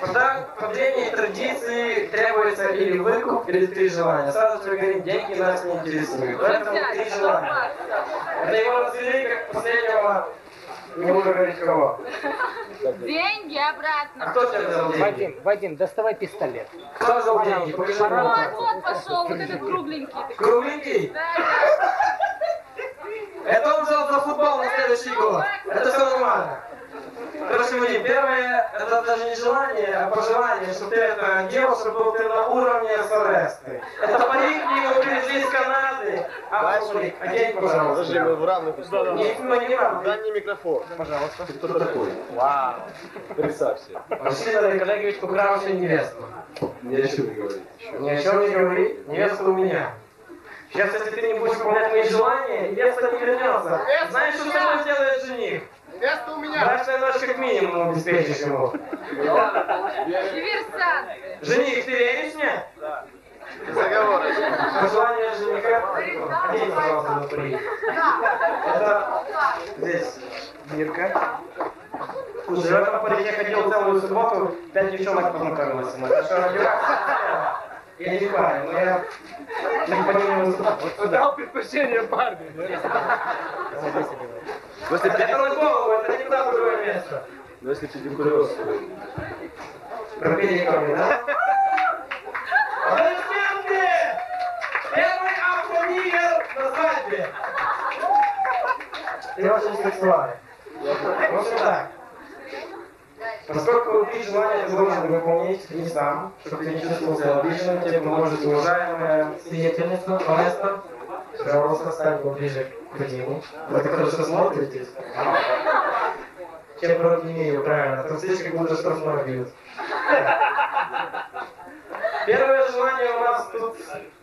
Когда по древней традиции требуется или выкуп, или три желания. Сразу тебе говорим, деньги нас не интересуют. Поэтому три желания. Это его развели как последнего, не буду говорить кого. Деньги обратно. А кто тебе взял деньги? Вадим, Вадим, доставай пистолет. Кто взял деньги? Покажи Вот, вот пошел, вот этот кругленький. Кругленький? Это он взял за футбол на следующий год. Это все нормально. Вадим, первое, это даже не желание, а пожелание, что ты это делал, чтобы был ты на уровне СРС. Это не его привезли из Канады. А, а деньги, пожалуйста. Подожди, мы в равных условиях. Не, мы не равны. Дай мне микрофон. Пожалуйста. Ты кто такой? Вау. Представься. Василий Олегович украл вашу невесту. Ни о чем не говорить. Ни о чем не говори, невеста у меня. Сейчас, если ты не будешь выполнять мои желания, невеста не вернется. Знаешь, что с тобой сделает жених? Невеста у меня. Брачная ночь как минимум обеспечишь ему. Диверсант. Жених, ты веришь мне? Да. Заговоры. Пожелание жениха. Одень, пожалуйста, на парик. Это здесь бирка. Слушай, в этом парике ходил целую субботу, пять девчонок познакомилась. Так что, Юра, [LAUGHS] я не парень, но я так по нему. Вот. Дал предпочтение парню. Это на голову, это не туда другое место. Ну если педикулез. Пропили ко мне, да? Аплодисменты! Первый автонигер на свадьбе. Ты очень сексуальный. В общем так. Поскольку ты желание ты должен выполнить сам, чтобы ты не чувствовал себя обиженным, тебе поможет уважаемая свидетельница, Онеста. Пожалуйста, стань поближе к Вадиму. Вы так хорошо смотритесь. Чем рот не имею, правильно. Там здесь как будто штрафной бьют. Первое желание у нас тут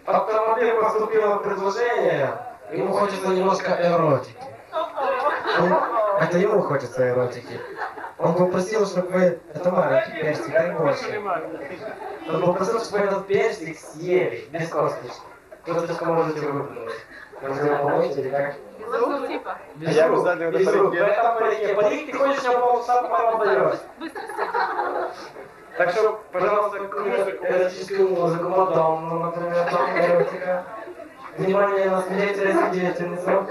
автомобиль поступило предложение. Ему хочется немножко эротики. Он- Это ему хочется эротики. Он попросил, чтобы вы... Это маленький перстик, дай больше. Он попросил, чтобы вы этот перстик съели, без косточек. Вы только можете выплюнуть. Может, вы помоете или как? Без рук типа. Без Я рук, без рук. В парике. этом парике. Парик ты ходишь на полчаса, потом отдаешь. Так что, пожалуйста, какую-то эротическую музыку, Мадонну, например, там эротика. Внимание на свидетеля свидетельницу.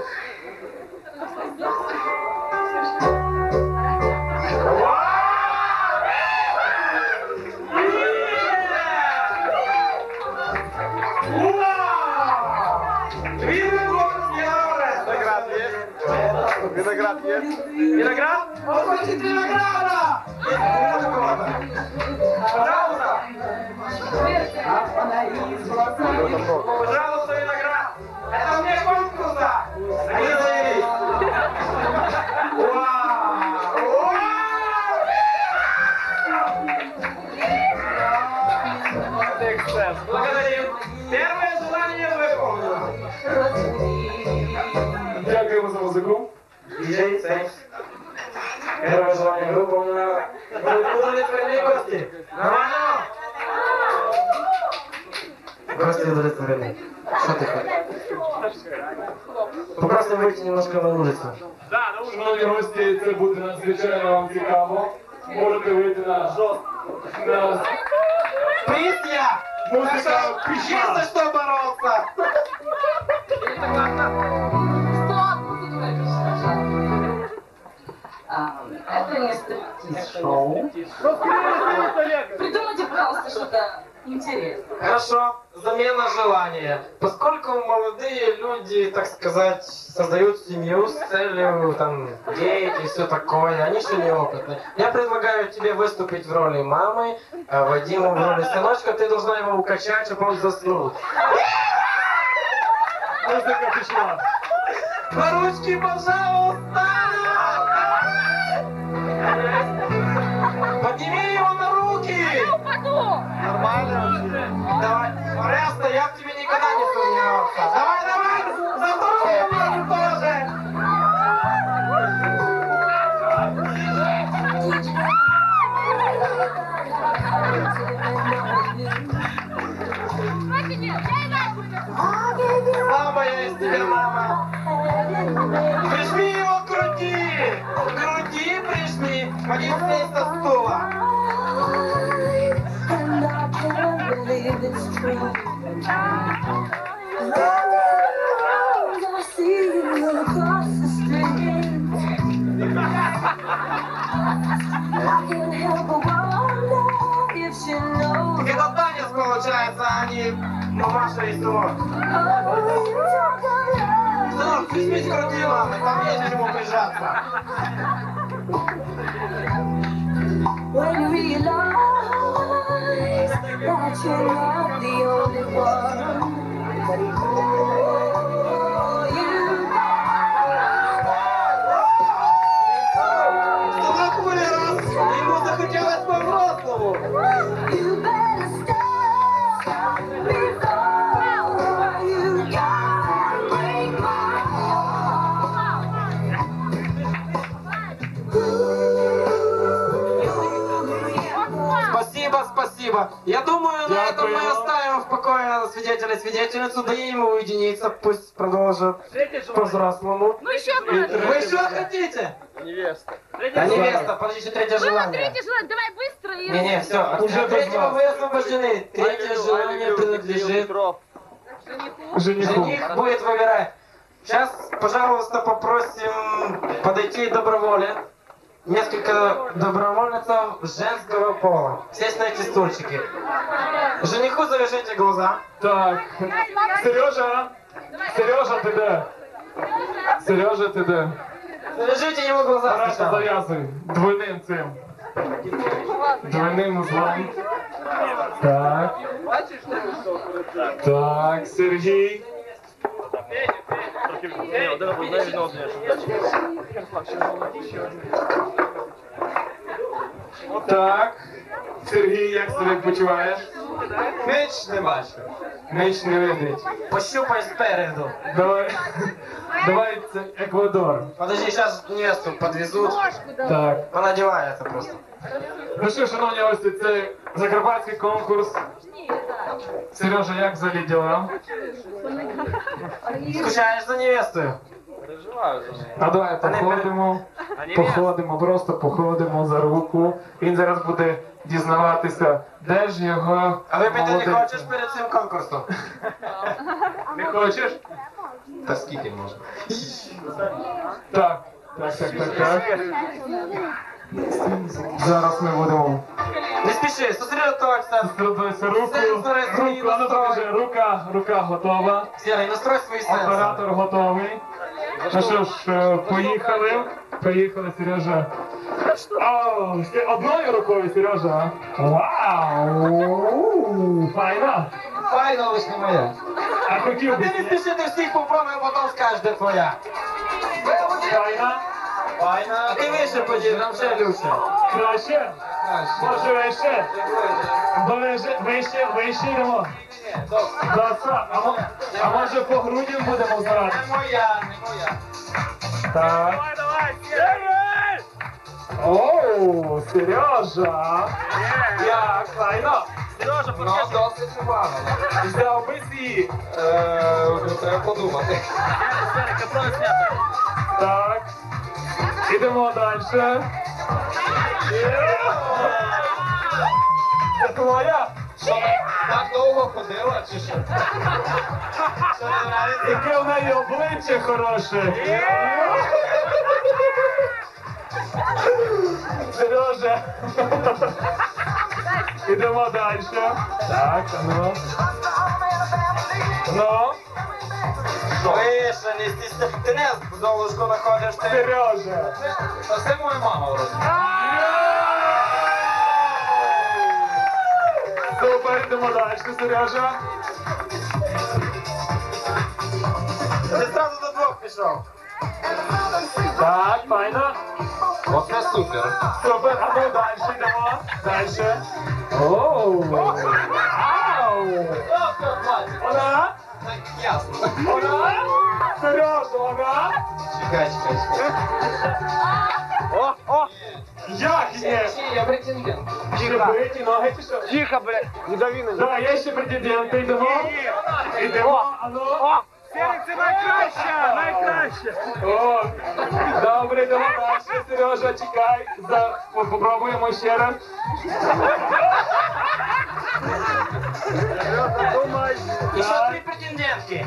Виноград есть? Виноград? Он хочет винограда! Пожалуйста! Пожалуйста, виноград! Это мне конкурса! Дякуємо за музику. Диджей, секс. Герой желання виповнено. Будуть твої гості. Нормально? Гости удовлетворены. Что ты хочешь? Попросим выйти немножко на улицу. Шановні гості, це буде надзвичайно вам цікаво. Можете вийти на на Пристя! Музыка Есть за что Это не стриптиз-шоу. Придумайте, пожалуйста, что-то интересное. Хорошо, замена желания. Поскольку молодые люди, так сказать, создают семью с целью там детей и все такое, они еще неопытны. Я предлагаю тебе выступить в роли мамы, а Вадиму в роли сыночка, ты должна его укачать, чтобы он заснул. Музыка пішла. На ручки, пожалуйста! Подними его на руки! Нормально вообще? Давай, Ореста, я в тебе никогда не сомневался. Давай, давай, can't believe it's true. I see you across the street. I can't help but wonder if she knows. Это танец получается, а не мамаша и сынок. Сынок, к груди мамы, там есть к чему прижаться. When you realize one. Сынок вырос, свидетеля и свидетельницу, дадим ему уединиться, пусть продолжит по-взрослому. Ну еще Вы еще хотите? Невеста. Да невеста, подождите, третье Было желание. третье желание, давай быстро и... Не-не, все, от Уже третьего вы освобождены. Третье желание принадлежит Жениху. Жених будет выбирать. Сейчас, пожалуйста, попросим подойти доброволец. Несколько добровольцев женского пола. Сесть на эти стульчики. Жениху завяжите глаза. Так, Сережа, Сережа, ти де? Сережа, ти де? Завяжите ему глаза Хорошо, сначала. зав'язуй. Двойним цим. Двойним узлом. Так. Так, Сергій. Ні, один одне від одне. Так. Сергій, як себе почуваєш? Меч не бачу. Меч не видить. Пощупай спереду. Давай. Давай це Еквадор. Подожди, сейчас невесту подвезут. Так. Она одевается просто. Ну що, шановні гості, це Закарпатський конкурс. Сережа, як взагалі діла? Скучаешь за невестою? Переживаю за неї. А давай походимо, походимо, просто походимо за руку. Він зараз буде дізнаватися, де ж його. А ти не хочеш перед цим конкурсом? Не хочеш? Та скільки можна? Так, так, так, так, так. Зараз ми будемо Не спіши, сосредоточься. зробити руку. Сенсори свої Руку, а ну настрой. покажи, рука, рука готова. Сірий, настрой свої сенсори. Оператор готовий. Ну що ж, е, поїхали. Поїхали, Сережа. О, ще одною рукою, Сережа. Вау! Файна. Файно лиш не моя. А хотів А би. ти не спіши, ти всіх попробуй, а потім скажеш, де твоя. Файна. Файна. А ти вище подій, там ще люше. Краще? Може вище? Вище, вище, вище йдемо. Доса. А, мо- а може по грудям будемо збирати? Не моя, не моя. Так. Давай, давай. Оу, Сережа! Як файно! Сережа, ну, досить непогано. Взяв би свій. Е, треба подумати. Так. Ідемо далі. Це твоя? Що, так довго ходила, чи що? Яке в неї обличчя хороше. Сережа. Ідемо далі. Так, ну. Ну. Вище, не стісня, ти не довго знаходиш ти. Сережа. Та це моя мама вроде. Супер, йдемо далі, Сережа. Ти зразу до двох пішов. Так, файно. Оце супер. Супер, а ну далі йдемо. Далі. Оу. Вау. Вона? Ясно. Ура! Серйозно, вона? Чекай, чекай, чекай. О, о! Як є? Я претендент. Тихо. биті ноги, чи що? Тихо, блядь, не дави на Так, є ще претенденти, йдемо. Йдемо, а ну. Серик, це найкраща, найкраща. О, добре, йдемо далі, Сережа, чекай. За... Попробуємо ще раз. І що три претендентки?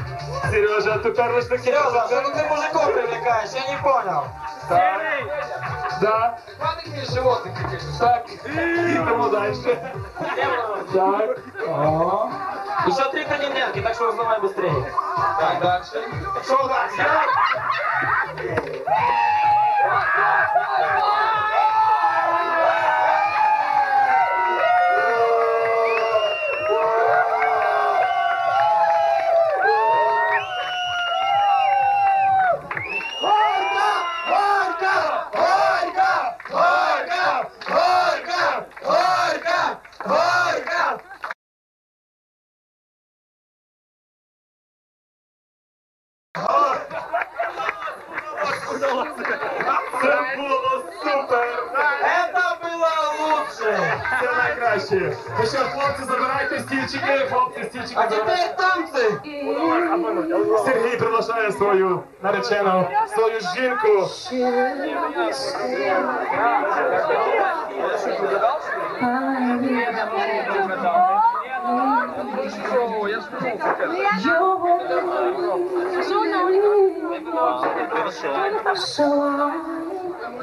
Сережа, тепер лише таки. Сережа, що ти мужиков привлекаєш? Я не понял. Так. Да. Хватит мне животных каких-то. Так, йдемо далі. Так. О. Еще три претендентки, так что узнавай быстрее. Так, дальше. Что дальше? Це було супер! Это было лучше! Це найкраще. Ну що, хлопці, забирайте стільчики, хлопці, стільчики А теперь танцы! Сергій приглашає свою наречену, свою жінку.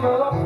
girl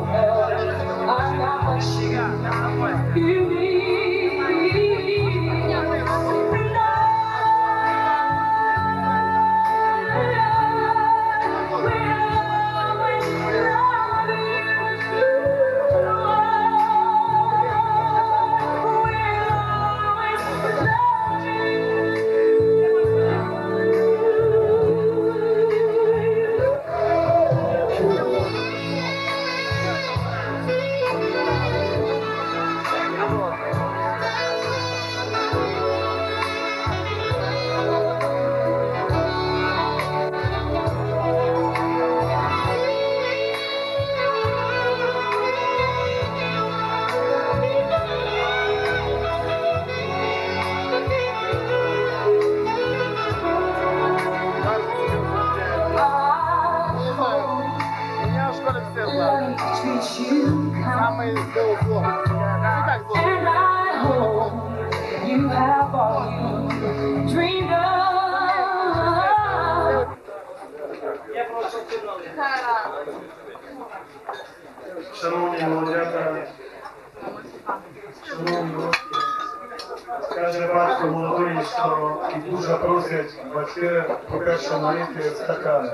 по-перше, налити стакани.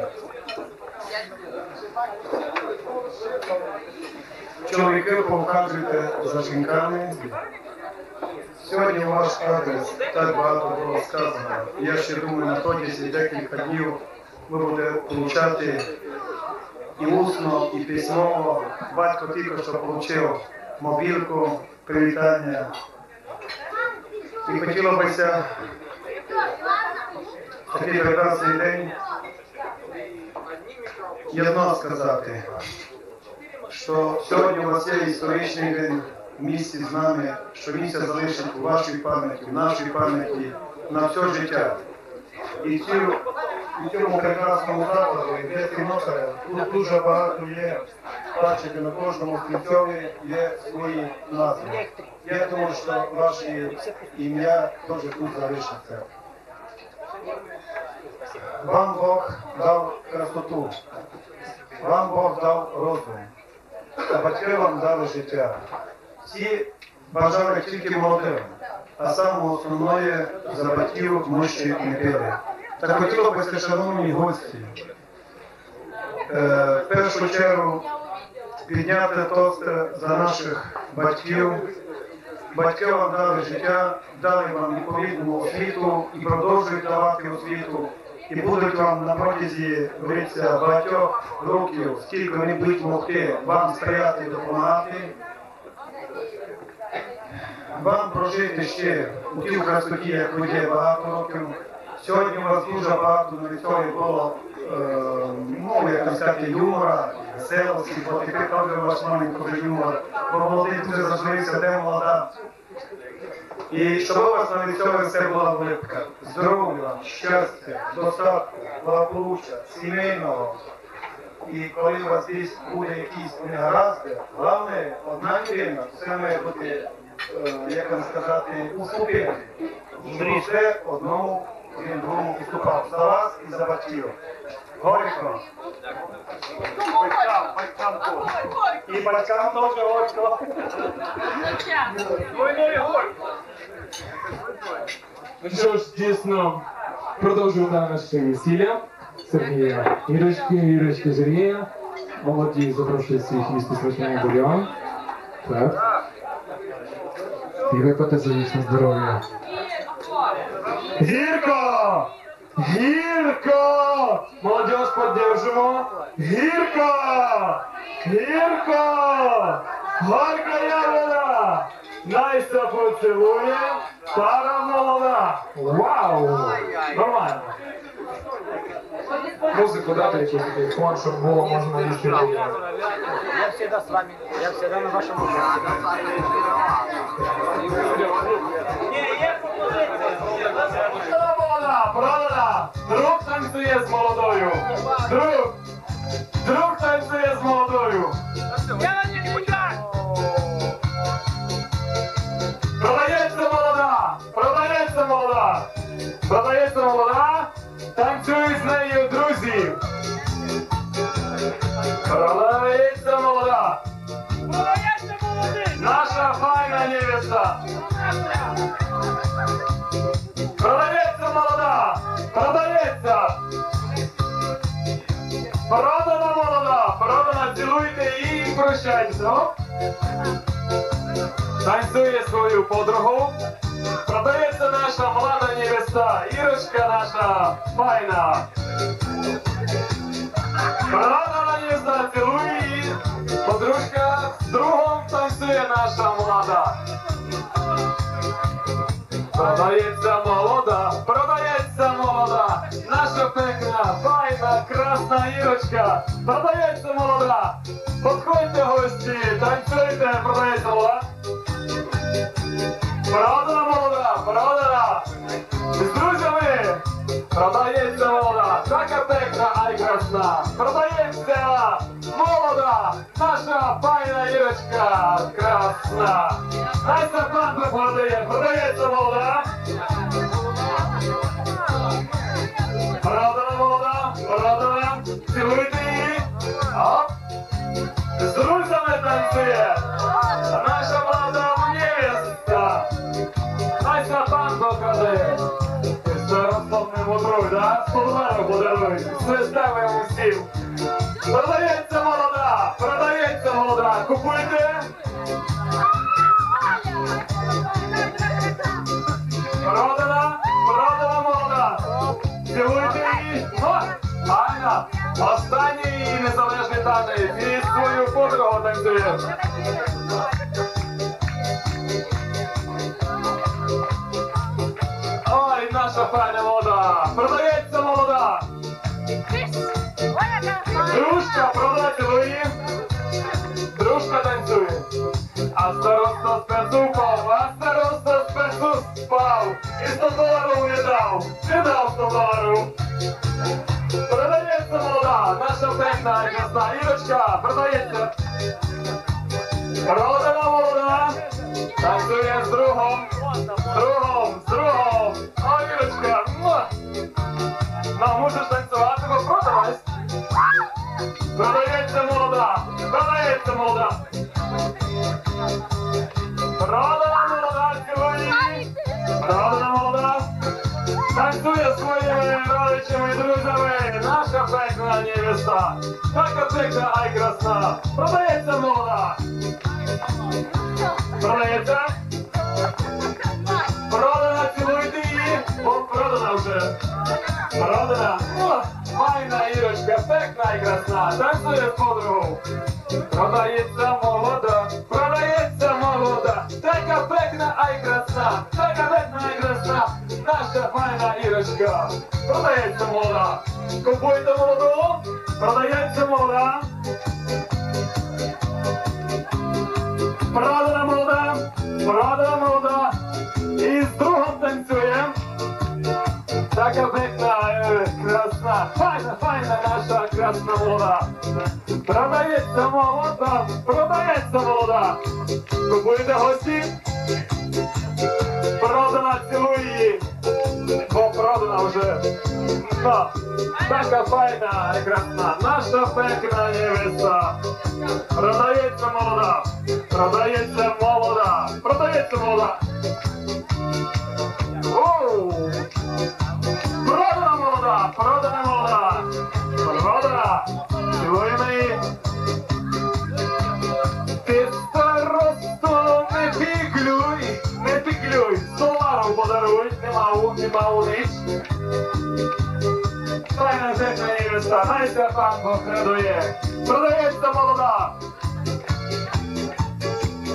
Чоловіки повказуйте за жінками. Сьогодні ваш адрес так багато було сказано. Я ще думаю, на протязі декілька днів ви будете получати і усно, і письмово. Батько тільки що отримав мобілку, привітання. І хотілося б такий прекрасний день єдно сказати, що сьогодні у вас є історичний день в місті з нами, що місце залишить у вашій пам'яті, в нашій пам'яті на все життя. І в цю- в цьому прекрасному закладу, де Тимофея, тут дуже багато є. Бачите, на кожному стільцьові є свої назви. Я думаю, що ваше ім'я теж тут залишиться. Вам Бог дав красоту, вам Бог дав розум, а батьки вам дали життя. Всі бажали тільки молодим, а саме основне за батьків ми ще не пили. Так хотіло б, шановні гості, е, в першу чергу підняти тост за наших батьків. Батьки вам дали життя, дали вам відповідну освіту і продовжують давати освіту. І будуть вам на протязі говориться, багатьох років, скільки вони будуть могти вам сприяти допомагати. Вам прожити ще у тій красоті, як є багато років. Сьогодні у вас дуже багато на історії було, ну, як там сказати, юмора, веселості, бо тепер теж у вас маленький вже юмор. Бо молодий дуже заживився, де молода. І щоб у вас на цьому все була улипка. Здоров'я, щастя, достатку, благополуччя, сімейного. І коли у вас десь буде якісь негаразди, головне, одна людина, все має бути, е, як вам сказати, уступити. Все одному один другому уступав. За вас і за батьків. Горько. Батькам, батькам теж. І батькам теж горько. Двойної горько. Ну що ж, дійсно, продовжуємо наше весілля. Сергія Ірочки, Ірочки Сергія. Молоді запрошую всіх їсти смачний бульйон. Так. І випити за вічне здоров'я. Гірко! Гірко! Молодіж, поддержимо! Гірко! Гірко! Горька ярина! Найся поцілує! Пара молода! Вау! Нормально! Музику дати якийсь такий фон, щоб було можна їсти бульйон. Я всегда с вами, я всегда на вашем Молода, продана! Друг танцює з молодою! Друг! Друг танцює з молодою! Продається молода! Продається молода! Продається молода! Танцюють з нею друзі! Продається молода! Наша файна невеста! Продається молода! Продається! Продана молода! Продана! Цілуйте її і прощайтеся! Танцює свою подругу. Продається наша млада невеста. Ірочка наша файна. Продана невеста, цілує її. Подружка з другом танцює наша молода. Продається молода, продається молода, наша пекна, файна, красна Ірочка, продається молода. Подходьте гості, танцюйте, продається молода. Продана молода, продана. З друзями продається молода, така пекна, ай красна. Продається молода, наша файна Ірочка, красна. Найся пан продає, продається молода. Продана молода, продана. Цілуйте її. Оп. З друзями танцює. Ярослав не мудруй, да? Подарунок подаруй. Свистами усім. Продається молода, продається молода, купуйте. Продана, продана молода. Цілуйте її. О, Аня, останній її незалежний танець. І свою подругу танцює. Ой, молода. Продається молода. Дружка, продайте ви. Дружка танцює. А староста спецу впав, а староста спецу спав. І 100 доларів не дав. Не дав 100 доларів. Продається молода, наша пекна красна Ірочка, продається. Продана молода. Танцює з другом. З другом, з другом. О, Ірочка. муа. Ну, мусиш танцювати, бо продалась. Продається молода. Продається молода. Продана молода сьогодні. Продана молода. Танцює своїми родичами і друзями. Наша пекна невеста. Така пекна, ай красна. Продається молода. Продається. Продана, цілуйте її. О, продана вже. Продана. О, файна Ірочка, пекна і красна. Танцює з подругою. Продається молода, продається молода, така пекна, ай красна, така пекна, ай красна, наша файна Ірочка. Продається молода. Купуйте молоду, продається молода. Продана молода, продана молода. І з другом танцює. Така пекна, красна, файна, файна наша красна молода. Продається молода, продається молода. Купуйте гості. Продана цілуй її. Бо продана вже. Ну, така файна і. Наша пекна невеста. Продається молода. Продається молода. Продається молода. Оу! Продана молода! Продана молода! Продана! Цілуємо її. Доларів подаруй, нема у, нема у ніч. Файна житна невеста, найся пан Бог радує. Продається молода.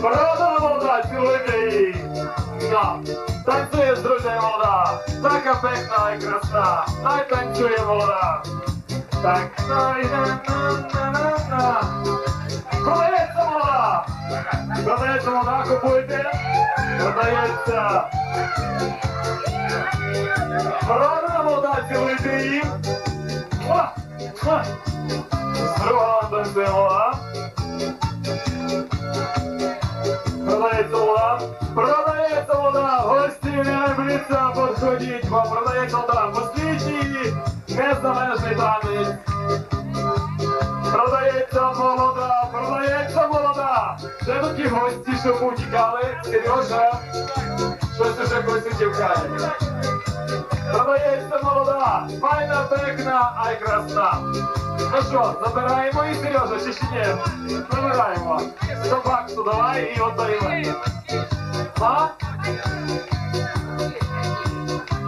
Продана молода, цілуйте її. На. Танцює з друзями молода. Така пекна і красна. Най танцює молода. Так, най на на на на Продається молода, купуйте! Продається! Продана молода, цілуйте її! Танцює молода! Продається вода. Продається вода. Гості не бліться, подходіть, бо продається вода. Послідній незалежний танець. Продається молода, продається молода. Де такі гості, що утікали? Сережа, щось уже когось утікає. Продається молода, файна, пекна, ай красна. Ну що, забираємо і Сережа, чи ще ні? Забираємо. До баксу давай і віддаємо. А?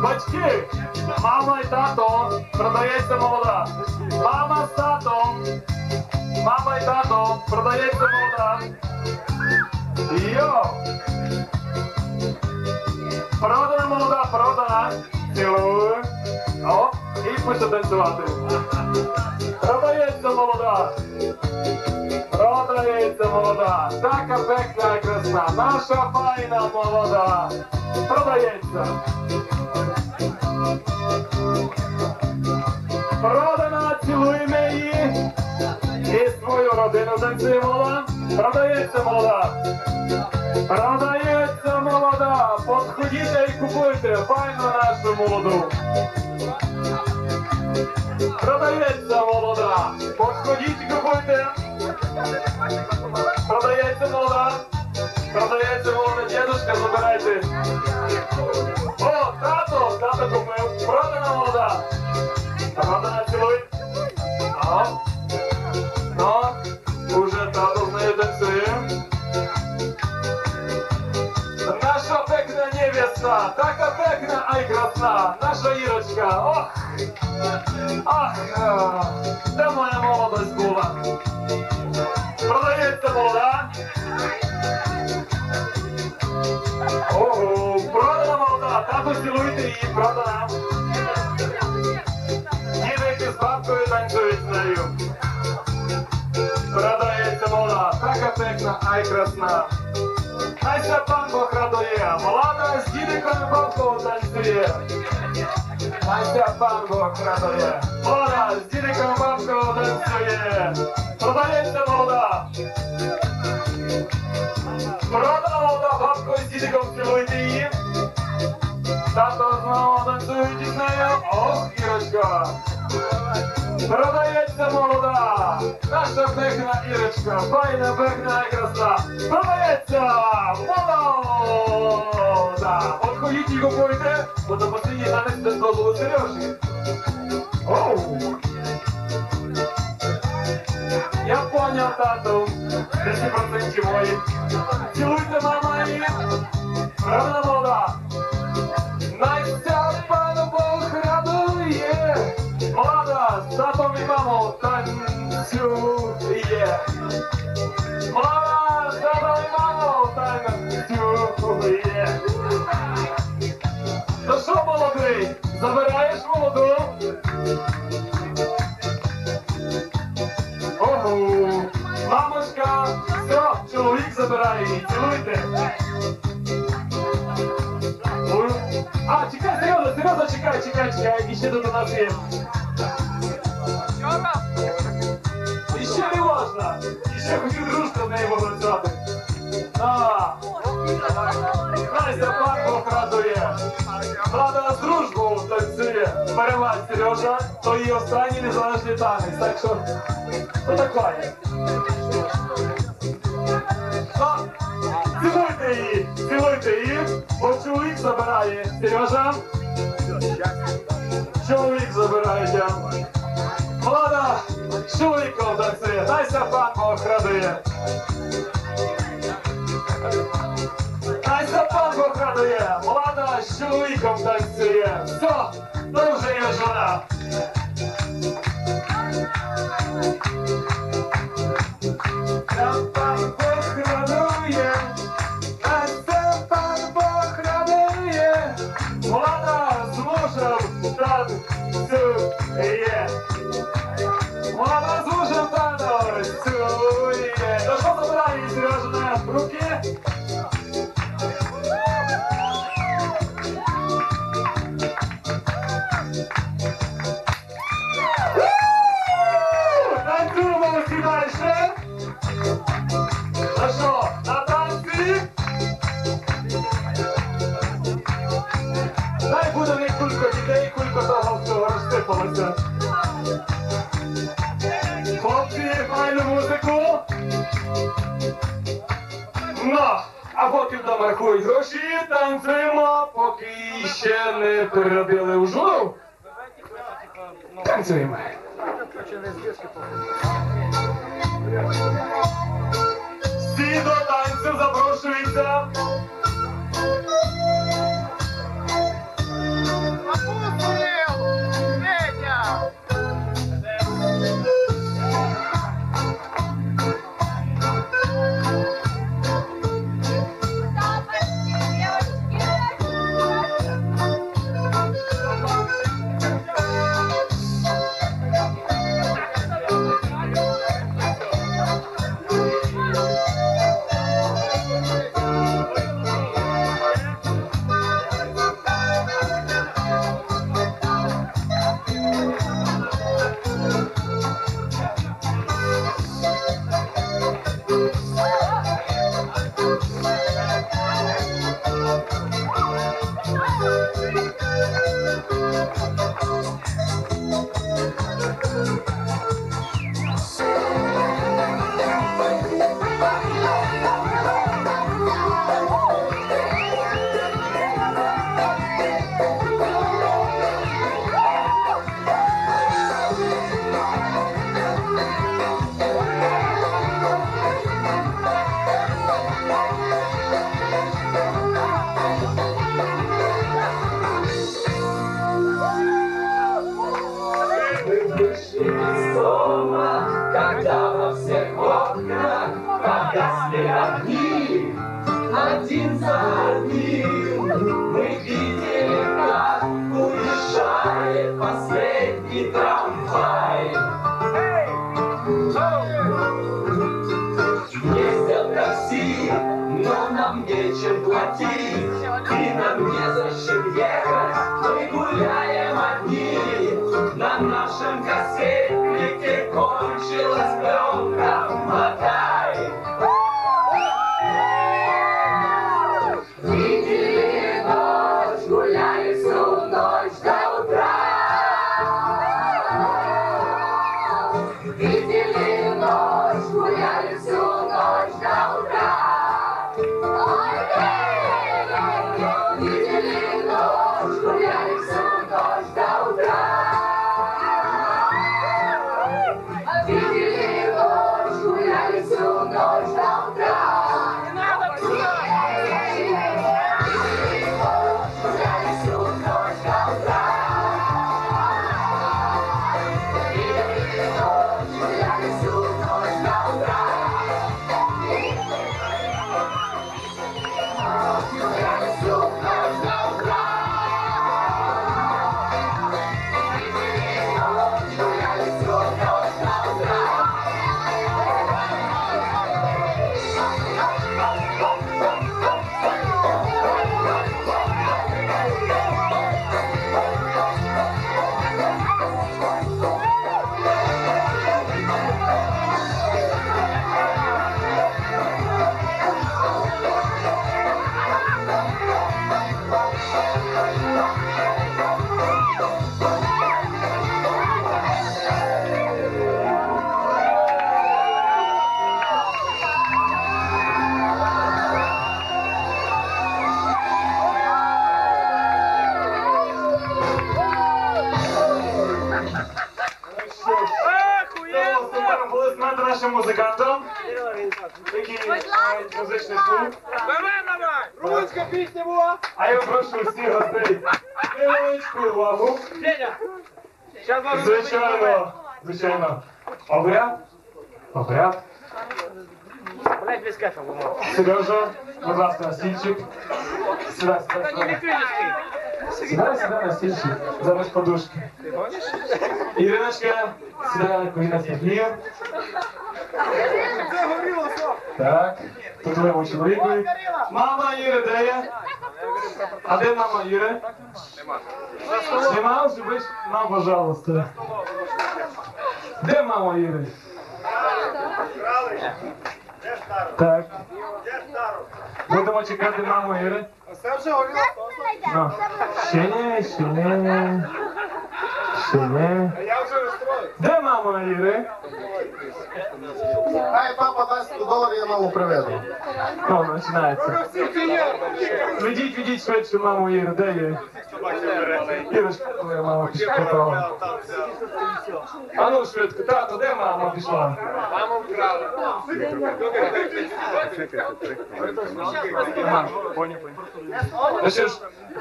Батьки, мама і тато, продається молода. Мама з татом, мама і тато, продається молода. Йо! Продана молода, продана. Цілую. О, і пише танцювати. Продається молода. Продається молода. Така пекна і красна. Наша файна молода. Продається. Продана, цілуємо її. І свою родину танцює молода. Продається молода. Продається молода. Подходіть і купуйте файну нашу молоду. Продається молода. Подходіть і купуйте. Продається молода. Продається молода. Дедушка, забирайте. О, тато, тато купив. Продана молода. Продана цілуй. О. красна, наша Ірочка. Ох! Ах, а, де моя молодость була? Продається молода. Ого, продана молода, тату цілуйте її, продана. Дідики з бабкою танцюють з нею. Продається молода, така пекна, ай красна. Найся пан Бог радує, молода з дідиком і бабкою танцює. Найся пан Бог радує, молода з дідиком і бабкою танцює. Продається молода. Продана молода бабкою з дідиком цілуйте її. Тато знову танцюють із нею. Ох, Ірочка. Продається молода. Наша пекна Ірочка. Файна пекна і краса. Продається молода. От ходіть і купуйте, бо до останній танець без дозволу Сережі. Я поняв, тату. 10% мої. Цілуйте, мама, і... Правда, молода? Молода, з татом і мамою танцює. Молода, з татом і мамою танцює. Ну що, молодий, забираєш молоду? Ого, мамочка, все, чоловік забирає її, цілуйте. А, чекай, Сережа, Сережа, чекай, чекай, чекай, тут у нас є. Можна. Іще хотів дружку в неї. А, Настя пан Бог радує. Рада дружбу танцює. Перемагай, Сережа, то її останній незалежний танець, так що. А, Цілуйте її, цілуйте її, бо чоловік забирає. Сережа? Чоловік забирає. Влада, чоловіком танцює, найся пан Бог радує. Найся пан Бог радує, влада чоловіком танцює. Все, то вже є жона. Та танцює. звужим, з мужем танцює. Ну що забирає Сережа руки? Ще не переробили в журу. Танцюємо. Сідай, сідай, сідай. Сідай, сідай на стільчик. Замість подушки. Іриночка, сідай на коліна Сергія. Так, тут твоєму чоловіку. Мама Іри, де є? А де мама Іри? Нема, зробиш? На, пожалуйста. Де мама Іри? Так. Будемо чекати маму Іри. Ну, ще не, ще не. Ще не. Де мама Іри? Хай папа дасть 100 доларів, я маму приведу. О, починається. Ведіть, ведіть швидше маму Іри, де є? Ірочка, твоя мама пішла попала. А ну швидко, тато, де мама пішла? Маму вкрали. Ну що ж,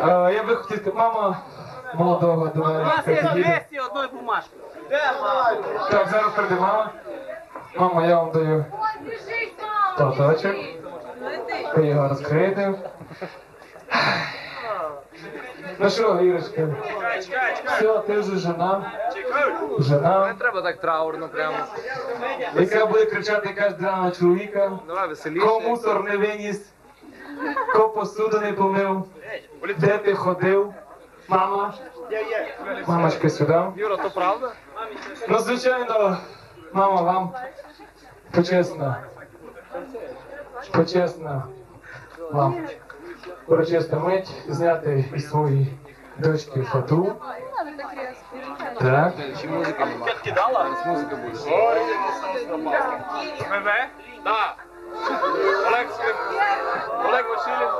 е, я би хотів сказати, мама молодого до мене. підійде. одної бумажки. Так, зараз прийде мама. Мама, я вам даю платочок. Ви його розкриєте. Ну що, Ірочка? Все, ти вже жена. Жена. Не треба так траурно прямо. Яка буде кричати кожна на чоловіка. Давай веселіше. Ко мусор не виніс, ко посуду не помив, де ти ходив, мама, мамочка сюди. Юра, то правда? Ну, звичайно, мама, вам почесно, почесно вам урочиста мить зняти із своєї дочки фату. Так. Чи музика нема? Кидала? Музика буде. Мене? Так. Олег Скрип. Олег Васильєв.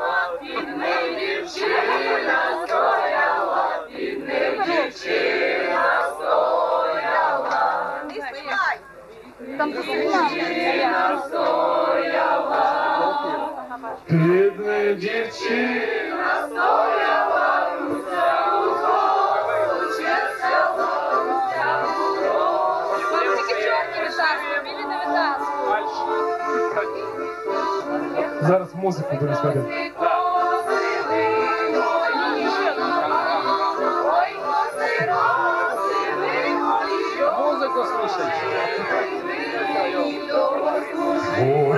Там Бідна дівчина стояла Зараз музику буде слухати. Ой.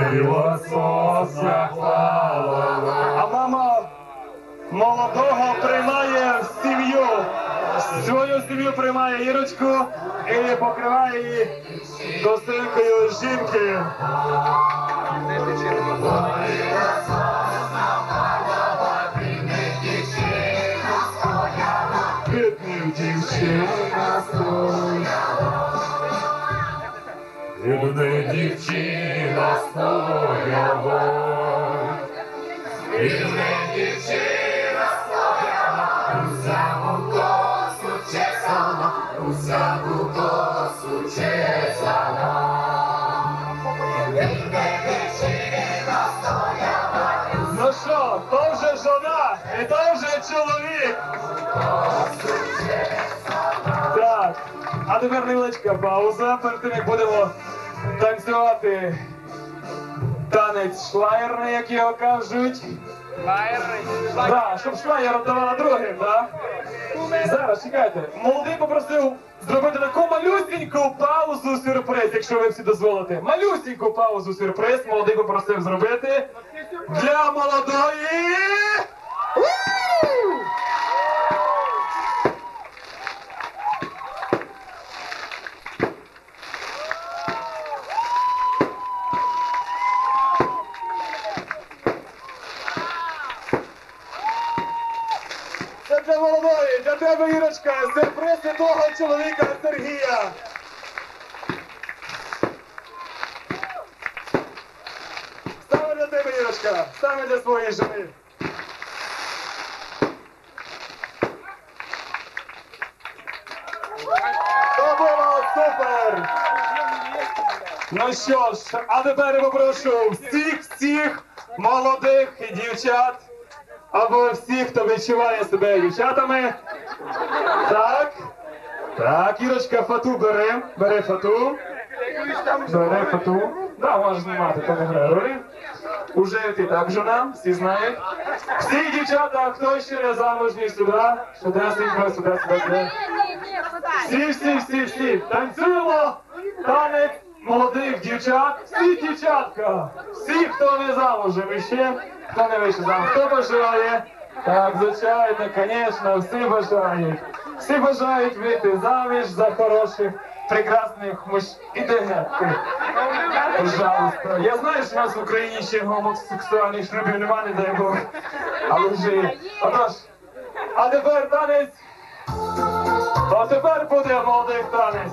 А мама молодого приймає в сім'ю. Свою сім'ю приймає Ірочку і покриває її косинкою жінки. Бідних дівчина Бідна дівчина стояла. Бідна дівчина А тепер невеличка пауза перед тим, як будемо танцювати танець шлаєрний, як його кажуть. Так, щоб шлаєр віддавала другим, так? Зараз, чекайте. Молодий попросив зробити таку малюсіньку паузу сюрприз, якщо ви всі дозволите. Малюсіньку паузу сюрприз молодий попросив зробити для молодої. У! Це для молодої, для тебе, Ірочка, сюрприз від того чоловіка Сергія. Саме для тебе, Ірочка, саме для своєї жени. Супер! Ну що ж, а тепер я попрошу всіх всіх молодих дівчат або всіх, хто відчуває себе дівчатами. Так. Так, Ірочка, фату бери. Бери фату. Бери фату. Да, можеш знімати, то не грає ролі. Уже ти так жона, всі знають. Всі дівчата, хто ще не замужній сюди, сюди, сюди, сюди, сюди, сюди. Всі, всі, всі, всі. Танцюємо танець молодих дівчат. Всі дівчатка. Всі, хто не замужем іще, хто не вийшов замуж. Хто бажає? Так, звичайно, звісно, всі бажають. Всі бажають вийти заміж за хороших, прекрасних муж. Геть. Пожалуйста. Я знаю, що у нас в Україні ще гомосексуальних шлюбів немає, не дай Бог. Але вже. Отож, а тепер танець. А тепер буде молодий танець.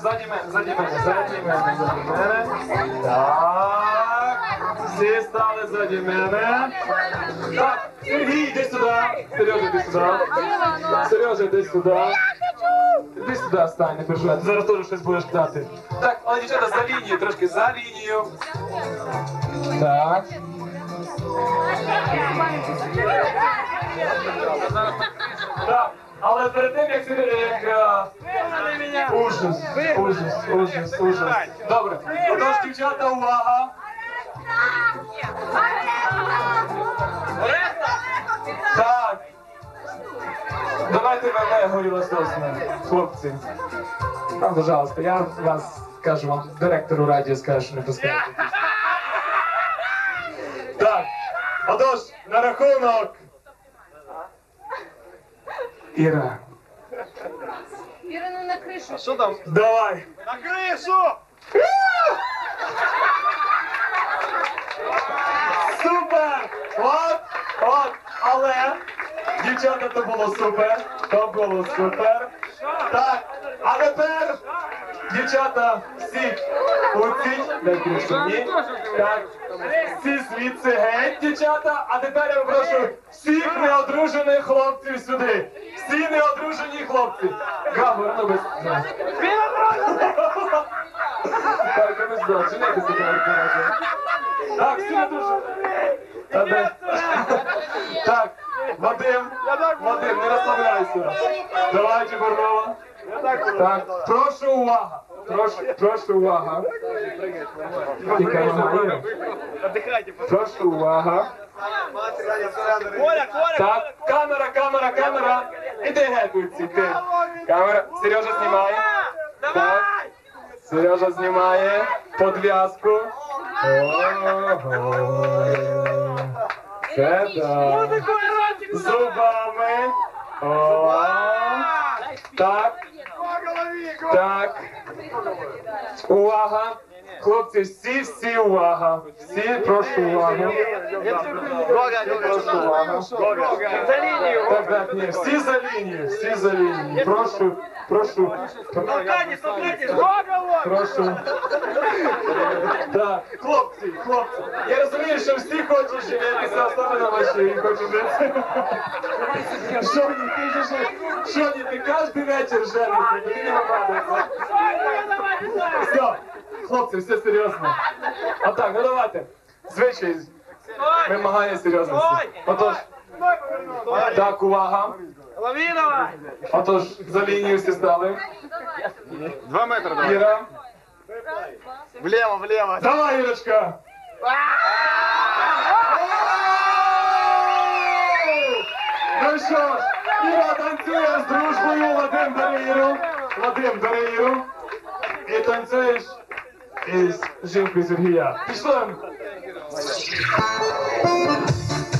ззаді мене, ззаді мене, ззаді мене, ззаді мене. Так. Всі стали ззаді мене. Так, Сергій, йди сюди. Сережа, йди сюди. Сережа, йди сюди. Іди сюди, стань, не переживай. Ти зараз теж щось будеш питати. Так, але дівчата за лінію, трошки за лінію. Так. Так, але перед тим, як, як ужас, ужас, ужас, ужас. Добре, отож, дівчата, увага. Так. Давайте мене горіла сосна, хлопці. Там, пожалуйста, я вас скажу вам, директору радіо скажу, що не пускайте. Так, отож, на рахунок. Іра, Ірину на кришу. Що там? давай. На кришу! Супер! От, от, але, дівчата, то було супер, то було супер. Так, а тепер, дівчата, всі дай ні. Так, всі звідси геть, дівчата, а тепер я прошу всіх неодружених хлопців сюди. Всі неодружені хлопці. Габор, ну без... Так, всі неодружені. Так, Вадим, Вадим, не розслабляйся. Давай, Чебурнова. Так, прошу увага. Прошу, прошу увага. Прошу увага. Так, камера, камера, камера. Іди геть, ти. Камера, Сережа знімає. Так. Сережа знімає подв'язку. Ого. Це так. Зубами. О. Так. Так. Увага. Хлопці, всі, всі увага. Всі, прошу увагу. Прошу увагу. За лінію. Так, так, ні, всі за лінію, всі за лінію. Прошу, прошу. Прошу. Так, хлопці, хлопці. Я розумію, що всі хочуть женитися, особливо ваші хочуть жити. Що ні, ти ж- що ні, ти кожен вечір женишся, ти не випадається. Все, хлопці, все серйозно. Отак, ну давайте. Звичай вимагає серйозності. Отож, так, увага. Лови давай! Отож, за лінію всі стали. Два метра давай. Іра. Влево, влево. Давай, Ірочка. Ну що ж, Іра танцює з дружбою, Вадим Іру. Вадим Іру. І танцюєш із жінкою Сергія. Пішли. Dans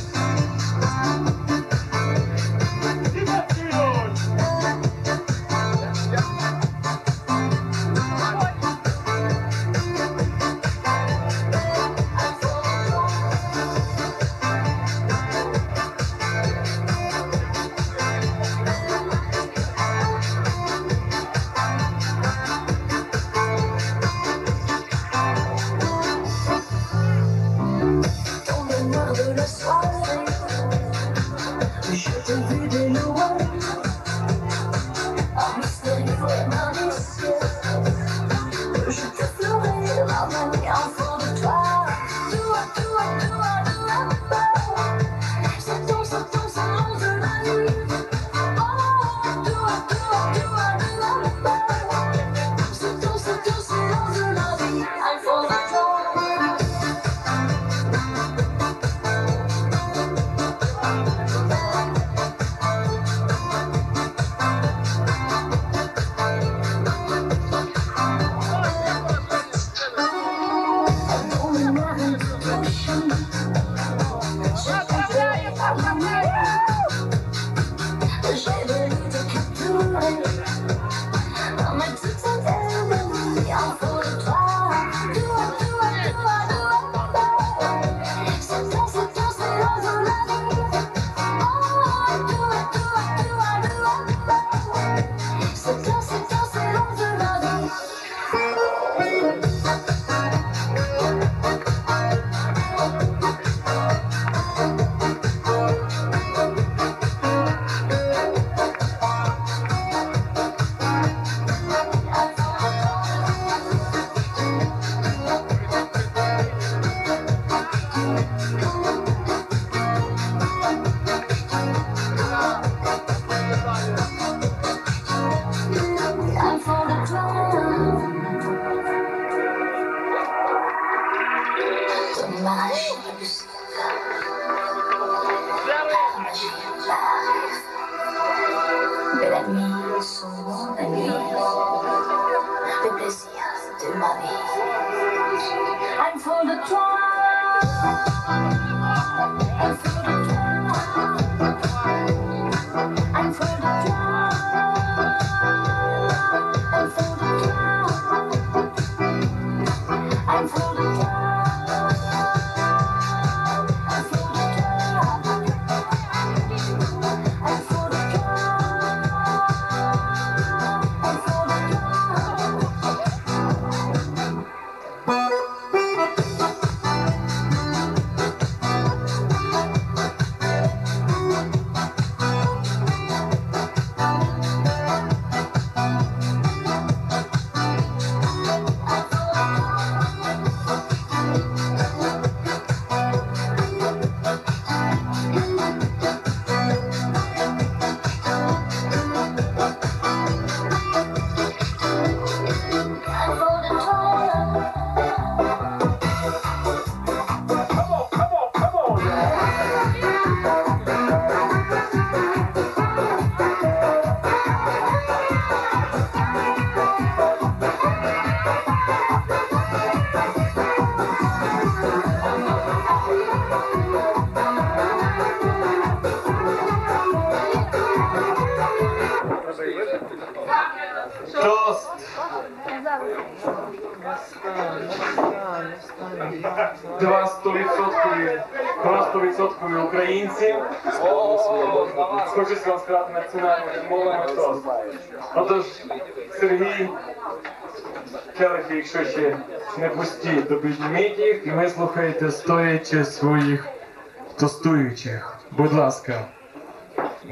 якщо ще не пусті, то підніміть їх і ви слухаєте стоячи своїх тостуючих. Будь ласка.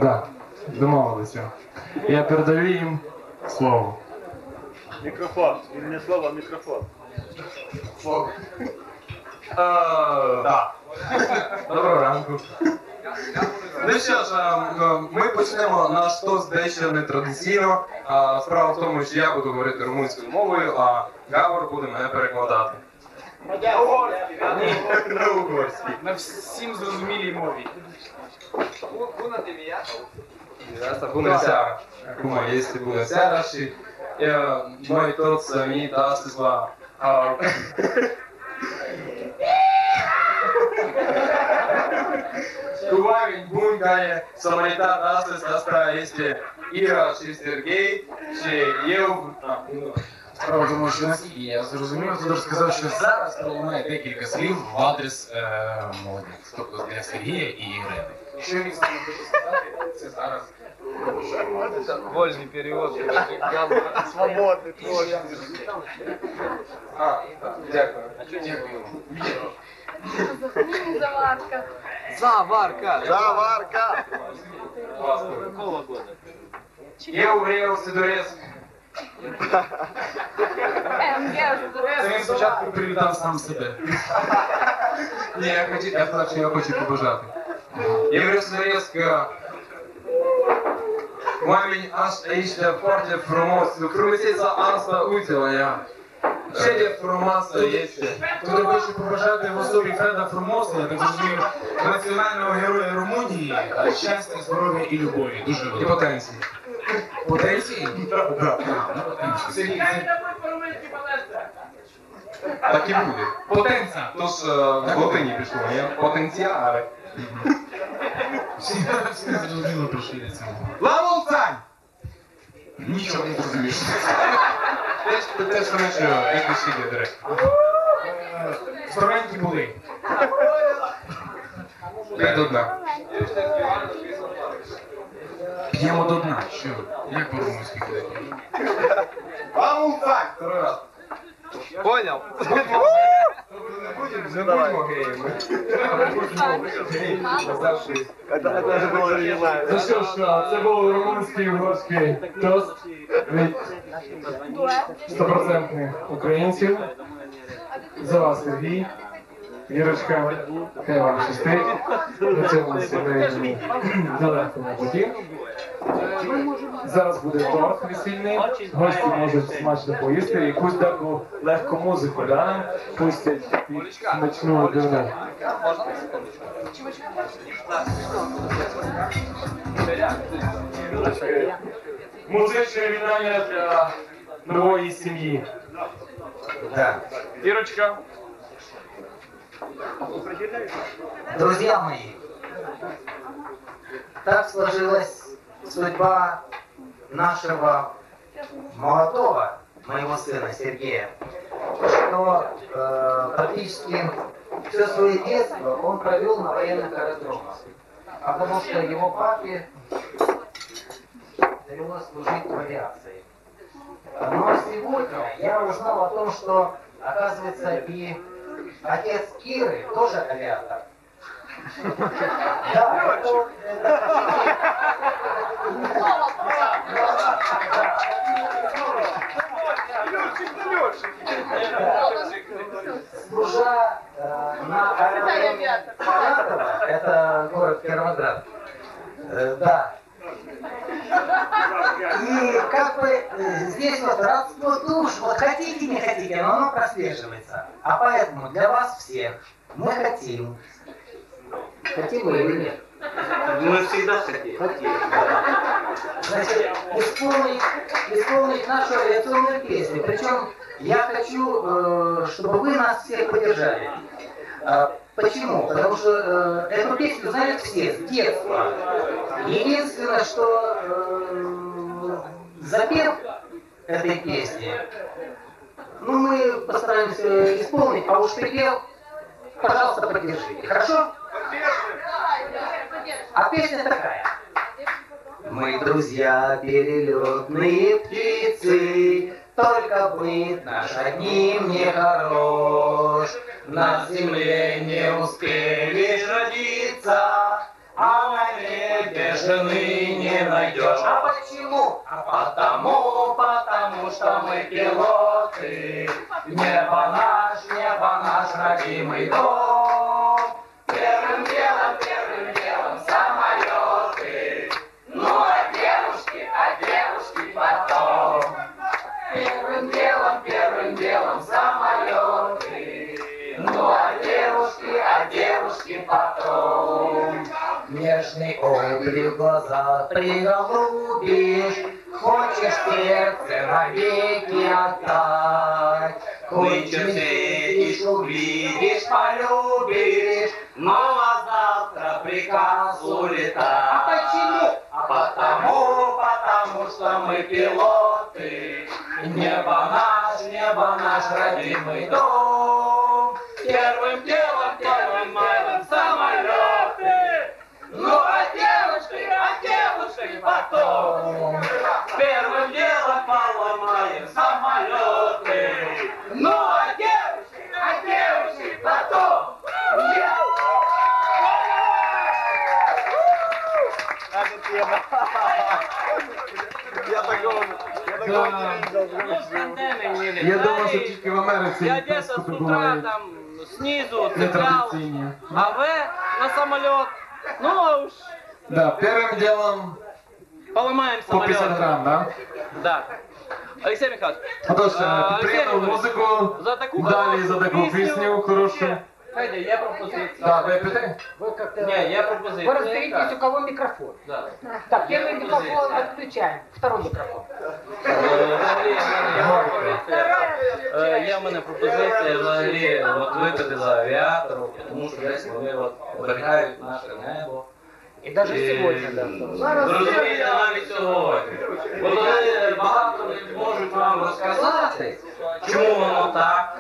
Да, домовилися. Я передаю їм слово. Мікрофон. Він не слово, а мікрофон. Так. Доброго ранку. Ну що ж, е, ми почнемо наш тост дещо нетрадиційно. Справа в тому, що я буду говорити румунською мовою, а Гавор буде мене перекладати. На угорській. На всім зрозумілій мові. Asta bună seara! Acum este bună seara și noi toți venit astăzi la... a, Astăzi, asta este Ira și Sergei și eu... A, nu. Справа в тому, що наскільки я зрозумів, Тодор сказав, що зараз пролунає декілька слів в адрес е, молодець, тобто для Сергія і Ірини. Що він саме хоче сказати, це зараз. Вольний перевод. Свободний А, дякую. Дякую. Заварка. Заварка. Заварка. Какого года? Я уверил Сидорец. Це він спочатку привітав сам себе. Ні, я хочу, я сказав, що я хочу побажати. Єврей Сидорецька Oamenii așa aici de foarte frumos, frumusețea asta, uite-o ea. Ce de frumoasă este. Тут я хочу побажати в особі Фреда Формоса, так зрозумів, національного героя Румунії, щастя, здоров'я і любові. Дуже І потенції. Потенції? Так. Сергій, Так і буде. Потенція. То ж е, в латині пішло, ні? Потенціали. Всі зрозуміло прийшли до цього. Лаволцань! Нічого не зрозумієш. Те, те, що як весілля, до речі. Були. Я до дна. П'ємо до дна. Що? Як по-румунськи буде? Лаволцань! Второй раз. Понял? Не будемо геями. Это, это же было оригинально. Ну що ж, а, це був румунський угорський тост від стопроцентних українців. За вас, Сергій. Вірочка, хай вам щастить. На цьому сімейному далекому путі. Зараз буде торт весільний. Гості можуть смачно поїсти якусь таку легку музику, да? пустять під смачну годину. Музичне вітання для нової сім'ї. Ірочка. Друзья мои, так сложилась судьба нашего молодого, моего сына Сергея, что э, практически все свое детство он провел на военных аэродромах. Потому что его папе довелось служить в авиации. Но сегодня я узнал о том, что, оказывается, и отец Киры тоже авиатор. Да, Служа э, на аэродроме это город Кировоград, э, да. И как бы э, здесь вот родство душ, вот хотите, не хотите, но оно прослеживается. А поэтому для вас всех мы хотим, хотим вы или нет? Мы всегда хотим. Значит, исполнить, исполнить нашу авиационную песню. Причем я хочу, э, чтобы вы нас всех поддержали. А, Почему? Потому что э, эту песню знают все с детства. Единственное, что э, запев этой песни, ну мы постараемся исполнить, а уж припев пожалуйста, поддержите. Хорошо? А песня такая. Мы друзья перелетные птицы, Только быт наш одним не хорош. На земле не успели родиться, А на небе жены не найдешь. А почему? А потому, потому что мы пилоты. Небо наш, небо наш родимый дом. Первым потом. Нежный облик в глазах приголубишь, Хочешь сердце навеки отдать. Клычем встретишь, увидишь, полюбишь, Но а завтра приказ улетать. А почему? А потому, потому что мы пилоты. Небо наш, небо наш родимый дом. Первым делом, первым маем самолеты. Ну а девушки, а девушки потом. Первым делом поломаем самолеты. Ну а девушки, а девушки потом. Я такого, я такого не видел. Я думаю, що тільки в Америці Я где-то с таскути утра бувають там снизу цеплял, нетрадиційні. а вы на самолет. Ну а уж Да, первым делом поломаем по самолет. 50 грам, да? Да. Алексей Михайлович. Отож, а, Алексей підтримав Григорьевич, музику, за таку далі за таку пісню. пісню хорошу. Федя, є пропозиція. Так, випити? Вы как-то... Не, я пропозиція. Вы разберитесь, у кого микрофон. Да. Так, первый микрофон отключаем, второй микрофон. Е, Взагалі, в мене є пропозиція. Е, Є в мене пропозиція взагалі от випити за авіаторів, тому що десь вони от оберігають наше небо. І навіть сьогодні, да. Ви розумієте, навіть сьогодні. Бо вони багато не можуть вам розказати, чому воно так,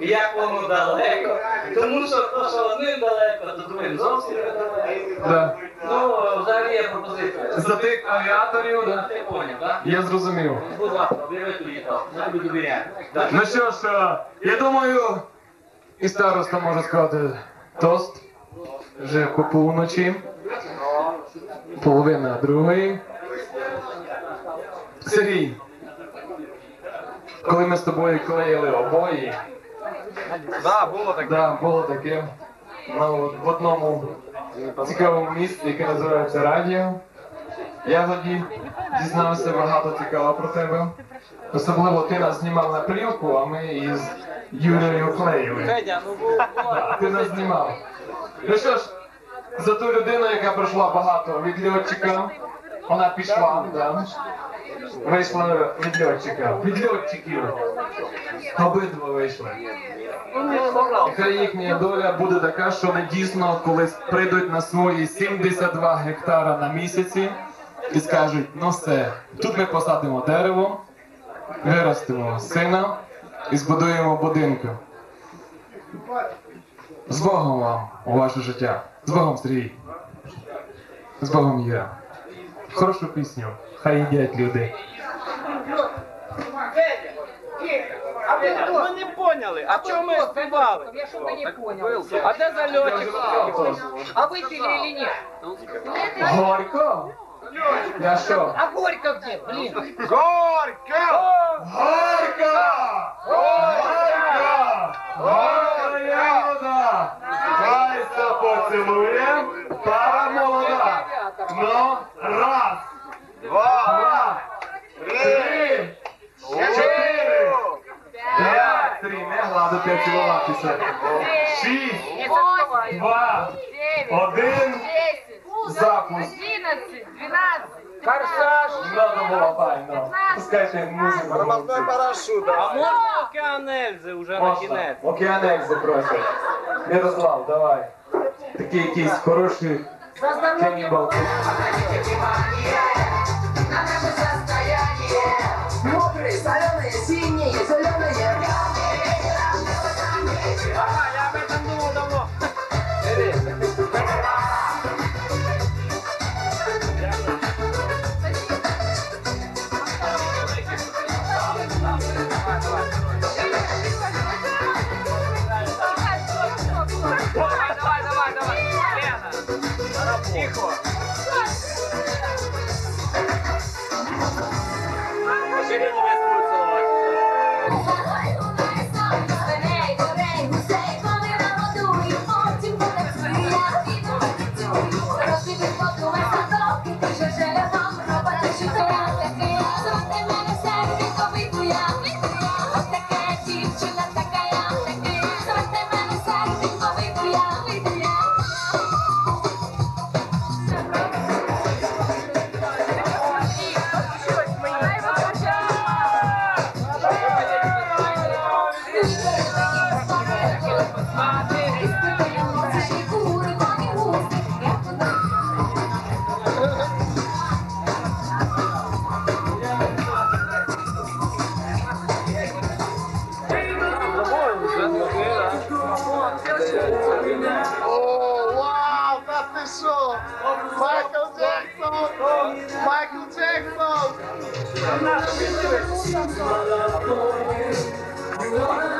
і як воно далеко. Тому що то, що одним далеко, то другим зовсім не далеко. Да. Ну, взагалі є пропозиція. За тих авіаторів, да? Ти поняв, так? Я зрозумів. Будь ласка, бери ту літав, ми тобі довіряємо. Так. Ну що ж, е, я думаю, і староста може сказати тост. Вже по полуночі. Половина другої. Сергій, коли ми з тобою клеїли обої, Да, було таке. да, було таке. Ну, в одному цікавому місці, яке називається Радіо. Я тоді дізнався багато цікавого про тебе. Особливо ти нас знімав на плівку, а ми із Юрією клеїли. Федя, ну Да, Ти нас знімав. Ну що ж, за ту людину, яка пройшла багато від льотчика, вона пішла, да. Вийшла від льотчика. Від льотчиків. Обидва вийшли. Хай їхня доля буде така, що вони дійсно колись прийдуть на свої 72 гектара на місяці і скажуть, ну все, тут ми посадимо дерево, виростимо сина і збудуємо будинку. З Богом вам у ваше життя. З Богом, Сергій. З Богом Іра. Хорошу пісню. Хай їдять люди. Ми не поняли, а чого ми співали? Я что-то не понял. А де зальотчик? А выпили или нет? Горько? Я що? А Горько где? Блин. Горько! Горько! Горько! Горько! Хайся поцілує, пара молода. Ну, раз, два, три, чотири, п'ять, три, не гладити, а цілуватися. Шість, два, один, запуск. 11, 12, Форсаж. Надо було файно. Пускайте музику. Тормозной парашют. А можна океан Ельзи вже на Можна. кінець? Океанек запросять. Ярослав, давай. Такі якісь хороші канібалки. Мокрые, соленые, синие, зеленые. Ага, я Тихо. Вау, та ти що? Майкл Джексон! Майкл